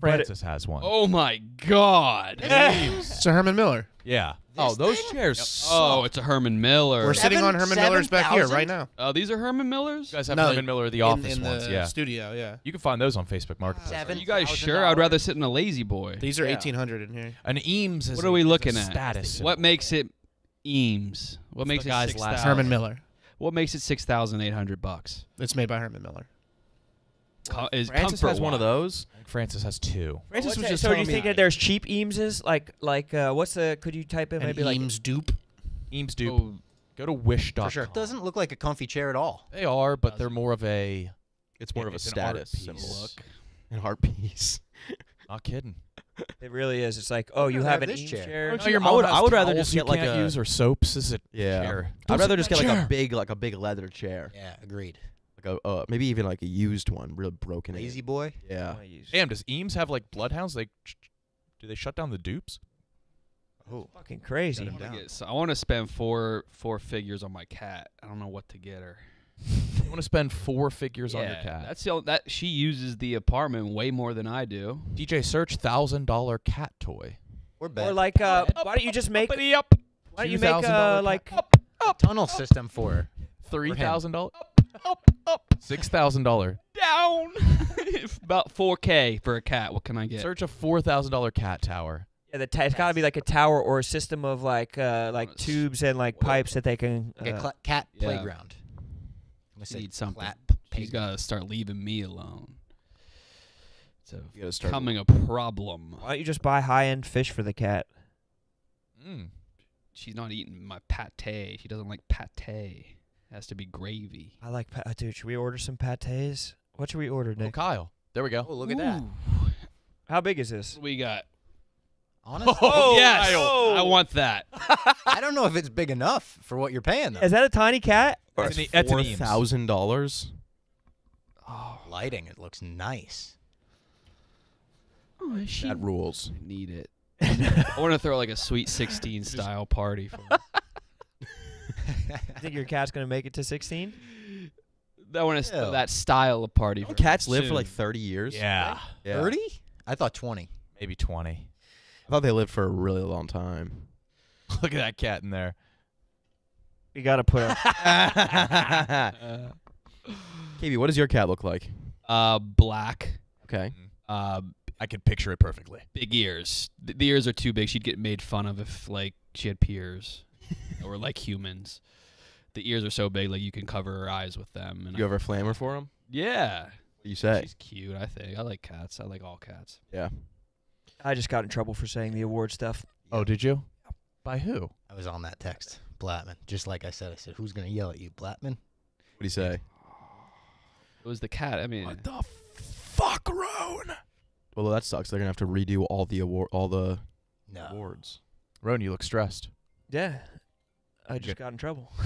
But it- Francis has one. Oh my god. It's a Herman Miller. Yeah. Oh, those thing? chairs. Oh, it's a Herman Miller. We're sitting on Seven- Herman Miller's back here 7,000? right now. Oh, these are Herman Millers. You guys have No, Herman Miller, the in, office in ones. the Yeah. studio, yeah. You can find those on Facebook Marketplace. Are Seven you guys sure? I'd rather sit in a lazy boy. These are Yeah. 1800 in here. An Eames is What are we is a looking at? Status. What makes it Eames? What It's makes the it guy's last thousand? Herman Miller. What makes it six thousand eight hundred bucks? It's made by Herman Miller. Co- is Francis comfort has one of those. Francis has two. Francis What's was that- just so do you telling me- think that there's cheap Eameses? Like like uh, what's the? Could you type in An maybe like Eames dupe. Eames dupe. Oh, Go to wish.com. For sure. It doesn't look like a comfy chair at all. They are, but they're more of a. It's more of a It's an art status piece. symbol. look. An art piece. Not kidding. It really is. It's like, oh, you have have an this Eames chair. chair. Don't I your would- mom I would rather towels just you get like can't a- use or soaps is it? Yeah. chair. I'd rather just get that like a big like a big leather chair. Yeah, agreed. Like a uh, maybe even like a used one, real broken. in. Lazy boy. Yeah. I use- Damn, does Eames have like bloodhounds? They do they shut down the dupes? Oh, Fucking crazy. Shut him I wanna down. get- so I want to spend four four figures on my cat. I don't know what to get her. You want to spend four figures on your Yeah, cat? That's the only, that she uses the apartment way more than I do. DJ search thousand dollar cat toy. We're bad. Or like, uh, why don't you just make? Uppity up. Why don't you make $2,000 uh, like? tunnel system for her. Three dollars. Six thousand dollar. down. About 4K for a cat. What can I get? Search a four thousand dollar cat tower. Yeah, the ta- it's got to be like a tower or a system of like uh like Honest. tubes and like pipes that they can. Like a uh, cla- cat yeah. playground. I'm gonna say Need something. clat She's playground. got to start leaving me alone. It's a You gotta start. becoming a problem. why don't you just buy high end fish for the cat? Mm. She's not eating my pate. She doesn't like pate. It has to be gravy. I like pa- uh, dude. Should we order some pates? What should we order, Oh, Kyle. There we go. Oh, look at that. How big is this? We got? Honestly, Oh, yes. Kyle. I want that. I don't know if it's big enough for what you're paying though. Is that a tiny cat? That's an, that's an Four Eames. thousand dollars. Oh, Lighting, it looks nice. oh she That rules. need it. I want to throw like a sweet 16 style party for her. You think your cat's gonna make it to 16? I want to Ew. that style of party. For her Cats live for soon. like thirty years. Yeah. Yeah. Thirty? I thought twenty. Maybe twenty. I thought they lived for a really long time. Look at that cat in there. We gotta put a Uh, KB, what does your cat look like? uh, black. Okay. Uh, I can picture it perfectly. big ears. The, the ears are too big. She'd get made fun of if like she had peers or like humans. The ears are so big, like you can cover her eyes with them. And You I- ever flammer for him? yeah, What you say? she's cute. I think I like cats. I like all cats. Yeah. I just got in trouble for saying the award stuff. Oh, did you? By who? I was on that text. Blattman. Just like I said, I said, who's gonna yell at you, Blattman? What do you say? It was the cat. I mean, What the fuck, Rone? Well, that sucks. They're gonna have to redo all the award, all the No. awards. Rone, you look stressed. Yeah. I just got in trouble.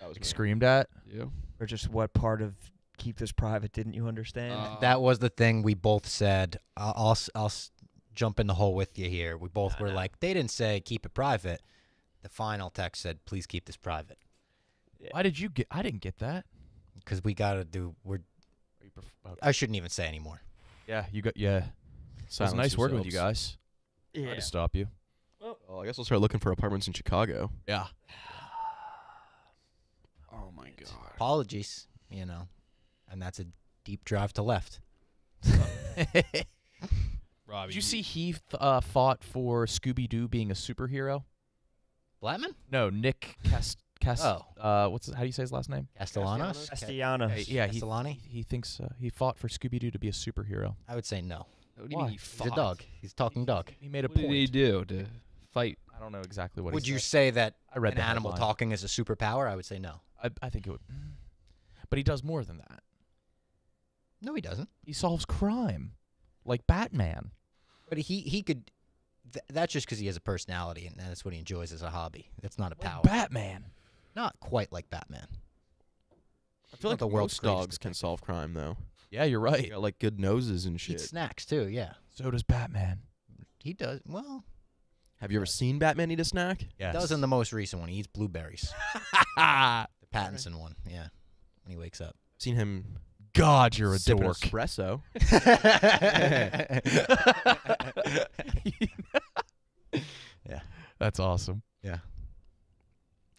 That was Like, screamed at. you. or just what part of keep this private didn't you understand? Uh, That was the thing we both said. I'll, I'll, s- I'll s- jump in the hole with you here. We both were like, they didn't say keep it private. The final text said, please keep this private. Why did you get? I didn't get that. Because we got to do, we're, Are you pref- okay. I shouldn't even say anymore. Yeah, you got. Yeah, it was Silence nice working with you yourselves. guys. Tried yeah. to stop you. Well, I guess we'll start looking for apartments in Chicago. Yeah. my god. Apologies, you know. And that's a deep drive to left. Robbie, Did you see he th- uh, fought for Scooby Doo being a superhero? Blattman? No, Nick Cast. Cast Oh. Uh, what's his, how do you say his last name? Castellanos? Castellanos. Uh, yeah, he, Castellani? he he thinks uh, he fought for Scooby Doo to be a superhero. I would say no. What do you Why? mean he He's fought? a dog. He's a talking dog. He made a What point. did he do to fight? I don't know exactly what. Would he you said. say that I read an the animal headline. talking is a superpower? I would say no. I, I think it would. But he does more than that. No, he doesn't. He solves crime, like Batman. But he he could. Th- that's just because he has a personality and that's what he enjoys as a hobby. That's not a Like power. Batman. not quite like Batman. I feel Not like the the world's most dogs can solve crime though. Yeah, you're right. got like good noses and Eat shit. snacks too. Yeah, So does Batman. he does. Well, Have you ever seen Batman eat a snack? Yes. does in the most recent one. He eats blueberries. the Pattinson one. Yeah, when he wakes up. Seen him God, you're a sip an dork. espresso. Yeah. That's awesome. Yeah.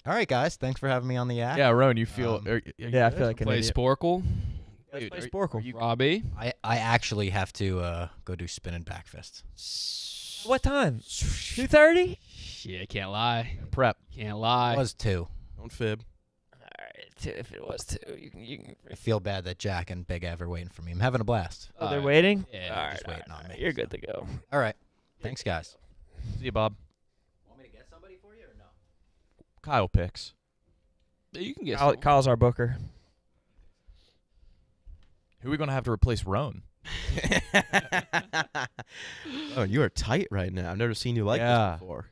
All right, guys. Thanks for having me on the app. Yeah, Rone, you feel? Um, are- are you Yeah, I feel like an Play idiot. Sporcle. Let's Dude, play are- Sporcle. you- Robbie. I I actually have to uh, go do spin and back fist. What time? Two thirty. Yeah, can't lie. prep. Can't It lie. was two. Don't fib. All right. If it was two, you can. You can I feel bad that Jack and Big Ev are waiting for me. I'm having a blast. oh, they're Alright. waiting. Yeah, all they're right, just waiting all on right, me, You're good to go. All right. Thanks, guys. See you, Bob. Want me to get somebody for you or no? Kyle picks. You can get Kyle, some. Kyle's our booker. Who are we gonna have to replace Rone? oh, you are tight right now. I've never seen you like Yeah. this before.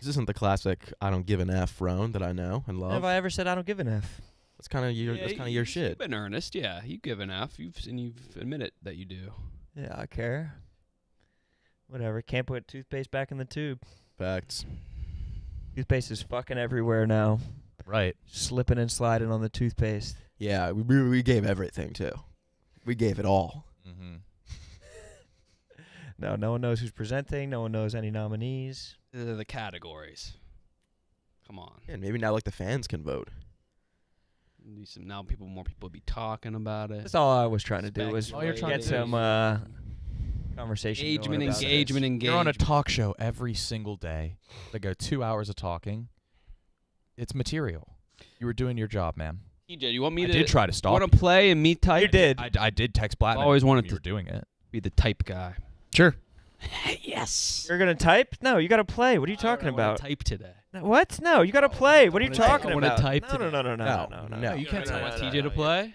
This isn't the classic "I don't give an f" Rone that I know and love. Have I ever said I don't give an F? That's kind of your. Yeah, that's kind of you- your You've shit. been earnest, yeah. You give an F. You've and you've admitted that you do. Yeah, I care. Whatever. Can't put toothpaste back in the tube. Facts. Toothpaste is fucking everywhere now. Right. Slipping and sliding on the toothpaste. Yeah, we, we we gave everything too. We gave it all. Mm-hmm. No, no one knows who's presenting. No one knows any nominees. The, the categories. Come on. Yeah, and maybe now like the fans can vote. Need some now. People, more people be talking about it. That's all I was trying to do was All you're trying get to do some uh, conversation. going engagement, about engagement, this. engagement. You're on a talk show every single day. They go two hours of talking. It's material. You were doing your job, man. TJ, you want me I to? did try to stop. Want to play and meet type? You did. I, I did text Blattman. Always wanted when to- you were doing it. Be the type guy. Sure. yes. You're gonna type? No, you gotta play. What are you I talking about? Type today. No, What? No, you gotta oh, play. What are you wanna type- talking I wanna about? type no, no, today. no, no, no, No, no, no, no. You can't I type. want TJ to no. play.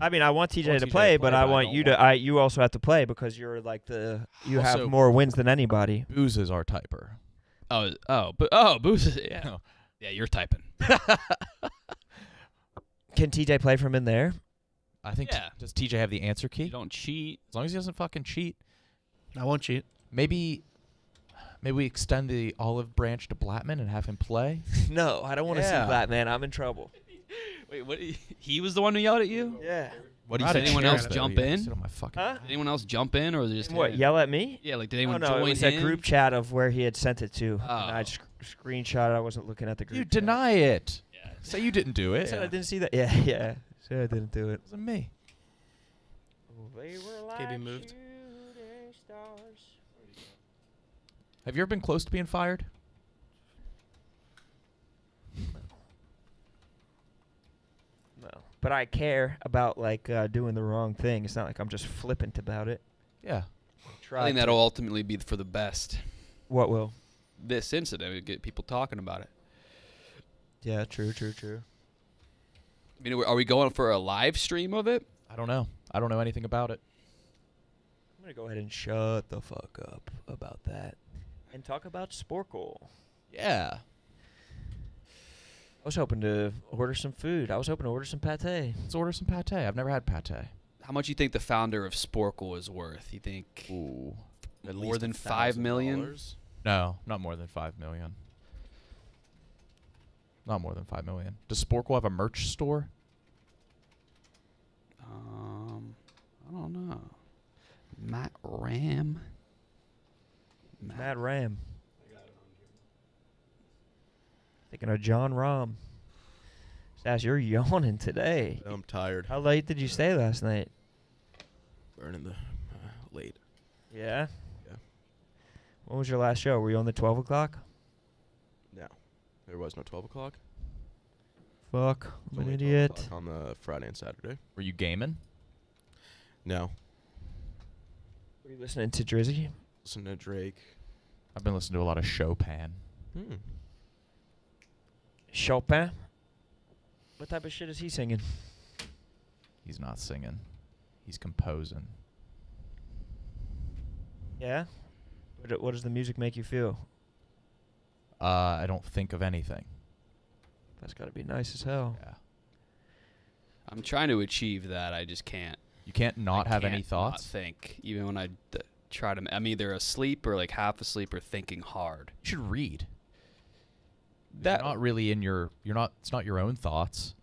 I mean, I want TJ, want to TJ to play, play, but but I I want don't you to. want- I you also have to play because you're like the you have more wins than anybody. Booze is our typer. Oh, oh, but oh, Boost. Yeah, No. yeah, you're typing. Can TJ play from in there? I think. Yeah. Does TJ have the answer key? You don't cheat. As long as he doesn't fucking cheat. I won't cheat. Maybe. Maybe we extend the olive branch to Blattman and have him play. No, I don't want to Yeah. see Batman. I'm in trouble. Wait, what? He was the one who yelled at you. Yeah. What do you Not Did a say? anyone chair, else though. jump You in? sit on my fucking- Huh? Did anyone else jump in, or was it just What? him? Yell at me? Yeah, like did Oh anyone no, join it was him? a group chat of where he had sent it to. and oh. I Oh. sc- screenshot. it. I wasn't looking at the group. You chat. deny it. Yeah. Say you didn't do I it. said I It didn't see that. Yeah, yeah. Said I didn't do it. It wasn't me. KB moved. Have you ever been close to being fired? No, No. but I care about like uh, doing the wrong thing. It's not like I'm just flippant about it. Yeah. Try I think that'll ultimately be for the best. What will? This incident would get people talking about it. Yeah, true, true, true. I mean, are we going for a live stream of it? I don't know. I don't know anything about it. I'm gonna go ahead and shut the fuck up about that and talk about Sporcle. Yeah. I was hoping to order some food. I was hoping to order some pate. Let's order some pate. I've never had pate. How much you think the founder of Sporcle is worth? You think Ooh. At more least than five million? $1,000. No, not more than five million. Not more than five million. Does Sporcle have a merch store? Um, I don't know. Matt Ram. Matt Ram. Thinking of John Rom. Sass, you're yawning today. I'm tired. How late did you stay last night? Burning the uh, late. Yeah. Yeah. When was your last show? Were you on the 12 o'clock? No, there was no 12 o'clock. Fuck, I'm an idiot. on the Friday and Saturday. Were you gaming? No, Were you listening to Drizzy? Listening to Drake. I've been listening to a lot of Chopin. Hmm. Chopin? What type of shit is he singing? He's not singing. He's composing. Yeah? What, what does the music make you feel? Uh, I don't think of anything. That's got to be nice as hell. Yeah. I'm trying to achieve that. I just can't. You can't not I have any can't thoughts. Not think even when I d- try to. I'm either asleep or like half asleep or thinking hard. You should read. That you're not really in your. You're not. It's not your own thoughts.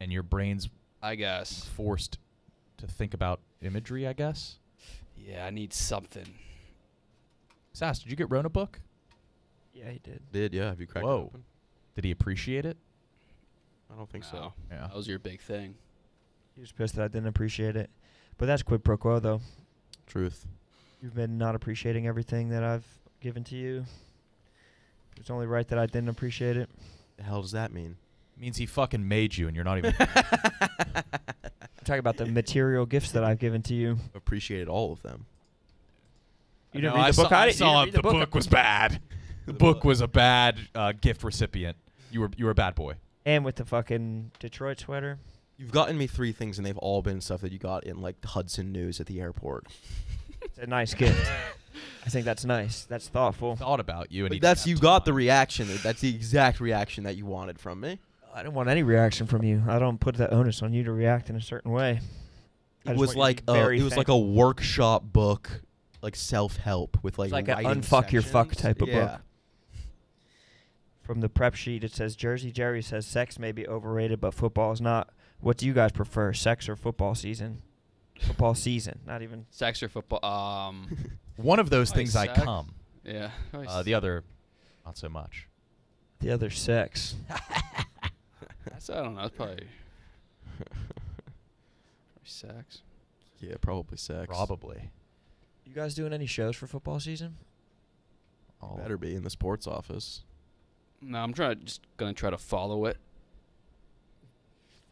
And your brain's I guess. forced to think about imagery. I guess. Yeah, I need something. Sass, did you get Rona book? Yeah, he did. Did yeah? Have you cracked Whoa. it open? Did he appreciate it? I don't think No. so. Yeah. That was your big thing. He was pissed that I didn't appreciate it. But that's quid pro quo, though. Truth. You've been not appreciating everything that I've given to you. It's only right that I didn't appreciate it. The hell does that mean? It means he fucking made you, and you're not even. I'm talking about the material gifts that I've given to you. Appreciated all of them. You didn't No, read I the book. Saw, I I didn't- you saw didn't read the the book, book. was bad. The book was a bad uh, gift recipient. You were you were a bad boy. And with the fucking Detroit sweater. You've gotten me three things, and they've all been stuff that you got in like Hudson News at the airport. It's a nice gift. I think that's nice. That's thoughtful. Thought about you, and But he that's didn't you have got the time. reaction. That's the exact reaction that you wanted from me. I don't want any reaction from you. I don't put the onus on you to react in a certain way. I It just was want you to like be a, very it was like a thankful. workshop book, like self help with like It's like a writing unfuck your fuck sections. type of yeah. book. From the prep sheet, it says Jersey Jerry says sex may be overrated, but football is not. What do you guys prefer, sex or football season? Football season, not even. Sex or football? Um, One of those Probably things I come. yeah. Uh, the other, not so much. The other sex. That's, I don't know. It's probably, probably sex. Yeah, probably sex. Probably. You guys doing any shows for football season? Oh, Better be in the sports office. No, I'm trying. Just gonna try to follow it.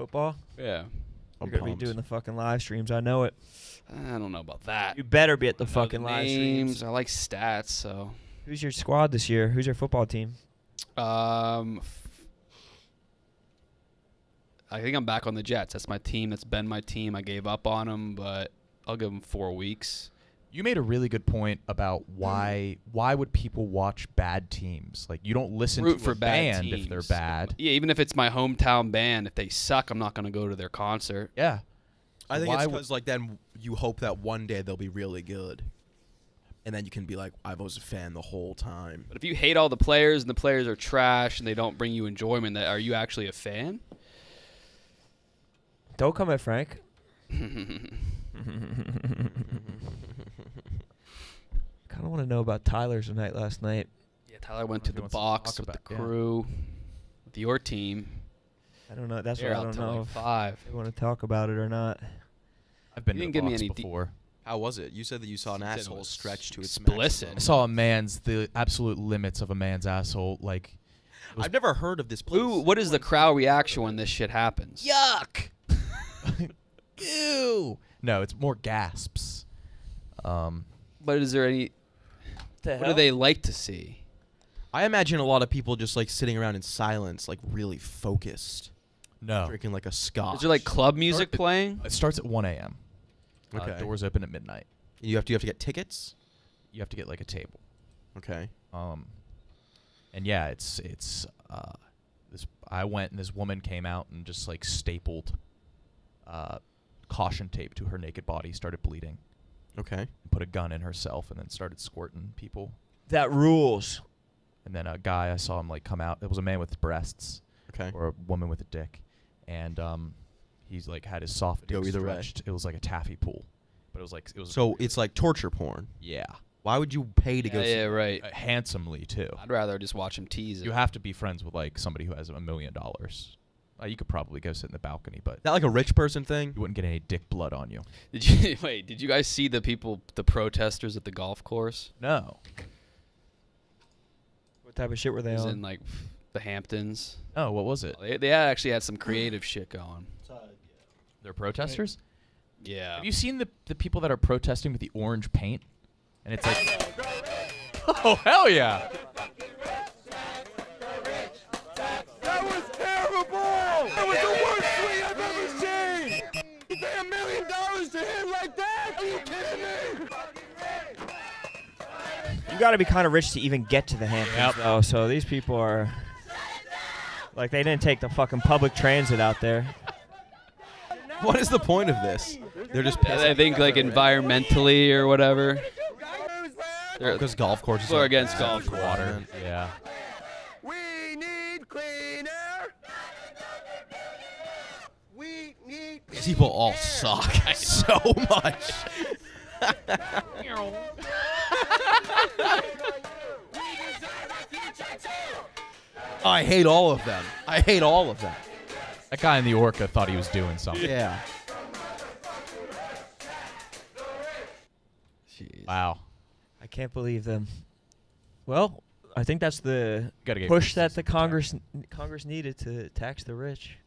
Football? Yeah. I'm You're gonna pumped. be doing the fucking live streams. I know it. I don't know about that. You better be at the I know fucking live names. streams. I like stats, so. Who's your squad this year? Who's your football team? Um, f- I think I'm back on the Jets. That's my team. That's been my team. I gave up on them, but I'll give them four weeks. You made a really good point about why why would people watch bad teams? Like you don't listen Root to for a bad band teams. if they're bad. Yeah, even if it's my hometown band, if they suck, I'm not gonna go to their concert. Yeah. I think Why it's would- because like then you hope that one day they'll be really good, and then you can be like, I was a fan the whole time. But if you hate all the players and the players are trash and they don't bring you enjoyment, that are you actually a fan? Don't come at Frank. kind of want to know about Tyler's night last night. Yeah, Tyler went to the wants to box talk with the about- yeah. crew. with your team. I don't know. That's They're what I don't know like if five. they want to talk about it or not. I've been You to didn't the give me box any de- before. How was it? You said that you saw an You said it asshole was stretched to its explicit. I saw a man's the absolute limits of a man's asshole. Like, I've never heard of this place. Ooh, what is the crowd reaction when this shit happens? yuck. Ew. No, it's more gasps. Um, But is there any? What do they like to see? I imagine a lot of people just like sitting around in silence, like really focused, no. drinking like a scotch. Is there like club music Start- playing? It starts at 1 a.m. Okay. Uh, doors open at midnight. You have to you have to get tickets. You have to get like a table. Okay. Um, and yeah, it's it's uh, this. I went and this woman came out and just like stapled, uh, caution tape to her naked body, started bleeding, Okay. put a gun in herself, and then started squirting people. That rules. And then a guy I saw him like come out. It was a man with breasts Okay. or a woman with a dick, and um, he's like had his soft Go dick either way. stretched. It was like a taffy pool, but it was like it was So it's like torture porn. yeah, Why would you pay to Yeah, go? see yeah, right. uh, handsomely too. I'd rather just watch him tease it. You have to be friends with like somebody who has a million dollars. Uh, you could probably go sit in the balcony, but not like a rich person thing? you wouldn't get any dick blood on you. Did you wait? Did you guys see the people, the protesters at the golf course? No. What type of shit were It they was on? in like the Hamptons. Oh, what was it? They, they actually had some creative shit going. They're protesters. Yeah. Have you seen the the people that are protesting with the orange paint? And it's like, oh hell yeah! Got to be kind of rich to even get to the Hamptons, Yep. though. So these people are like they didn't take the fucking public transit out there. What is the point of this? They're just Yeah, I think like environmentally or whatever. They're- because golf courses People are are against golf water. Yeah. We need clean air. We need. These people all suck so much. I hate all of them. I hate all of them. That guy in the Orca thought he was doing something. Yeah. Jeez. Wow. I can't believe them. Well, I think that's the Gotta get push that the Congress Congress needed to tax the rich.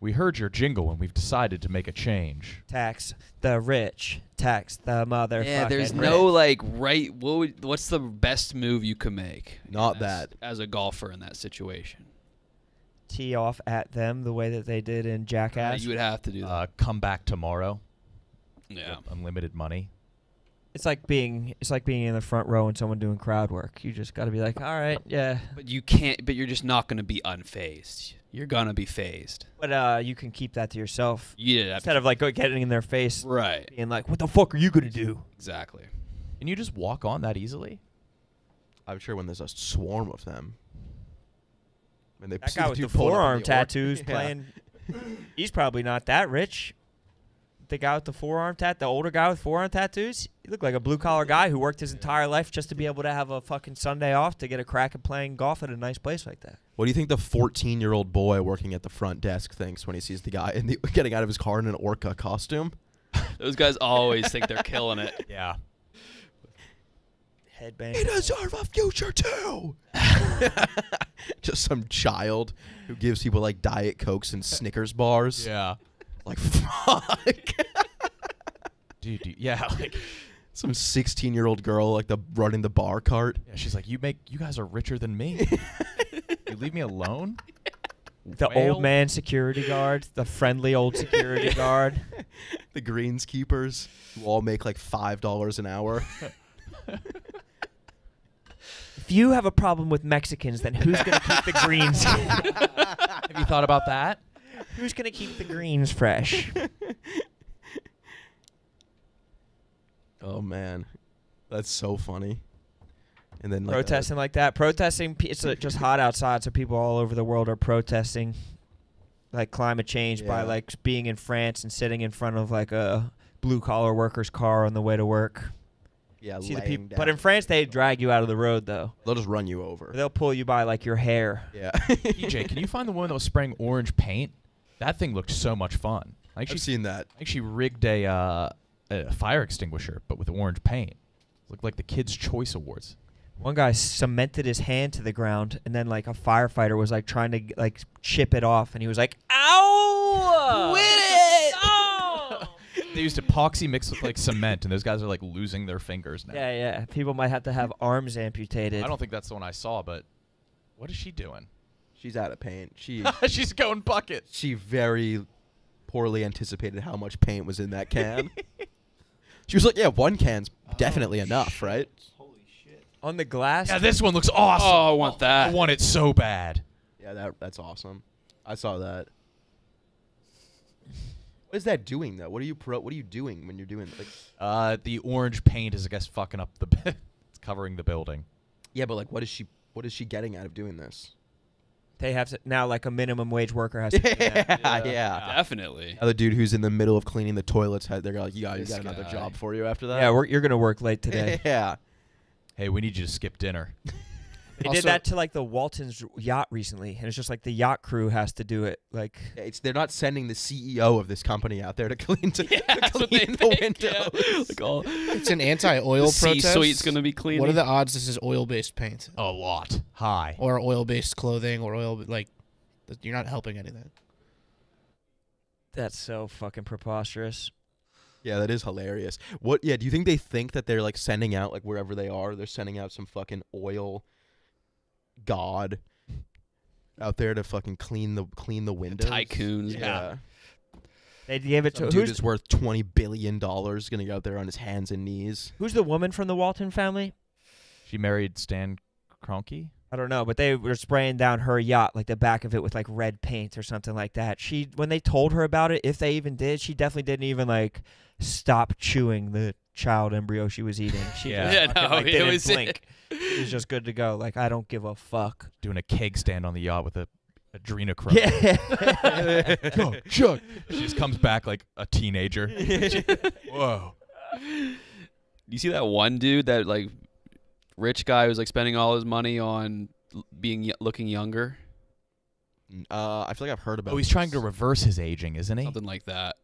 We heard your jingle and we've decided to make a change. Tax the rich. Tax the mother. Yeah, there's no like right. What would, what's the best move you could make? Not as, that. as a golfer in that situation. tee off at them the way that they did in Uh, Jackass. you would have to do that. Uh, come back tomorrow. yeah. with Unlimited money. it's like being it's like being in the front row and someone doing crowd work. You just got to be like, all right, yeah. But you can't. But you're just not going to be unfazed. You're gonna be phased. But uh, you can keep that to yourself Yeah. instead of like getting in their face, right. And like, "What the fuck are you gonna do?" Exactly. And you just walk on that easily? I'm sure when there's a swarm of them. And they That see guy with the dude pulling up in forearm the orc- tattoos Yeah. playing. He's probably not that rich. The guy with the forearm tat, the older guy with forearm tattoos, he looked like a blue collar guy who worked his entire life just to be able to have a fucking Sunday off to get a crack at playing golf at a nice place like that. What do you think the 14 year old boy working at the front desk thinks when he sees the guy in the, getting out of his car in an orca costume? Those guys always think they're killing it. Yeah. Headbang. He deserves a future too. Just some child who gives people like Diet Cokes and Snickers bars. Yeah. Like fuck. Dude, dude, yeah, like some 16 year old girl like the running the bar cart. yeah, she's like, You make you guys are richer than me. you leave me alone? The Whale? old man security guard, the friendly old security guard. The greenskeepers who all make like five dollars an hour. If you have a problem with Mexicans, then who's gonna keep the greens? Have you thought about that? Who's gonna keep the greens fresh? oh man, that's so funny. And then like protesting like that. Protesting. pe- It's uh, just hot outside, so people all over the world are protesting, like climate change by like being in France and sitting in front of like a blue collar worker's car on the way to work. Yeah, see the laying people. down. But in France, they drag you out of the road though. they'll just run you over. They'll pull you by like your hair. Yeah. EJ, can you find the woman that was spraying orange paint? That thing looked so much fun. I think I've she, seen that. I think she rigged a, uh, a fire extinguisher, but with orange paint. Looked like the Kids' Choice Awards. One guy cemented his hand to the ground, and then like a firefighter was like trying to like chip it off, and he was like, "Ow! With it! Oh!" They used epoxy mixed with like cement, and those guys are like losing their fingers now. yeah, yeah. People might have to have arms amputated. I don't think that's the one I saw, but what is she doing? She's out of paint. She She's going bucket. she very poorly anticipated how much paint was in that can. she was like, "Yeah, one can's definitely enough, right?" Holy shit! On the glass. Yeah, this one looks awesome. Oh, I want that. I want it so bad. Yeah, that that's awesome. I saw that. What is that doing though? What are you pro? What are you doing when you're doing like? Uh, the orange paint is, I guess, fucking up the. it's covering the building. Yeah, but like, what is she? What is she getting out of doing this? They have to, now like a minimum wage worker has to. do that. Yeah, yeah. Definitely. Now the dude who's in the middle of cleaning the toilets, had- they're like, "Yeah, got, you This got another guy. job for you after that." Yeah, we're, you're gonna work late today. yeah. Hey, we need you to skip dinner. They Also- did that to like the Walton's yacht recently, and it's just like the yacht crew has to do it. Like, It's they're not sending the CEO of this company out there to clean to, to that's what they clean the think, window. yeah. Like all It's an anti-oil the protest. C-suite's gonna be clean. What are the odds this is oil-based paint A lot. High. or oil-based clothing or oil like? You're not helping anything. that's so fucking preposterous. Yeah, that is hilarious. What? Yeah, do you think they think that they're like sending out like wherever they are, they're sending out some fucking oil god out there to fucking clean the clean the windows? tycoons, Yeah. They gave it Some to dude who's, is worth twenty billion dollars. Gonna go out there on his hands and knees. who's the woman from the Walton family? She married Stan Kroenke. I don't know, but they were spraying down her yacht, like the back of it with like red paint or something like that. She, when they told her about it, if they even did, she definitely didn't even like stop chewing the child embryo she was eating. She Yeah. just Yeah, fucking, no, like, it didn't was- blink. She was just good to go. Like I don't give a fuck. Doing a keg stand on the yacht with a adrenochrome. Yeah. Go, chug. She just comes back like a teenager. Whoa. You see that one dude, that like rich guy who's like spending all his money on being y- looking younger, Uh, I feel like I've heard about. Oh, he's trying to reverse his aging, isn't he? something like that.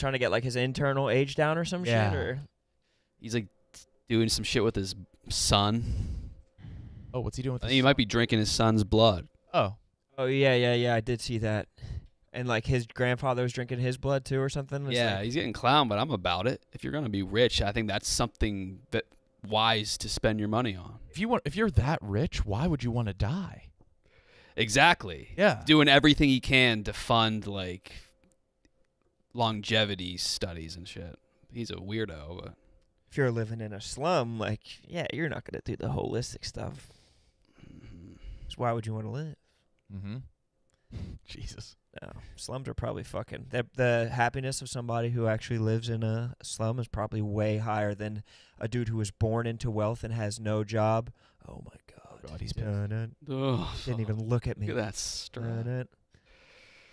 Trying to get like his internal age down or some Yeah. shit. Or He's like doing some shit with his son. Oh, what's he doing with I his think he might be drinking his son's blood. Oh. oh yeah, yeah, yeah. I did see that. And like his grandfather was drinking his blood too, or something. It's Yeah, like- he's getting clown, but I'm about it. If you're gonna be rich, I think that's something that wise to spend your money on. If you want if you're that rich, why would you want to die? Exactly. Yeah. Doing everything he can to fund like longevity studies and shit. He's a weirdo, but if you're living in a slum, like yeah, you're not gonna do the holistic stuff. mm, 'Cause why would you want to live? Mm-hmm. Jesus. No, slums are probably fucking. The, the happiness of somebody who actually lives in a slum is probably way higher than a dude who was born into wealth and has no job. Oh my god. God, he's big. Dun-dun. Didn't even look at me. look at that strut.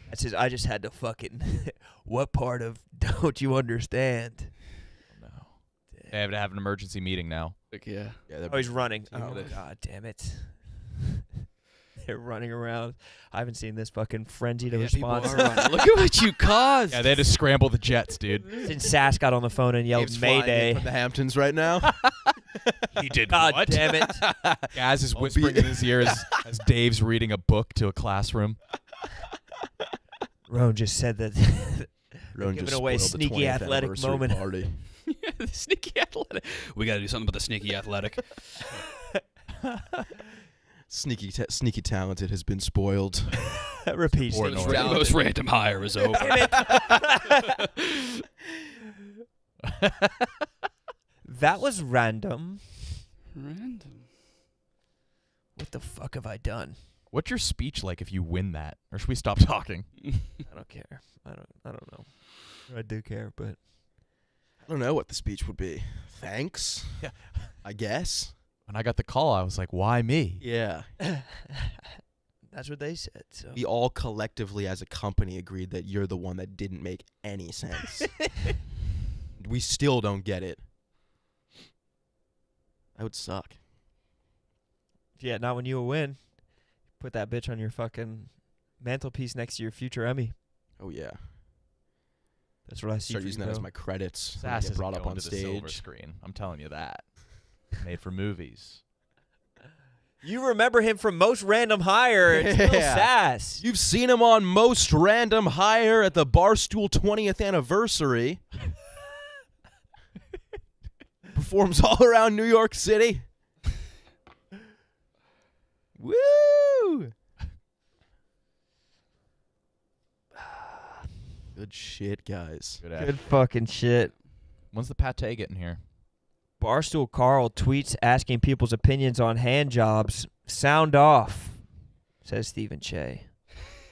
Dun-dun. That's his. I just had to fucking. what part of don't you understand? No. They have to have an emergency meeting now. Like, yeah. Yeah, Oh, he's running. Look Oh at it. god damn it. They're running around. I haven't seen this fucking frenzied a Yeah, response. Look at what you caused. Yeah, they had to scramble the jets, dude. since Sass got on the phone and yelled Dave's Mayday. from the Hamptons right now. He did God what? damn it. Gaz is whispering in his ear as, as Dave's reading a book to a classroom. Rone just said that Rone giving just away spoiled the sneaky athletic anniversary moment. Party. the sneaky athletic. We got to do something about the sneaky athletic. Sneaky, ta- sneaky talented has been spoiled. repeat. Or sneaky North. talent. Most random hire is over. That was random. random. What the fuck have I done? What's your speech like if you win that? Or should we stop talking? I don't care. I don't. I don't know. I do care, but I don't know what the speech would be. Thanks. Yeah. I guess. When I got the call, I was like, why me? Yeah. that's what they said. So We all collectively as a company agreed that you're the one that didn't make any sense. we still don't get it. That would suck. Yeah, not when you win. Put that bitch on your fucking mantelpiece next to your future Emmy. Oh yeah. That's what I see. Start for using you, that as my credits. His when I ass get isn't brought up going on to the silver stage. screen. I'm telling you that. Made for movies. You remember him from Most Random Hire. It's Lil Yeah. Sass. You've seen him on Most Random Hire at the Barstool 20th anniversary. Performs all around New York City. Woo! Good shit, guys. Good. Good fucking shit. When's the pate getting here? Barstool Carl tweets asking people's opinions on hand jobs. Sound off, says Stephen Che.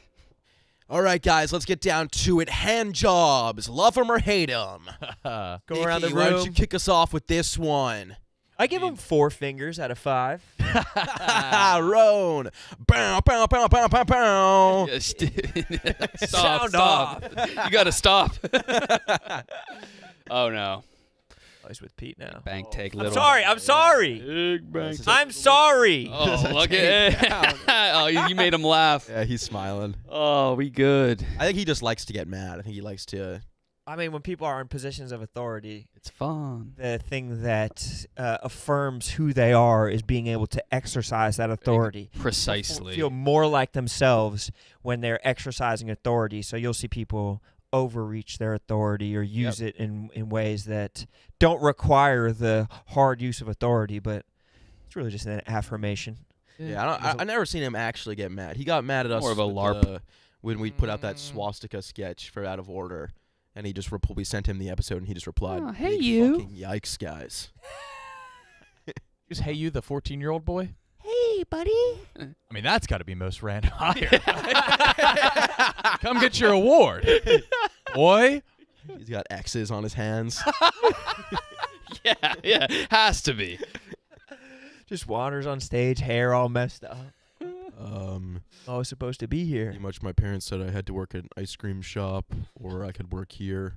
All right, guys, let's get down to it. Hand jobs, love them or hate them. Go around the room. Why don't you kick us off with this one? I give him four fingers out of five. Rone. Bow, bow, bow, bow, bow, bow. Yeah, st- stop, Sound stop. you gotta stop. oh no. Oh, he's with Pete now. Bank oh. take I'm little. sorry. I'm sorry. Big bank. I'm sorry. Oh, look at Oh, you you made him laugh. Yeah, he's smiling. Oh, we good. I think he just likes to get mad. I think he likes to. I mean, when people are in positions of authority, It's fun. the thing that uh, affirms who they are is being able to exercise that authority. Precisely. Feel more like themselves when they're exercising authority. So you'll see people overreach their authority or use it in, in ways that don't require the hard use of authority, but it's really just an affirmation. Yeah, I, don't, I, I never seen him actually get mad. He got mad at us More of a LARP. the- when we put out that Mm. swastika sketch for Out of Order, and he just rep- we sent him the episode, and he just replied, Oh, hey, "Big you." fucking yikes, guys." Just hey you, the 14 year old boy. Hey, buddy. I mean, that's got to be most random hire. Come get your award, boy. He's got X's on his hands. yeah, yeah. Has to be. Just wanders on stage, hair all messed up. Um, I was supposed to be here. pretty much, my parents said I had to work at an ice cream shop or I could work here.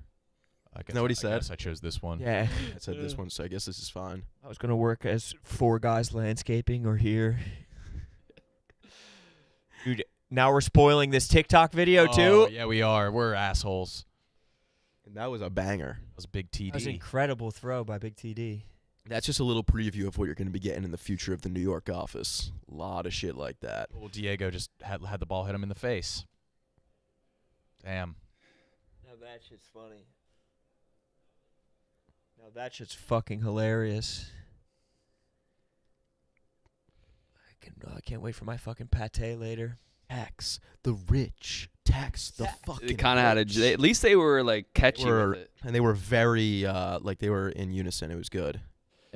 I guess that what he I said? guess I chose this one. Yeah. I said this one, so I guess this is fine. I was going to work as four guys landscaping or here. Dude, now we're spoiling this TikTok video Oh, too. yeah, we are. We're assholes. And that was a banger. That was big TD. That was an TD. incredible throw by Big TD. That's just a little preview of what you're going to be getting in the future of the New York office. A lot of shit like that. Well, Diego just had had the ball hit him in the face. Damn. Now that shit's funny. Now that shit's fucking hilarious. I can I can't wait for my fucking pate later. Tax the rich. Tax the fucking. They kind of had a. They, at least they were like catchy Were- it. and they were very uh like they were in unison. It was good.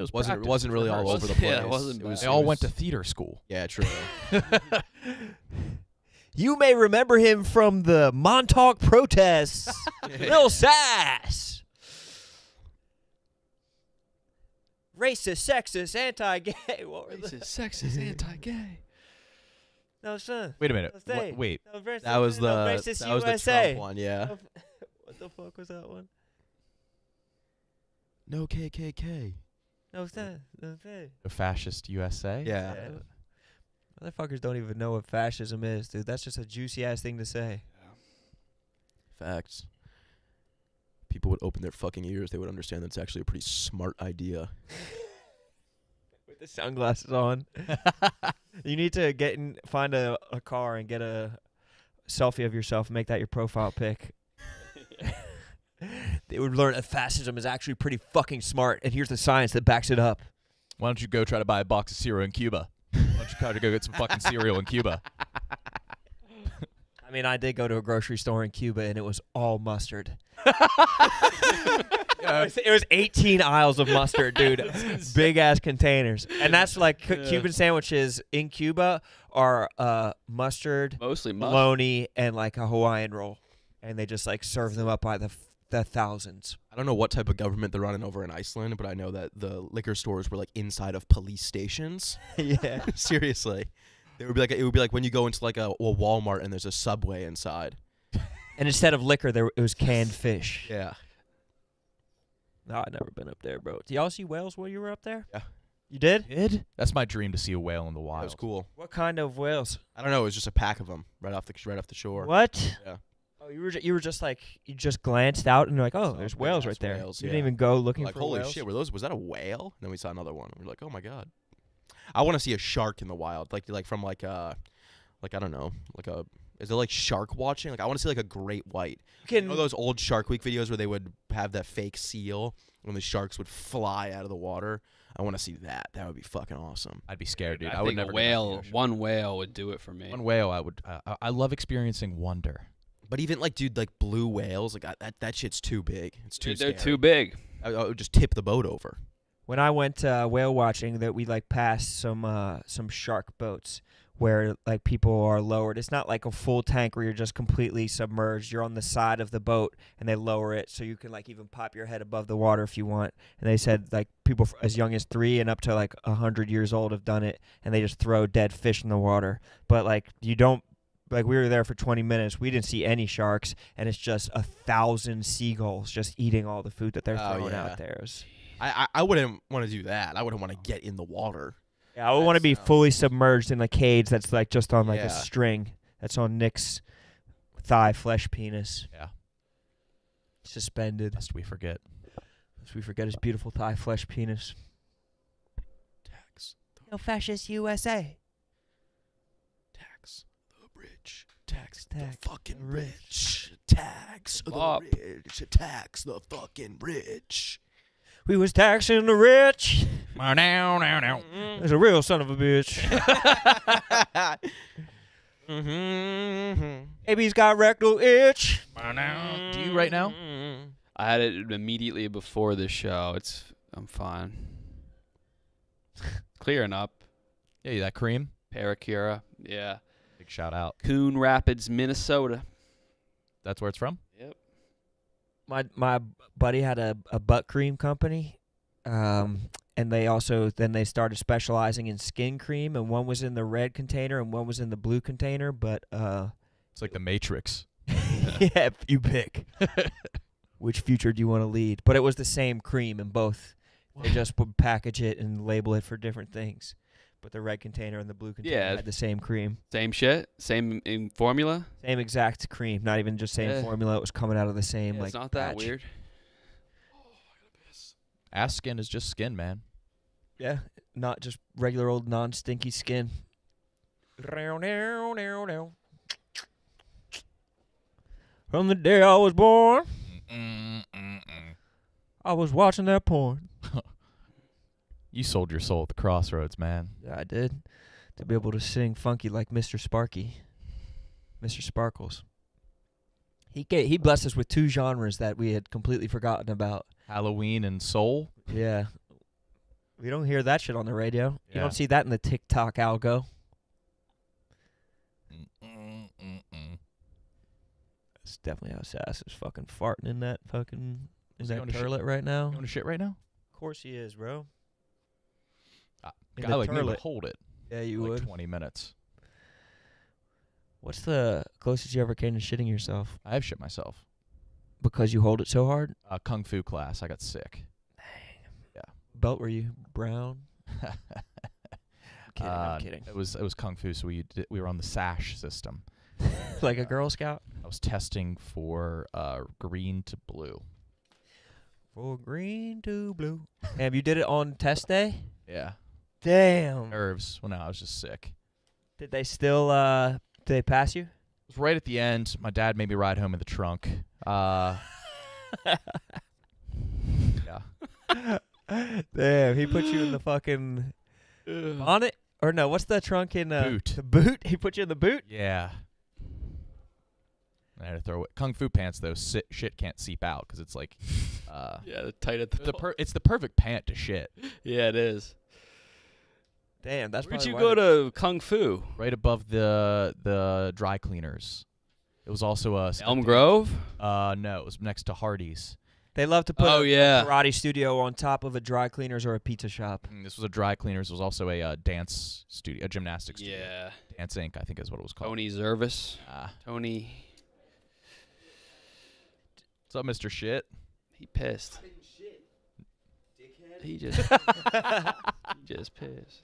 It was wasn't practice. wasn't really all over the place. Yeah, it wasn't It was- They bad. all it went to theater school. Yeah, true. You may remember him from the Montauk protests. Lil Sass. Racist, sexist, anti-gay. What were the? Racist, sexist, anti-gay. No, son. Wait a minute. Let's What- wait. That was, that was the no, that racist was the USA. Trump one. Yeah. what the fuck was that one? No KKK. No, it's not. No, it's not. The fascist USA. Yeah. Yeah. Motherfuckers don't even know what fascism is, dude. That's just a juicy ass thing to say. Facts. People would open their fucking ears. They would understand that's actually a pretty smart idea. With the sunglasses on. you need to get in, find a, a car and get a selfie of yourself and make that your profile pic. they would learn that fascism is actually pretty fucking smart, and here's the science that backs it up. Why don't you go try to buy a box of cereal in Cuba? Why don't you try to go get some fucking cereal in Cuba? I mean, I did go to a grocery store in Cuba, and it was all mustard. it, was, it was 18 aisles of mustard, dude. Big ass containers. And that's like cu- Cuban sandwiches in Cuba are uh, mustard, Mostly must. bologna, and like a Hawaiian roll. And they just like serve them up by the, f- the thousands. I don't know what type of government they're running over in Iceland, but I know that the liquor stores were like inside of police stations. yeah. Seriously. It would be like it would be like when you go into like a, a Walmart and there's a Subway inside. And instead of liquor, there it was canned fish. Yeah. No, I've never been up there, bro. Do y'all see whales while you were up there? Yeah. You did? Did? That's my dream to see a whale in the wild. That wild. was cool. What kind of whales? I don't know. It was just a pack of them right off the right off the shore. What? Yeah. Oh, you were ju- you were just like you just glanced out and you're like, oh, Saw there's big whales ass right there. whales, you yeah. didn't even go looking like for holy whales. shit, were those was that a whale? And then we saw another one. and We're like, oh my god. I want to see a shark in the wild, like like from like uh, like I don't know, like a is it like shark watching? Like I want to see like a great white. You You can know those old Shark Week videos where they would have that fake seal when the sharks would fly out of the water. I want to see that. That would be fucking awesome. I'd be scared, dude. I, I, would think never a get out in the whale, ocean. one whale would do it for me. One whale, I would. Uh, I- I love experiencing wonder. But even like dude, like blue whales, like I, that that shit's too big. It's too. They're, they're scary. too big. I, I would just tip the boat over. when I went uh, whale watching, that we like passed some uh, some shark boats where like people are lowered. It's not like a full tank where you're just completely submerged. You're on the side of the boat and they lower it so you can like even pop your head above the water if you want. And they said like people f- as young as three and up to like a hundred years old have done it, and they just throw dead fish in the water. But like you don't. Like we were there for 20 minutes, we didn't see any sharks, and it's just a thousand seagulls just eating all the food that they're Oh, throwing yeah. out there. Was- I I, I wouldn't want to do that. I wouldn't want to get in the water. Yeah, I would want to be That's, fully submerged in a cage that's like just on like Yeah. a string that's on Nick's thigh flesh penis Yeah. suspended. Lest we forget. Lest we forget his beautiful thigh flesh penis. Tax, No fascist USA. tax the rich, tax, Tax the fucking the rich, tax the Bop. rich, tax the fucking rich. We was taxing the rich. My now, now, now. There's a real son of a bitch. mm-hmm. Maybe he's got rectal itch. Now. Do you right now? I had it immediately before the show. It's I'm fine. Clearing up. Yeah, that cream. Paracura. Yeah. Big shout out. Coon Rapids, Minnesota. That's where it's from. Yep. My my buddy had a, a butt cream company. Um and they also then they started specializing in skin cream and one was in the red container and one was in the blue container, but uh It's like the Matrix. yeah, you pick. Which future do you want to lead? But it was the same cream in both. They just would package it and label it for different things. But the red container and the blue container Yeah. had the same cream. Same shit. Same in formula. Same exact cream, not even just same Yeah. formula. It was coming out of the same Yeah, like it's not that batch. weird. Ass skin is just skin, man. Yeah, not just regular old non-stinky skin. From the day I was born, I was watching that porn. You sold your soul at the crossroads, man. Yeah, I did. To be able to sing funky like Mr. Sparky, Mr. Sparkles. He ga- he blessed us with two genres that we had completely forgotten about. Halloween and soul. Yeah. We don't hear that shit on the radio. You don't see that in the TikTok algo. It's definitely how Sass is fucking farting in that fucking in Is that going to right now. You want to shit right now? Of course he is, bro. In Guy like me would turlet. hold it. Yeah, you like would. 20 minutes. What's the closest you ever came to shitting yourself? I have shit myself. Because you hold it so hard? Uh, kung fu class. I got sick. Dang. Yeah. Belt were you brown? kidding, I'm Uh, kidding. It was it was kung fu, so we did, we were on the sash system. like a Girl Scout? I was testing for uh, green to blue. For green to blue. Damn, you did it on test day? Yeah, Damn. nerves. Well, no, I was just sick. Did they still uh did they pass you? It was right at the end. My dad made me ride home in the trunk. Uh, yeah, Damn, he put you in the fucking bonnet? Or no, what's the trunk in uh Boot. the boot? He put you in the boot? yeah. I had to throw it. Kung fu pants though, sit, shit can't seep out because it's like, uh, Yeah, the tight at the. the per- it's the perfect pant to shit. yeah, it is. Damn, that's Where'd you why go to Kung Fu? Right above the the dry cleaners. It was also a Elm Grove. Uh, no, it was next to Hardee's. They love to put Oh a yeah. karate studio on top of a dry cleaners or a pizza shop. Mm, This was a dry cleaners. It was also a uh, dance studio, a gymnastics studio. Yeah. Dance Inc. I think is what it was called. Tony Zervis. Ah, Tony. what's up, Mr. Shit? He pissed. He just, he just pissed.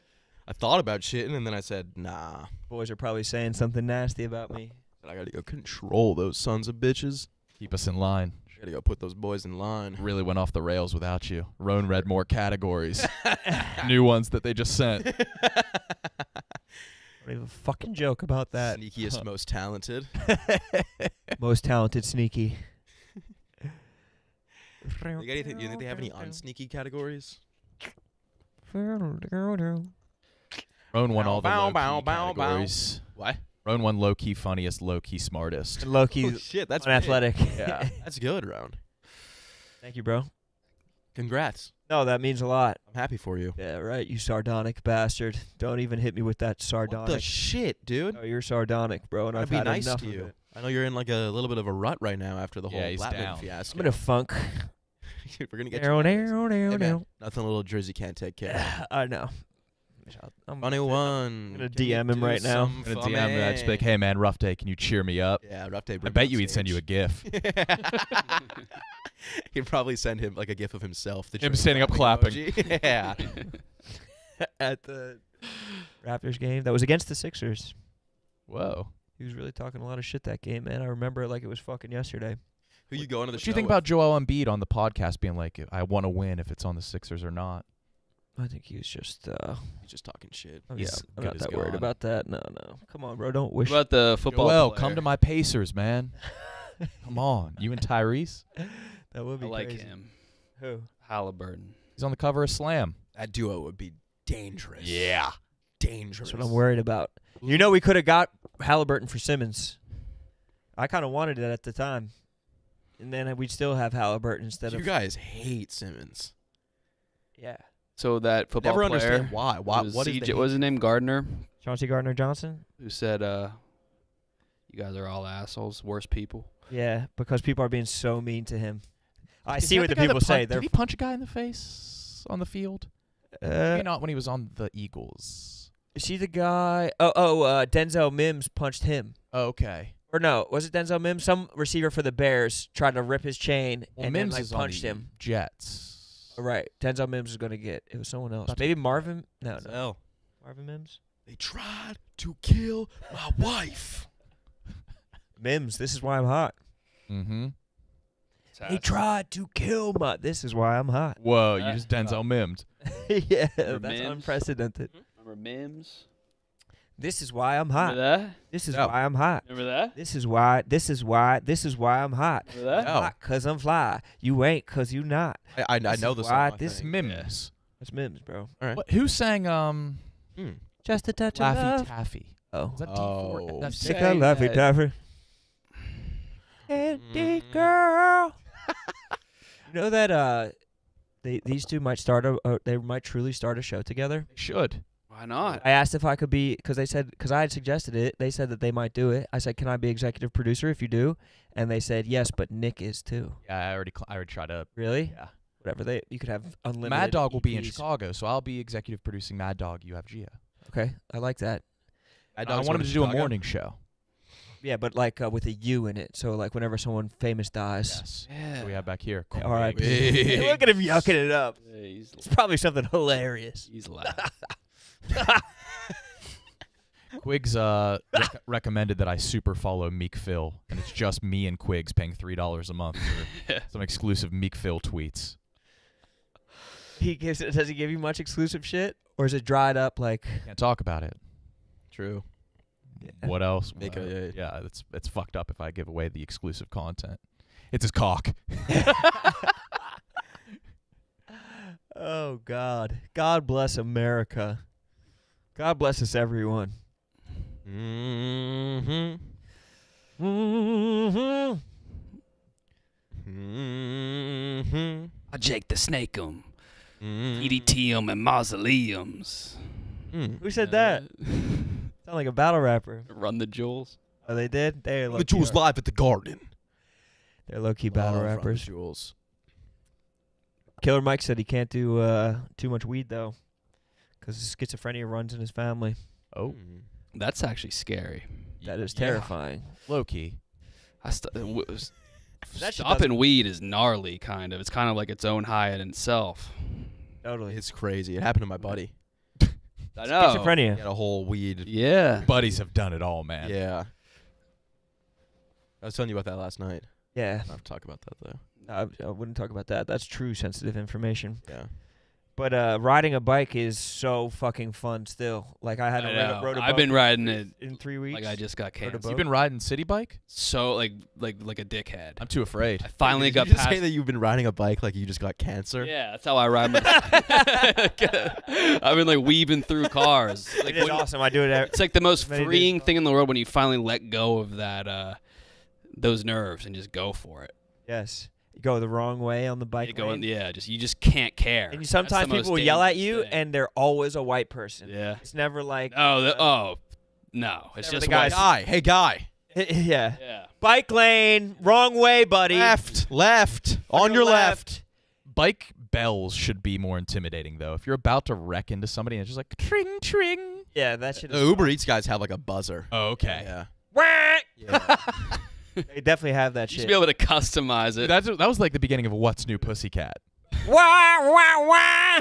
I thought about shitting and then I said, nah. Boys are probably saying something nasty about me. I gotta go control those sons of bitches. Keep us in line. I gotta go put those boys in line. Really went off the rails without you. Rone read more categories, new ones that they just sent. Don't even fucking joke about that. Sneakiest, most talented. Most talented sneaky. You got anything? Do you think they have any unsneaky categories? Rone won all the Bow, low bow, key bow, bow. categories. What? Rone won low key funniest, low key smartest. Low Oh key shit, that's athletic. Yeah. That's good, round. Thank you, bro. Congrats. No, that means a lot. I'm happy for you. Yeah, right. You sardonic bastard. Don't even hit me with that What sardonic. the shit, dude? no, you're sardonic, bro, and I'd I've be had nice enough to of you. it. I know you're in like a little bit of a rut right now after the Yeah, whole he's Blackman down. fiasco. I'm in a funk. We're gonna get Down, you. out of this. down, Hey, down, man, nothing a little Drizzy can't take care of. I know. I'm Funny one. I'm gonna can you DM him do right now. something I'm gonna for DM him. I'd just be like, me? hey man, rough day. Can you cheer me up? Yeah, rough day. I bet you he'd send you a stage. gif. He'd probably send him like a gif of himself. the Him cheering standing up emoji. yeah. at the Raptors game. That was against the Sixers. Whoa. He was really talking a lot of shit that game, man. I remember it like it was fucking yesterday. Who you going to the What show do you think with? about Joel Embiid on the podcast being like, I want to win if it's on the Sixers or not? I think he was just. uh He's just talking shit. oh, He's yeah, I'm good not as that worried gone. about that. No, no. Come on, bro. Don't What wish. about the football? Joel, player? come to my Pacers, man. Come on. You and Tyrese? that would I be like crazy. him. Who? Haliburton. He's on the cover of Slam. That duo would be dangerous. Yeah. Dangerous. That's what I'm worried about. You know, we could have got Haliburton for Simmons. I kind of wanted it at the time, and then we'd still have Haliburton instead of You of. guys hate Simmons. yeah. So that football Never player. understand why. Why? was What is CJ the what was his name? Gardner, Chauncey Gardner Johnson. who said, uh, "You guys are all assholes, worst people." Yeah, because people are being so mean to him. I Is see that what the, guy that people say. punched- They're Did he punch a guy in the face on the field? uh, Maybe not when he was on the Eagles. is he the guy? Oh, oh, uh, Denzel Mims punched him. Okay. Or no, was it Denzel Mims? Some receiver for the Bears tried to rip his chain Well, and Mims then like is punched on the him. Jets. Right, Denzel Mims was gonna get. It was someone else. Maybe Marvin. No, no, Hell. Marvin Mims. They tried to kill my wife. Mims. This is why I'm hot. Mm-hmm. He tried to kill my. This is why I'm hot. Whoa, you Uh, just Denzel mimmed. yeah, Remember that's Mims? unprecedented. Remember Mims? This is why I'm Remember hot. that? This is No. why I'm hot. Remember that? This is why. This is why. This is why I'm hot. Remember that? No. Hot cause I'm fly. You ain't cause you not. I, I, I This know is the why song. I this It's think. Mims. That's Mims, bro. All right. What, who sang um Hmm. Just a touch of Laffy love. Taffy? Oh. Is that Oh. D4? That's Take a Sang lovey that- dovey. Handy Mm. girl. you know that uh, they these two might start a uh, they might truly start a show together. should. Why not? I asked if I could be because they said because I had suggested it. They said that they might do it. I said, "Can I be executive producer if you do?" And they said, "Yes, but Nick is too." Yeah, I already cl- I already tried to. Really? Yeah. Whatever they you could have unlimited. Mad Dog will be in EPs. Chicago, so I'll be executive producing Mad Dog. You have Gia. Okay, I like that. Mad I Dog's want going him to do a Chicago? morning show. Yeah, but like uh, with a U in it. So like whenever someone famous dies. Yes. Yeah. So we have back here. All right. Big. Look at him yucking it up. Yeah, he's, It's probably something hilarious. he's loud. Quigs uh, rec- recommended that I super follow Meek Mill, and it's just me and Quigs paying three dollars a month for some exclusive Meek Mill tweets. He gives it. Does he give you much exclusive shit, or is it dried up like? Can't talk about it. True. What else? Make Uh, a- yeah, it's it's fucked up if I give away the exclusive content. It's his cock. Oh God! God bless America. God bless us, everyone. Mm-hmm. Mm-hmm. Mm-hmm. I Jake the Snake 'em, Mm-hmm. EDT 'em, and mausoleums. Mm. Who said that? Sound like a battle rapper. Run the jewels. Oh, they did. They're low The Jewels live at the Garden. They're low key battle Love Run the rappers. Jewels. Killer Mike said he can't do uh, too much weed though, because schizophrenia runs in his family. Oh, Mm. That's actually scary. That is Yeah. terrifying. low key. I st- w- s- That shit stopping weed is gnarly, kind of. It's kind of like its own high in itself. Totally. It's crazy. It happened to my buddy. I know. He Schizophrenia. had a whole weed. Yeah. Buddies have done it all, man. Yeah. I was telling you about that last night. Yeah. I have to talk about that though. I, I wouldn't talk about that. That's true sensitive information. Yeah. But uh, riding a bike is so fucking fun still. Like I had I a rode, know. rode a I've been riding it in three weeks. like I just got Rode a canceled. boat. You've been riding city bike? So like like like a dickhead. I'm too afraid. I finally Did got you just past. say that you've been riding a bike like you just got cancer. Yeah, that's how I ride. My I've been like weaving through cars. Like, it is when- awesome. I do it. Every, It's like the most Many days freeing ago. thing in the world when you finally let go of that uh those nerves and just go for it. yes. You go the wrong way on the bike. You go in, lane. yeah, just you just can't care. And you, sometimes people will yell at you, thing. and they're always a white person. yeah. It's never like Oh, the, uh, oh, no, it's Never just the guys- Guy, hey guy. yeah. Yeah. Bike lane, wrong way, buddy. Left, left, on Fucking your left. Bike bells should be more intimidating, though. If you're about to wreck into somebody and it's just like tring, tring. Yeah, that should. The Is Uber Eats guys have like a buzzer. Oh, okay. Yeah. Wah! Yeah. They definitely have that You should shit. be able to customize it. That's, that was like the beginning of What's New Pussycat. Wah wah wah.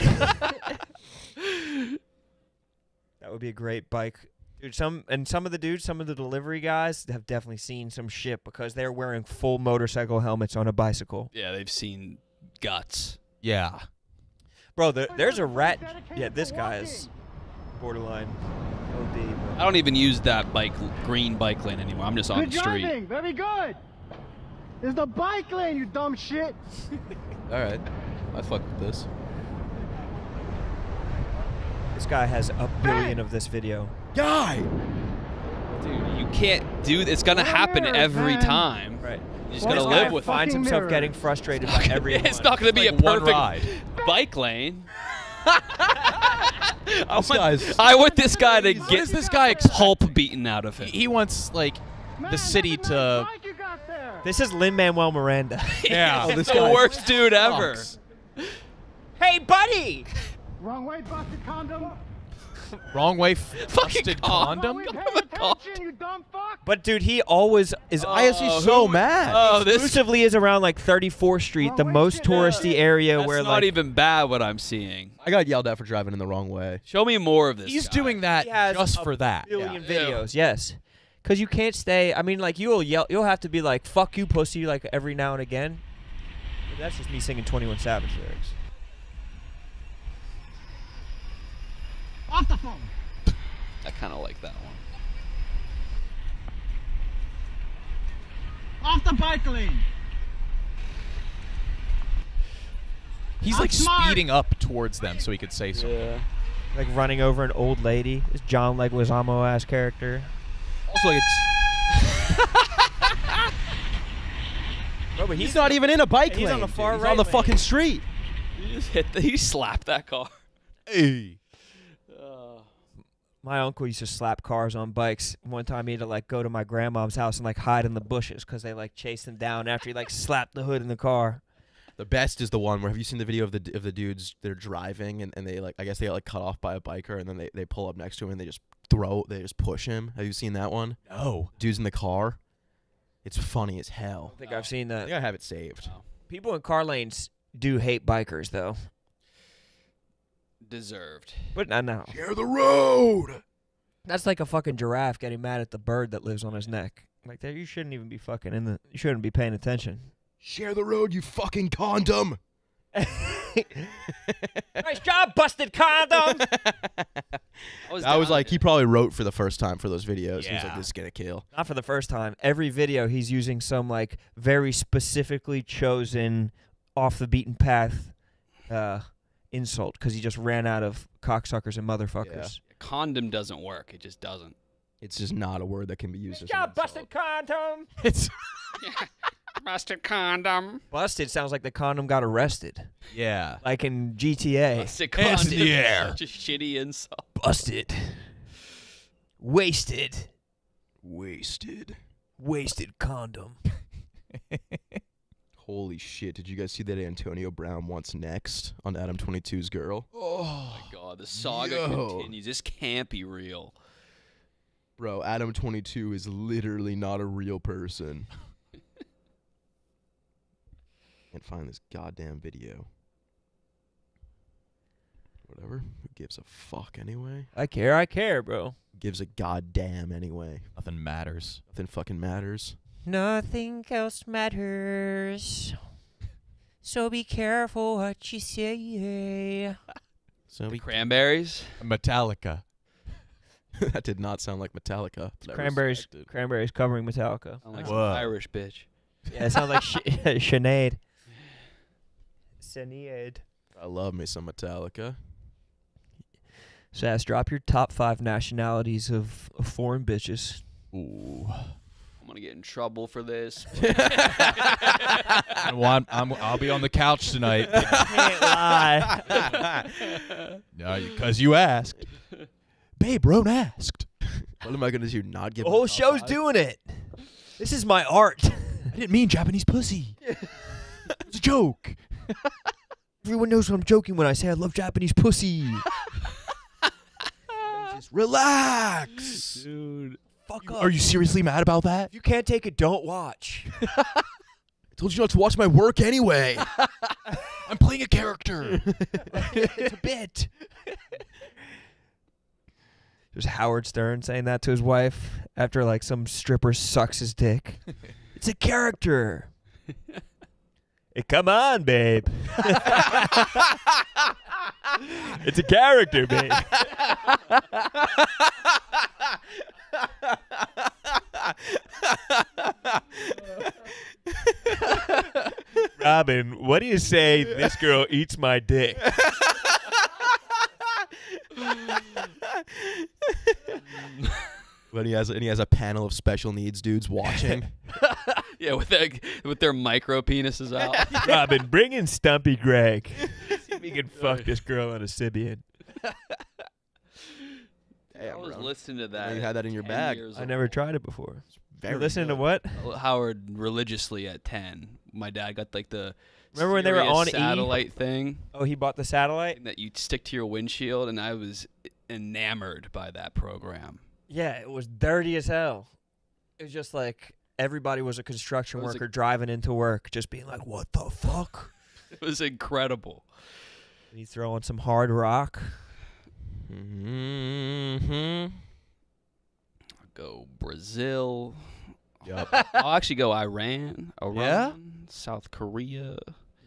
that would be a great bike. Dude, some and some of the dudes, some of the delivery guys have definitely seen some shit because they're wearing full motorcycle helmets on a bicycle. yeah, they've seen guts. Yeah. Bro, there, there's a rat. Yeah, this guy is borderline OD. I don't even use that bike green bike lane anymore. I'm just on Good the street. driving, very good. It's the bike lane, you dumb shit. All right. I fuck with this. This guy has a billion of this video. Guy. Dude, you can't do this. It's gonna What happen every man? time. Right. You just What gotta live with it. finds himself mirror? getting frustrated by everyone. It's not gonna be Like a perfect ride. bike lane. I This want, guy's- I want this guy to What get is this guy? pulp beaten out of him. He, he wants like Man, the city to. you got there. This is Lin Manuel Miranda. Yeah. Oh, this the worst dude ever. hey, buddy! Wrong way, busted condom. Wrong way. Fucking Busted condom. Wrong way, Come pay on, God. attention, you dumb fuck. But dude, he always is. Why is he so mad? Oh, this exclusively is around like 34th Street, the most touristy yeah. area that's where not like even bad what I'm seeing. I got yelled at for driving in the wrong way. Show me more of this. He's guy. doing that He has just a for that. billion Yeah. videos. Yes, because you can't stay. I mean, like you'll yell, you'll have to be like "fuck you, pussy" like every now and again. But that's just me singing 21 Savage lyrics. Off the phone. I kind of like that one. Off the bike lane. He's I'm like smart. speeding up towards them so he could say something. Like running over an old lady. This John Leguizamo ass character. Also, like it's Bro, but he's not even in a bike he's lane. He's on the dude. far He's on the lane. fucking street. He just hit. The, you slapped that car. Hey. My uncle used to slap cars on bikes. One time he had to like go to my grandmom's house and like hide in the bushes because they like chased him down after he like slapped the hood in the car. The best is the one where have you seen the video of the of the dudes they're driving and, and they like I guess they got like cut off by a biker and then they, they pull up next to him and they just throw they just push him. Have you seen that one? No. Dude's in the car. It's funny as hell. I think I've seen I that. think I have it saved. People in car lanes do hate bikers though. Deserved. But not now. Share the road. That's like a fucking giraffe getting mad at the bird that lives on his neck. Like that, you shouldn't even be fucking in the. You shouldn't be paying attention. Share the road, you fucking condom. nice job, busted condom. I was, I was like, he probably wrote for the first time for those videos. He was like, this is gonna kill. Not for the first time. Every video, he's using some like very specifically chosen, off the beaten path, uh, insult because he just ran out of cocksuckers and motherfuckers. condom doesn't work. It just doesn't. It's just not a word that can be used Nice as an job, insult. busted condom. It's Busted condom. Busted sounds like the condom got arrested, yeah. like in GTA. Busted Hands condom. in the air. Such a shitty insult. Busted. Wasted. Wasted. Wasted condom. Holy shit! Did you guys see that Antonio Brown wants next on Adam 22's Girl? Oh my god, the saga Yo. continues. This can't be real. Bro, Adam 22 is literally not a real person. Can't find this goddamn video. Whatever. Who gives a fuck anyway? I care. I care, bro. Gives a goddamn anyway. Nothing matters. Nothing fucking matters. Nothing else matters. So be careful what you say. So we Cranberries. Metallica. that did not sound like Metallica. but I Cranberries. respect it. Cranberries covering Metallica. Sound like some Whoa. Irish bitch. Yeah, it sounds like sh- Sinead. Sinead. I love me some Metallica. Sass, drop your top five nationalities of, of foreign bitches. Ooh. I'm gonna get in trouble for this. I want, I'm, I'll be on the couch tonight. Can't lie. No, because you asked. Babe, Rone asked. What am I gonna do? Not give The whole show's five? doing it. This is my art. I didn't mean Japanese pussy. It's a joke. Everyone knows I'm joking when I say I love Japanese pussy. Just relax. Dude. Fuck up. Are you seriously mad about that? If you can't take it, don't watch. I told you not to watch my work anyway. I'm playing a character. it's a bit. There's Howard Stern saying that to his wife after like some stripper sucks his dick. it's a character. Hey, come on, babe. it's a character, babe. Robin, what do you say this girl eats my dick? when he has and he has a panel of special needs dudes watching. Yeah, with their with their micro penises out. Robin, bring in Stumpy Greg. See if we can fuck this girl on a Sybian. I was bro. listening to that. you had that in your 10 bag. years I never tried it before. Very you listening to what? Howard religiously at ten. My dad got like the Remember when they were Sirius on E? satellite thing Oh, he bought the satellite? that you stick to your windshield, and I was enamored by that program. Yeah, it was dirty as hell. It was just like everybody was a construction It was a- worker driving into work, just being like, "What the fuck?" It was incredible. And he's throwing some hard rock. Mm-hmm. I'll go Brazil. Yup. I'll actually go Iran, Iran, Yeah? South Korea,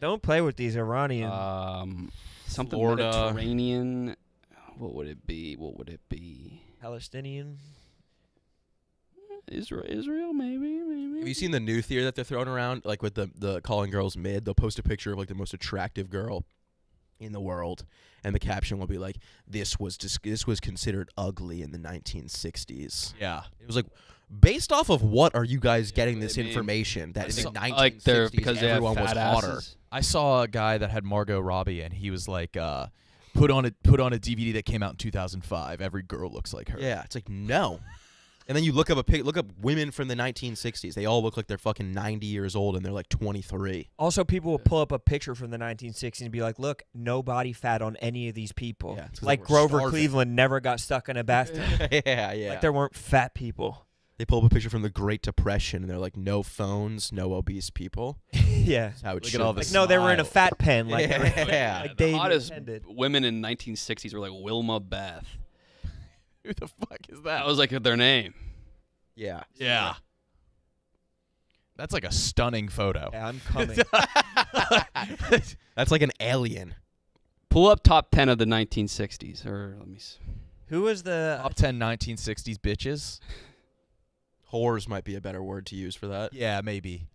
Don't play with these Iranian. um, something Florida. Mediterranean. What would it be? What would it be? Palestinian. Israel, Israel, maybe, maybe. Have you seen the new theory that they're throwing around? Like with the the calling girls mid, they'll post a picture of like the most attractive girl in the world, and the caption will be like, "This was just this was considered ugly in the 1960s." yeah. It was like, based off of what are you guys getting this I mean, information that in the 1960s like they're because everyone was fat hotter? asses. I saw a guy that had Margot Robbie, and he was like, uh, put on a put on a DVD that came out in 2005. Every girl looks like her. Yeah, it's like no. And then you look up a pic, look up women from the 1960s. They all look like they're fucking 90 years old and they're like 23. Also, people will pull up a picture from the 1960s and be like, "Look, no body fat on any of these people." Yeah, like Grover starving. Cleveland never got stuck in a bathtub. yeah, yeah. Like there weren't fat people. they pull up a picture from the Great Depression and they're like, no phones, no obese people. yeah. That's how it Look at all be. the Like no, they were in a smile. fat pen. Like they were- Yeah. like the Davey hottest intended. women in 1960s were like Wilma Beth. Who the fuck is That that? was like their name. Yeah. yeah. That's like a stunning photo. Yeah, I'm coming. That's like an alien. Pull up top 10 of the 1960s, or let me. s Who was the? Uh, top 10 1960s bitches. Whores might be a better word to use for that. Yeah, maybe.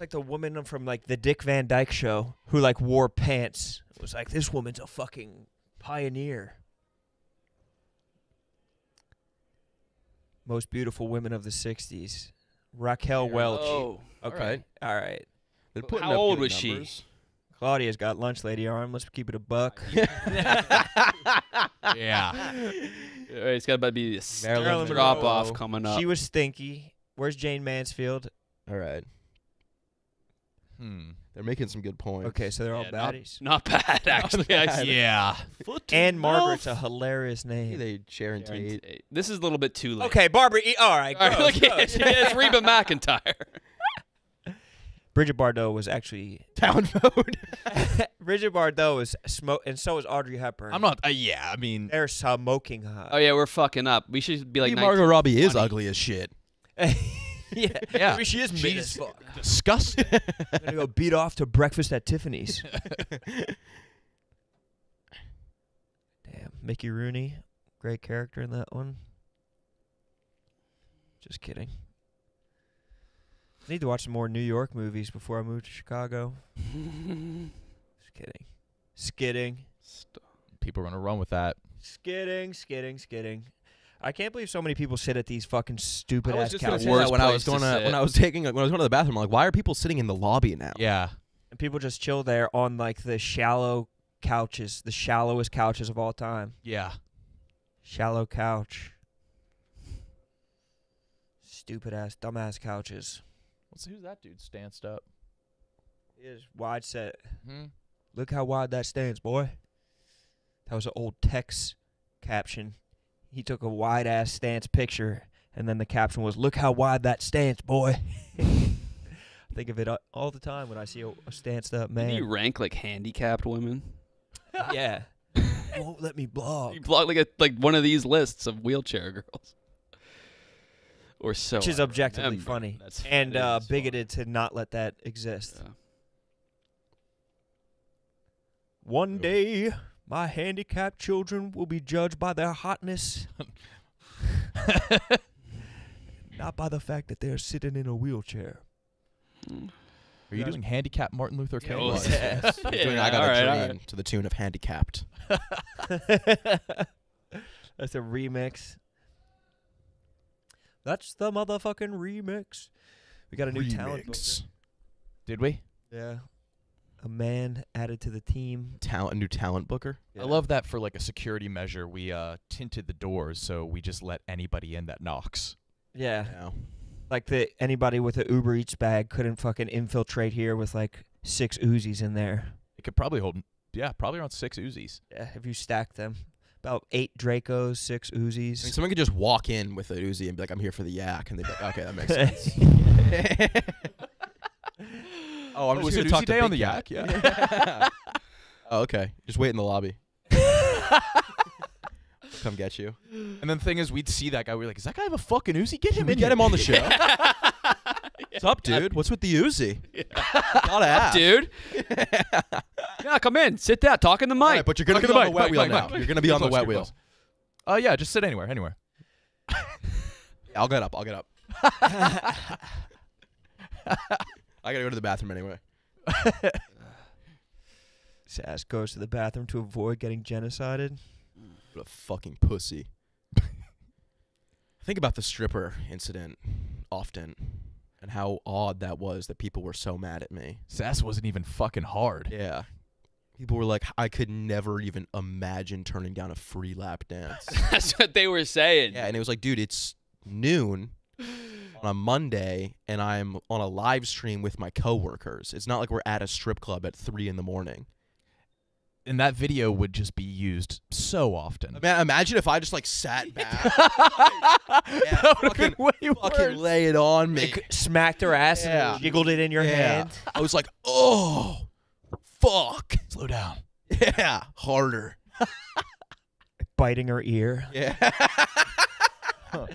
like the woman from like the Dick Van Dyke show who like wore pants. It was like this woman's a fucking pioneer. Most beautiful women of the '60s. Raquel Welch. Oh, Okay. alright. All right. They're How putting up old good was she? Claudia's got lunch lady arm. Let's keep it a buck. Yeah. it's got to be a Marilyn drop Monroe. off coming up. She was stinky. Where's Jayne Mansfield? All right. Hmm. They're making some good points. Okay, so they're all Yeah, not, baddies. not bad, actually. I see. Yeah. And Margaret's a hilarious Hey, name. they Sharon Sharon Tate. Tate. This is a little bit too late. Okay, Barbara. E- all right. All right, gross, look at gross. it. It's Reba McIntyre. Brigitte Bardot was actually Town Downvote. Brigitte Bardot was smoke, and so was Audrey Hepburn. I'm not. Uh, yeah, I mean, They're smoking hot. Oh yeah, we're fucking up. We should be like Maybe Margot 19 Robbie is ugly as shit. Yeah, Yeah. Maybe she is mid as She's fuck. disgusting. I'm gonna go beat off to breakfast at Tiffany's. Damn, Mickey Rooney, great character in that one. Just kidding. I need to watch some more New York movies before I move to Chicago. Just kidding. Skidding. People are gonna run with that. Skidding, skidding, skidding. I can't believe so many people sit at these fucking stupid ass couches. Worst that when I was going to, sit. when I was taking when I was going to the bathroom. I'm like, why are people sitting in the lobby now? Yeah. and people just chill there on like the shallow couches, the shallowest couches of all time. Yeah. Shallow couch. Stupid ass, dumbass couches. Let's see who's that dude stanced up. He Is wide set. Hmm. Look how wide that stands, boy. That was an old Tex caption. He took a wide ass stance picture, and then the caption was, "Look how wide that stance, boy." I think of it all the time when I see a, a stanced up Maybe you rank like handicapped women. yeah. Won't let me blog. You blog like a, like one of these lists of wheelchair girls. Or so. Which is objectively funny That's and uh, bigoted to not let that exist. funny. One day, my handicapped children will be judged by their hotness, not by the fact that they're sitting in a wheelchair. Yeah. Are you Guys- doing handicapped Martin Luther King? well, was. yes. I was doing Yeah, I got a right, dream right. to the tune of handicapped. That's a remix. That's the motherfucking remix. We got a new talent. booker. Did we? Yeah. A man added to the team. Talent, a new talent booker. I love that for like a security measure. We uh tinted the doors so we just let anybody in that knocks. Yeah. Now. Like the anybody with a Uber Eats bag couldn't fucking infiltrate here with like six Uzis in there. It could probably hold, yeah, probably around six Uzis. Yeah, if you stack them. About eight Dracos, six I mean, Uzis. someone could just walk in with a Uzi and be like, "I'm here for the yak," and they'd be like, "Okay, that makes sense." oh, I'm Oh, just is here to talk to Day on Big the Cat. yak? oh, okay. Just wait in the lobby. Come get you. And then the thing is, we'd see that guy. We're like, "Is that guy have a fucking Uzi? Get him Can in get here." him on the show? What's up, dude? What's with the Uzi? Gotta ask. Dude. yeah, come in. Sit down. Talk in the mic. All right, but you're gonna Talk be in the on the mic, wet mic, wheel mic, now. mic. You're gonna be on the wet close, wheel. get close. Uh, yeah, just sit anywhere, anywhere. I'll get up. I'll get up. I gotta go to the bathroom anyway. Sass goes to the bathroom to avoid getting genocided. What a fucking pussy. I think about the stripper incident often and how odd that was that people were so mad at me. Sass wasn't even fucking hard. Yeah. People were like, I could never even imagine turning down a free lap dance. That's what they were saying. yeah, and it was like, dude, it's noon on a Monday and I'm on a live stream with my coworkers. It's not like we're at a strip club at three in the morning. And that video would just be used so often. Man, imagine if I just like sat back, that would've been fucking- way fucking worse. lay it on me. Like, smacked her ass Yeah. and jiggled it in your Yeah. hand. I was like, oh, fuck. Slow down. Yeah, harder. Biting her ear. Yeah.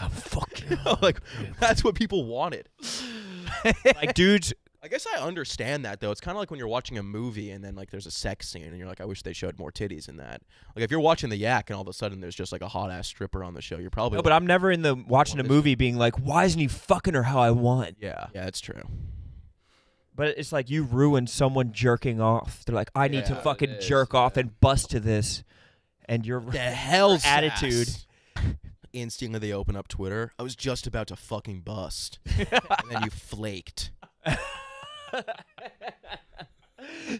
Yeah, fuck you. like that's what people wanted. like dudes I guess I understand that though. It's kind of like when you're watching a movie and then like there's a sex scene and you're like, I wish they showed more titties in that. Like if you're watching The Yak and all of a sudden there's just like a hot ass stripper on the show, you're probably No, but I'm never in the watching a movie being like, why isn't he fucking her how I want? Yeah. yeah, it's true. But it's like you ruined someone jerking off. They're like, I need to Yeah, fucking is, jerk off and bust to this. And you're The hell's attitude. sass. Instantly they open up Twitter. I was just about to fucking bust, and then you flaked.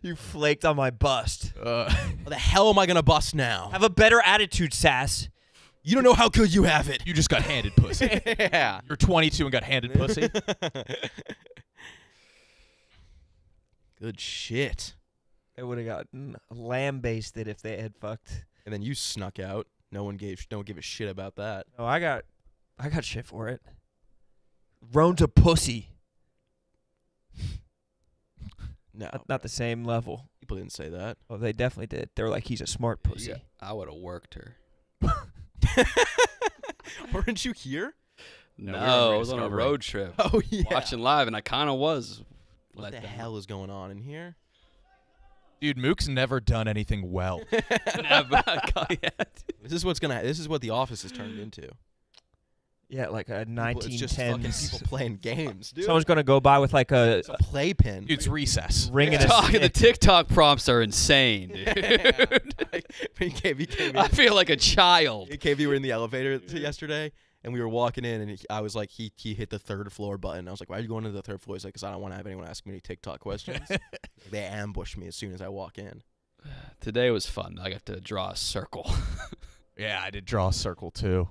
you flaked on my bust. Uh, How the hell am I gonna bust now? Have a better attitude, Sass. You don't know how good you have it. you just got handed pussy. yeah. You're 22 and got handed pussy. Good shit. They would have gotten lambasted if they had fucked. And then you snuck out. No one gave. don't give a shit about that. Oh, I got, I got shit for it. Rone's a pussy. No, Not, not the same level. people didn't say that. Oh, they definitely did. They were like, he's a smart pussy. Yeah, I would have worked her. Weren't you here? No, we were I was on a rediscovering. road trip Oh yeah. watching live, and I kind of was. What let the down. hell is going on in here? Dude, Mook's never done anything well. Never yet. This is what's gonna. This is what the office has turned into. Yeah, like a People- It's just fucking 1910s. people playing games, dude. Someone's gonna go by with like a it's a playpen. Dude, it's recess. ring and a TikTok, the stick. TikTok prompts are insane, dude. When KB came I in, feel like a child. KB were in the elevator t- yesterday, and we were walking in, and he, I was like, he he hit the third floor button. I was like, why are you going to the third floor? He's like, because I don't want to have anyone ask me any TikTok questions. they ambush me as soon as I walk in. Today was fun. I got to draw a circle. Yeah, I did draw a circle too.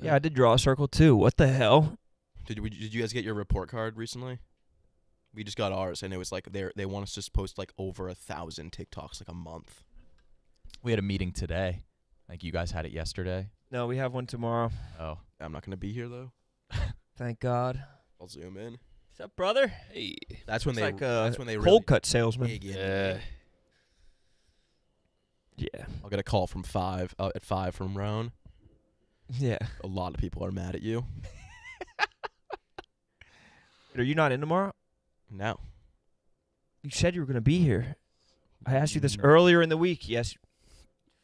Yeah, I did draw a circle too. What the hell? Did we, did you guys get your report card recently? We just got ours, and it was like they they want us to post like over a thousand TikToks like a month. We had a meeting today. I think you guys had it yesterday. No, we have one tomorrow. Oh, I'm not gonna be here though. Thank God. I'll zoom in. What's up, brother? hey. That's when Looks they. like a that's when they cold really cut salesman. dig in. Yeah. Yeah, I'll get a call from five uh, at five from Rone. yeah. A lot of people are mad at you. Are you not in tomorrow? No. You said you were gonna be here. I asked you this Mm. earlier in the week. Yes.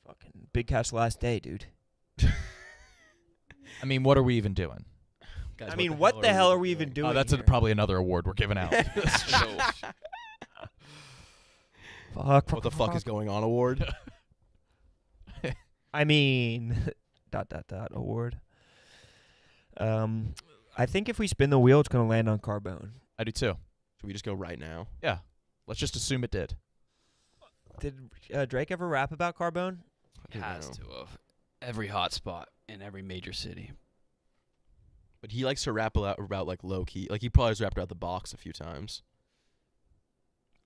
Fucking Big Cat's last day, dude. I mean, what are we even doing? Guys, I mean, what the hell are we even doing? oh, that's a, here? probably another award we're giving out. Fuck. What the fuck is going on? Award. I mean, dot dot dot award. Um, I think if we spin the wheel, it's gonna land on Carbone. I do too. Should we just go right now? Yeah. Let's just assume it did. Did uh, Drake ever rap about Carbone? It has to have. Every hotspot in every major city. But he likes to rap about, about like low key. Like he probably has rapped about the box a few times.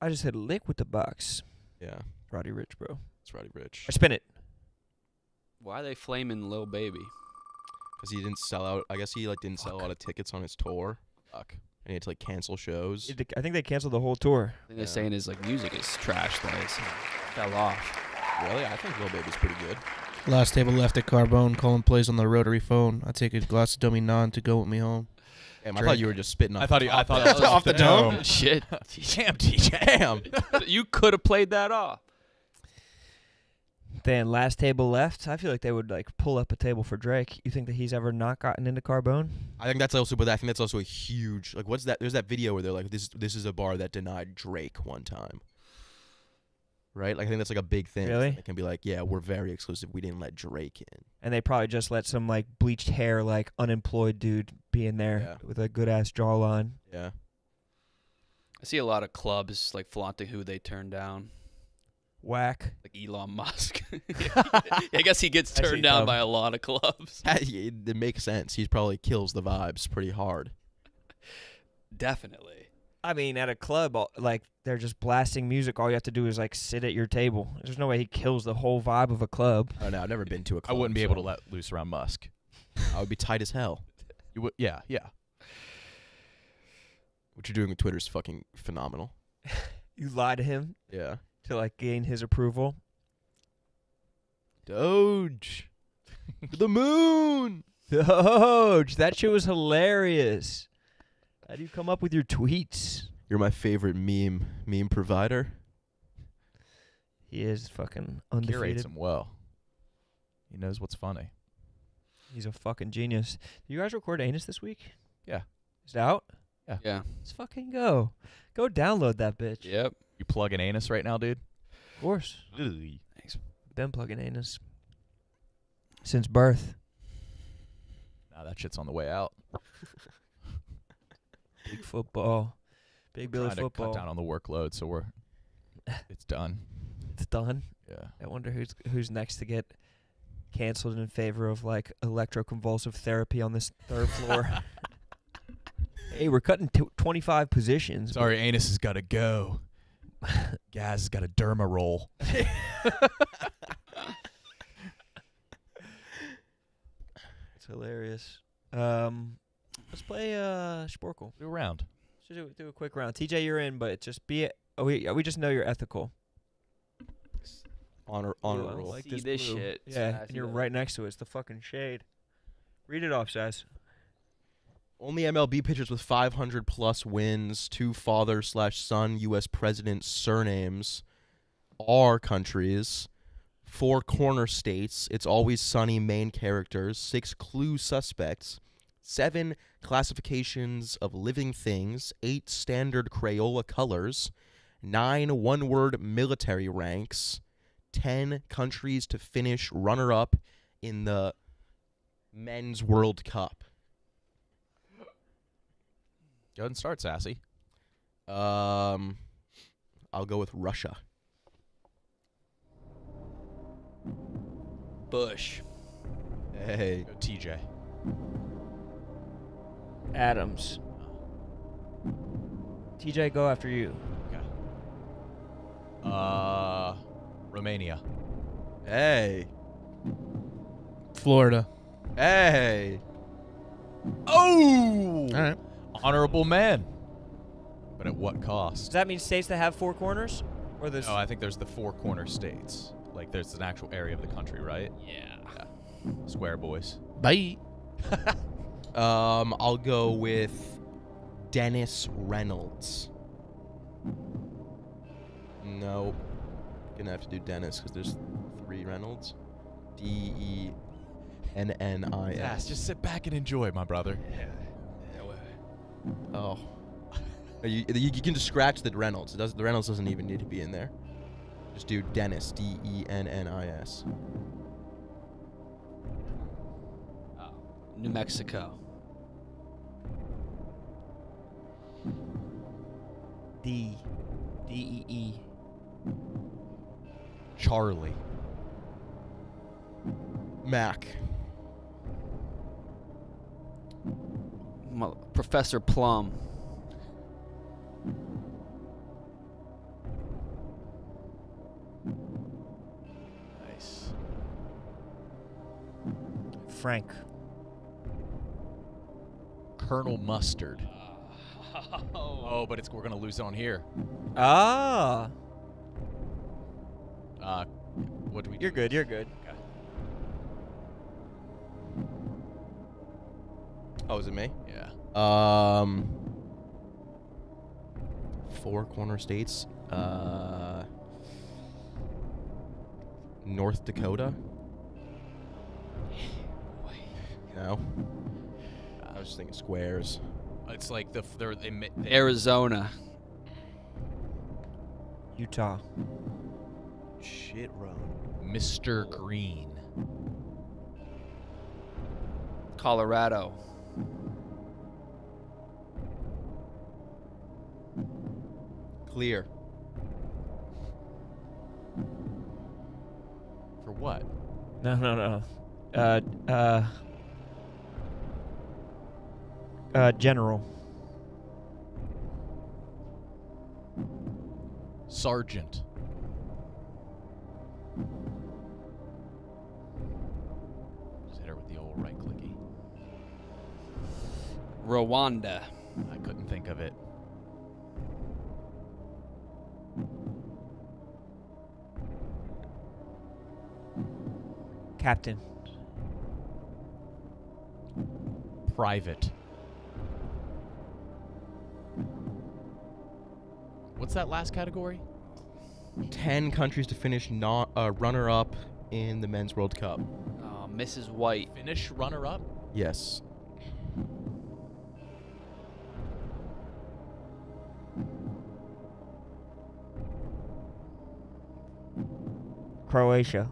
I just hit lick with the box. Yeah, Roddy Ricch, bro. it's Roddy Ricch. I spin it. Why are they flaming Lil Baby? Because he didn't sell out. I guess he like didn't sell a lot of tickets on his tour. Fuck. And he had to like cancel shows. It- I think they canceled the whole tour. I think they're Yeah. saying his like music is trash. Though it's fell off. Really? I think Lil Baby's pretty good. Last table left at Carbone. Calling plays on the rotary phone. I take a glass of dummy non to go with me home. Damn, I thought you were just spitting. I thought the he, I thought that was off the dome. Shit. Damn, DJ. Damn. you could have played that off. Then last table left. I feel like they would like pull up a table for Drake. You think that he's ever not gotten into Carbone? I think that's also, but I think that's also a huge. Like, what's that? There's that video where they're like, "This, this is a bar that denied Drake one time." Right? Like, I think that's like a big thing. Really? It can be like, yeah, we're very exclusive. We didn't let Drake in. And they probably just let some like bleached hair, like unemployed dude be in there Yeah. with a good ass jawline. Yeah. I see a lot of clubs like flaunting who they turn down, Whack. like Elon Musk. I guess he gets turned down some. by a lot of clubs. it, it makes sense. He probably kills the vibes pretty hard. Definitely. I mean, at a club, uh, like they're just blasting music. All you have to do is like sit at your table. There's no way he kills the whole vibe of a club. Oh, I don't. I've never been to a I club. wouldn't be able to let loose around Musk. I would be tight as hell. You would, yeah, yeah. What you're doing with Twitter is fucking phenomenal. You lie to him Yeah. to like gain his approval. Doge. the moon. Doge, that shit was hilarious. How do you come up with your tweets? You're my favorite meme meme provider. He is fucking Curates him well. He knows what's funny. He's a fucking genius. Did you guys record Anus this week? Yeah. Is it out? Yeah. Let's fucking go. Go download that bitch. Yep. You plug an anus right now, dude? Of course. Thanks. Been plugging anus since birth. Nah, that shit's on the way out. Big football. Big Billy Trying to cut down on the workload, so we're it's done. It's done. Yeah. I wonder who's who's next to get canceled in favor of like electroconvulsive therapy on this third floor. hey, we're cutting t- 25 positions. Sorry, anus has got to go. Gaz has got a derma roll. It's hilarious. Um, let's play uh Sporcle. Do a round. Just do, do a quick round. TJ, you're in, but just be it. Oh, we we just know you're ethical. Honor honor Ooh, I roll. like See this blue. shit. Yeah, Sassy and you're dog. right next to it. It's the fucking shade. Read it off, Sass. Only MLB pitchers with 500 plus wins, two father slash son U.S. president surnames, are countries, four corner states. It's always sunny main characters, six clue suspects, seven classifications of living things, eight standard Crayola colors, nine one-word military ranks, ten countries to finish runner-up in the men's World Cup. Go ahead and start, Sassy. Um, I'll go with Russia. Bush. Hey, Go TJ. Adams. TJ, go after you. Uh, Romania. hey, Florida. hey. Oh! All right. Honorable man. But at what cost? Does that mean states that have four corners, or there's? No, I think there's the four corner states. Like there's an actual area of the country, right? Yeah. Square boys. Bye. Um, I'll go with Dennis Reynolds. No, gonna have to do Dennis because there's three Reynolds. D E N N I Yes, S. just sit back and enjoy, my brother. Yeah. Oh. You, you, you can just scratch the Reynolds. It does, the Reynolds doesn't even need to be in there. Just do Dennis. D E N N I S. New Mexico. D. D E E. Charlie. Mac. Mo- Professor Plum. Nice. Frank. Colonel Mustard. Oh, but it's we're gonna lose on here. Ah, Uh, what do we? you're do? good. You're good. Oh, is it me? Yeah. Um, four corner states. Uh, North Dakota. No. I was just thinking squares. It's like the they're, they, they Arizona. Utah. Shit, Rone. Mr. Green. Colorado. Clear. For what? No, no, no. Uh, uh, uh, general. Sergeant. Just hit her with the old right clicky. Rwanda. I couldn't think of it. Captain. Private. What's that last category? Ten countries to finish not uh, runner up in the men's World Cup. Uh, Mrs. White. Finish runner up? Yes. Croatia.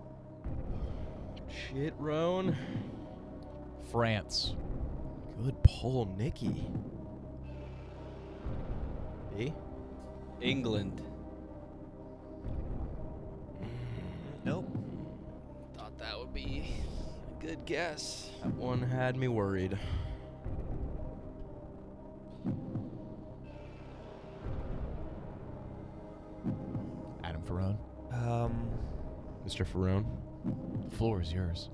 Shit, Rone. France. Good pull, Nikki. B. England. Nope. Thought that would be a good guess. That one had me worried. Adam Ferrone. Um, Mr. Ferrone. The floor is yours.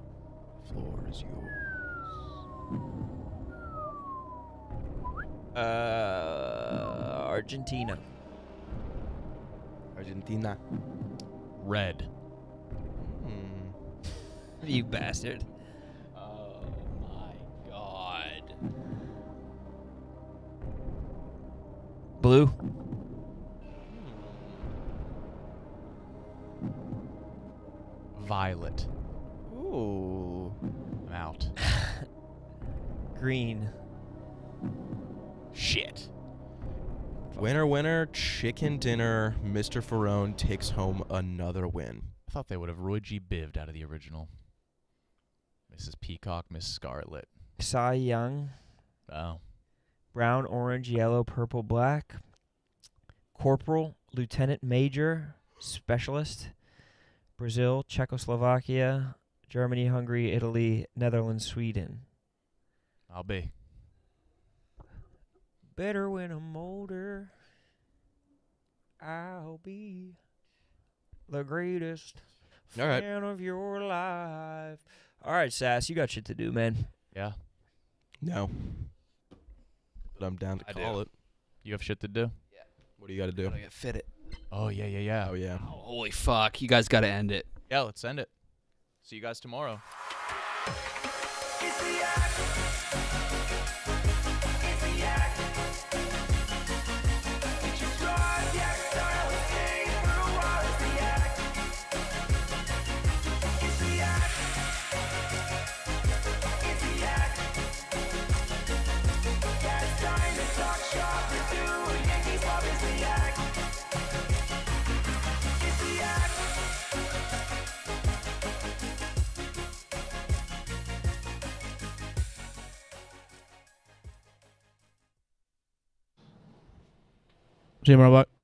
The Floor is yours. uh, Argentina. Argentina. Red. Hmm. You bastard. Oh my god. Blue. Chicken dinner. Mr. Ferrone takes home another win. I thought they would have Roy G. Bived out of the original. Mrs. Peacock, Miss Scarlet. Cy Young. Oh. Brown, orange, yellow, purple, black. Corporal, lieutenant, major, specialist. Brazil, Czechoslovakia, Germany, Hungary, Italy, Netherlands, Sweden. I'll be. Better when I'm older. I'll be the greatest All right. fan of your life. All right, Sass, you got shit to do, man. Yeah. No. But I'm down to I call do. it. You have shit to do? Yeah. What do you got to do? I gotta get fit it. Oh, yeah, yeah, yeah. Oh, yeah. Oh, holy fuck. You guys gotta end it. Yeah, let's end it. See you guys tomorrow. See you tomorrow. Bye.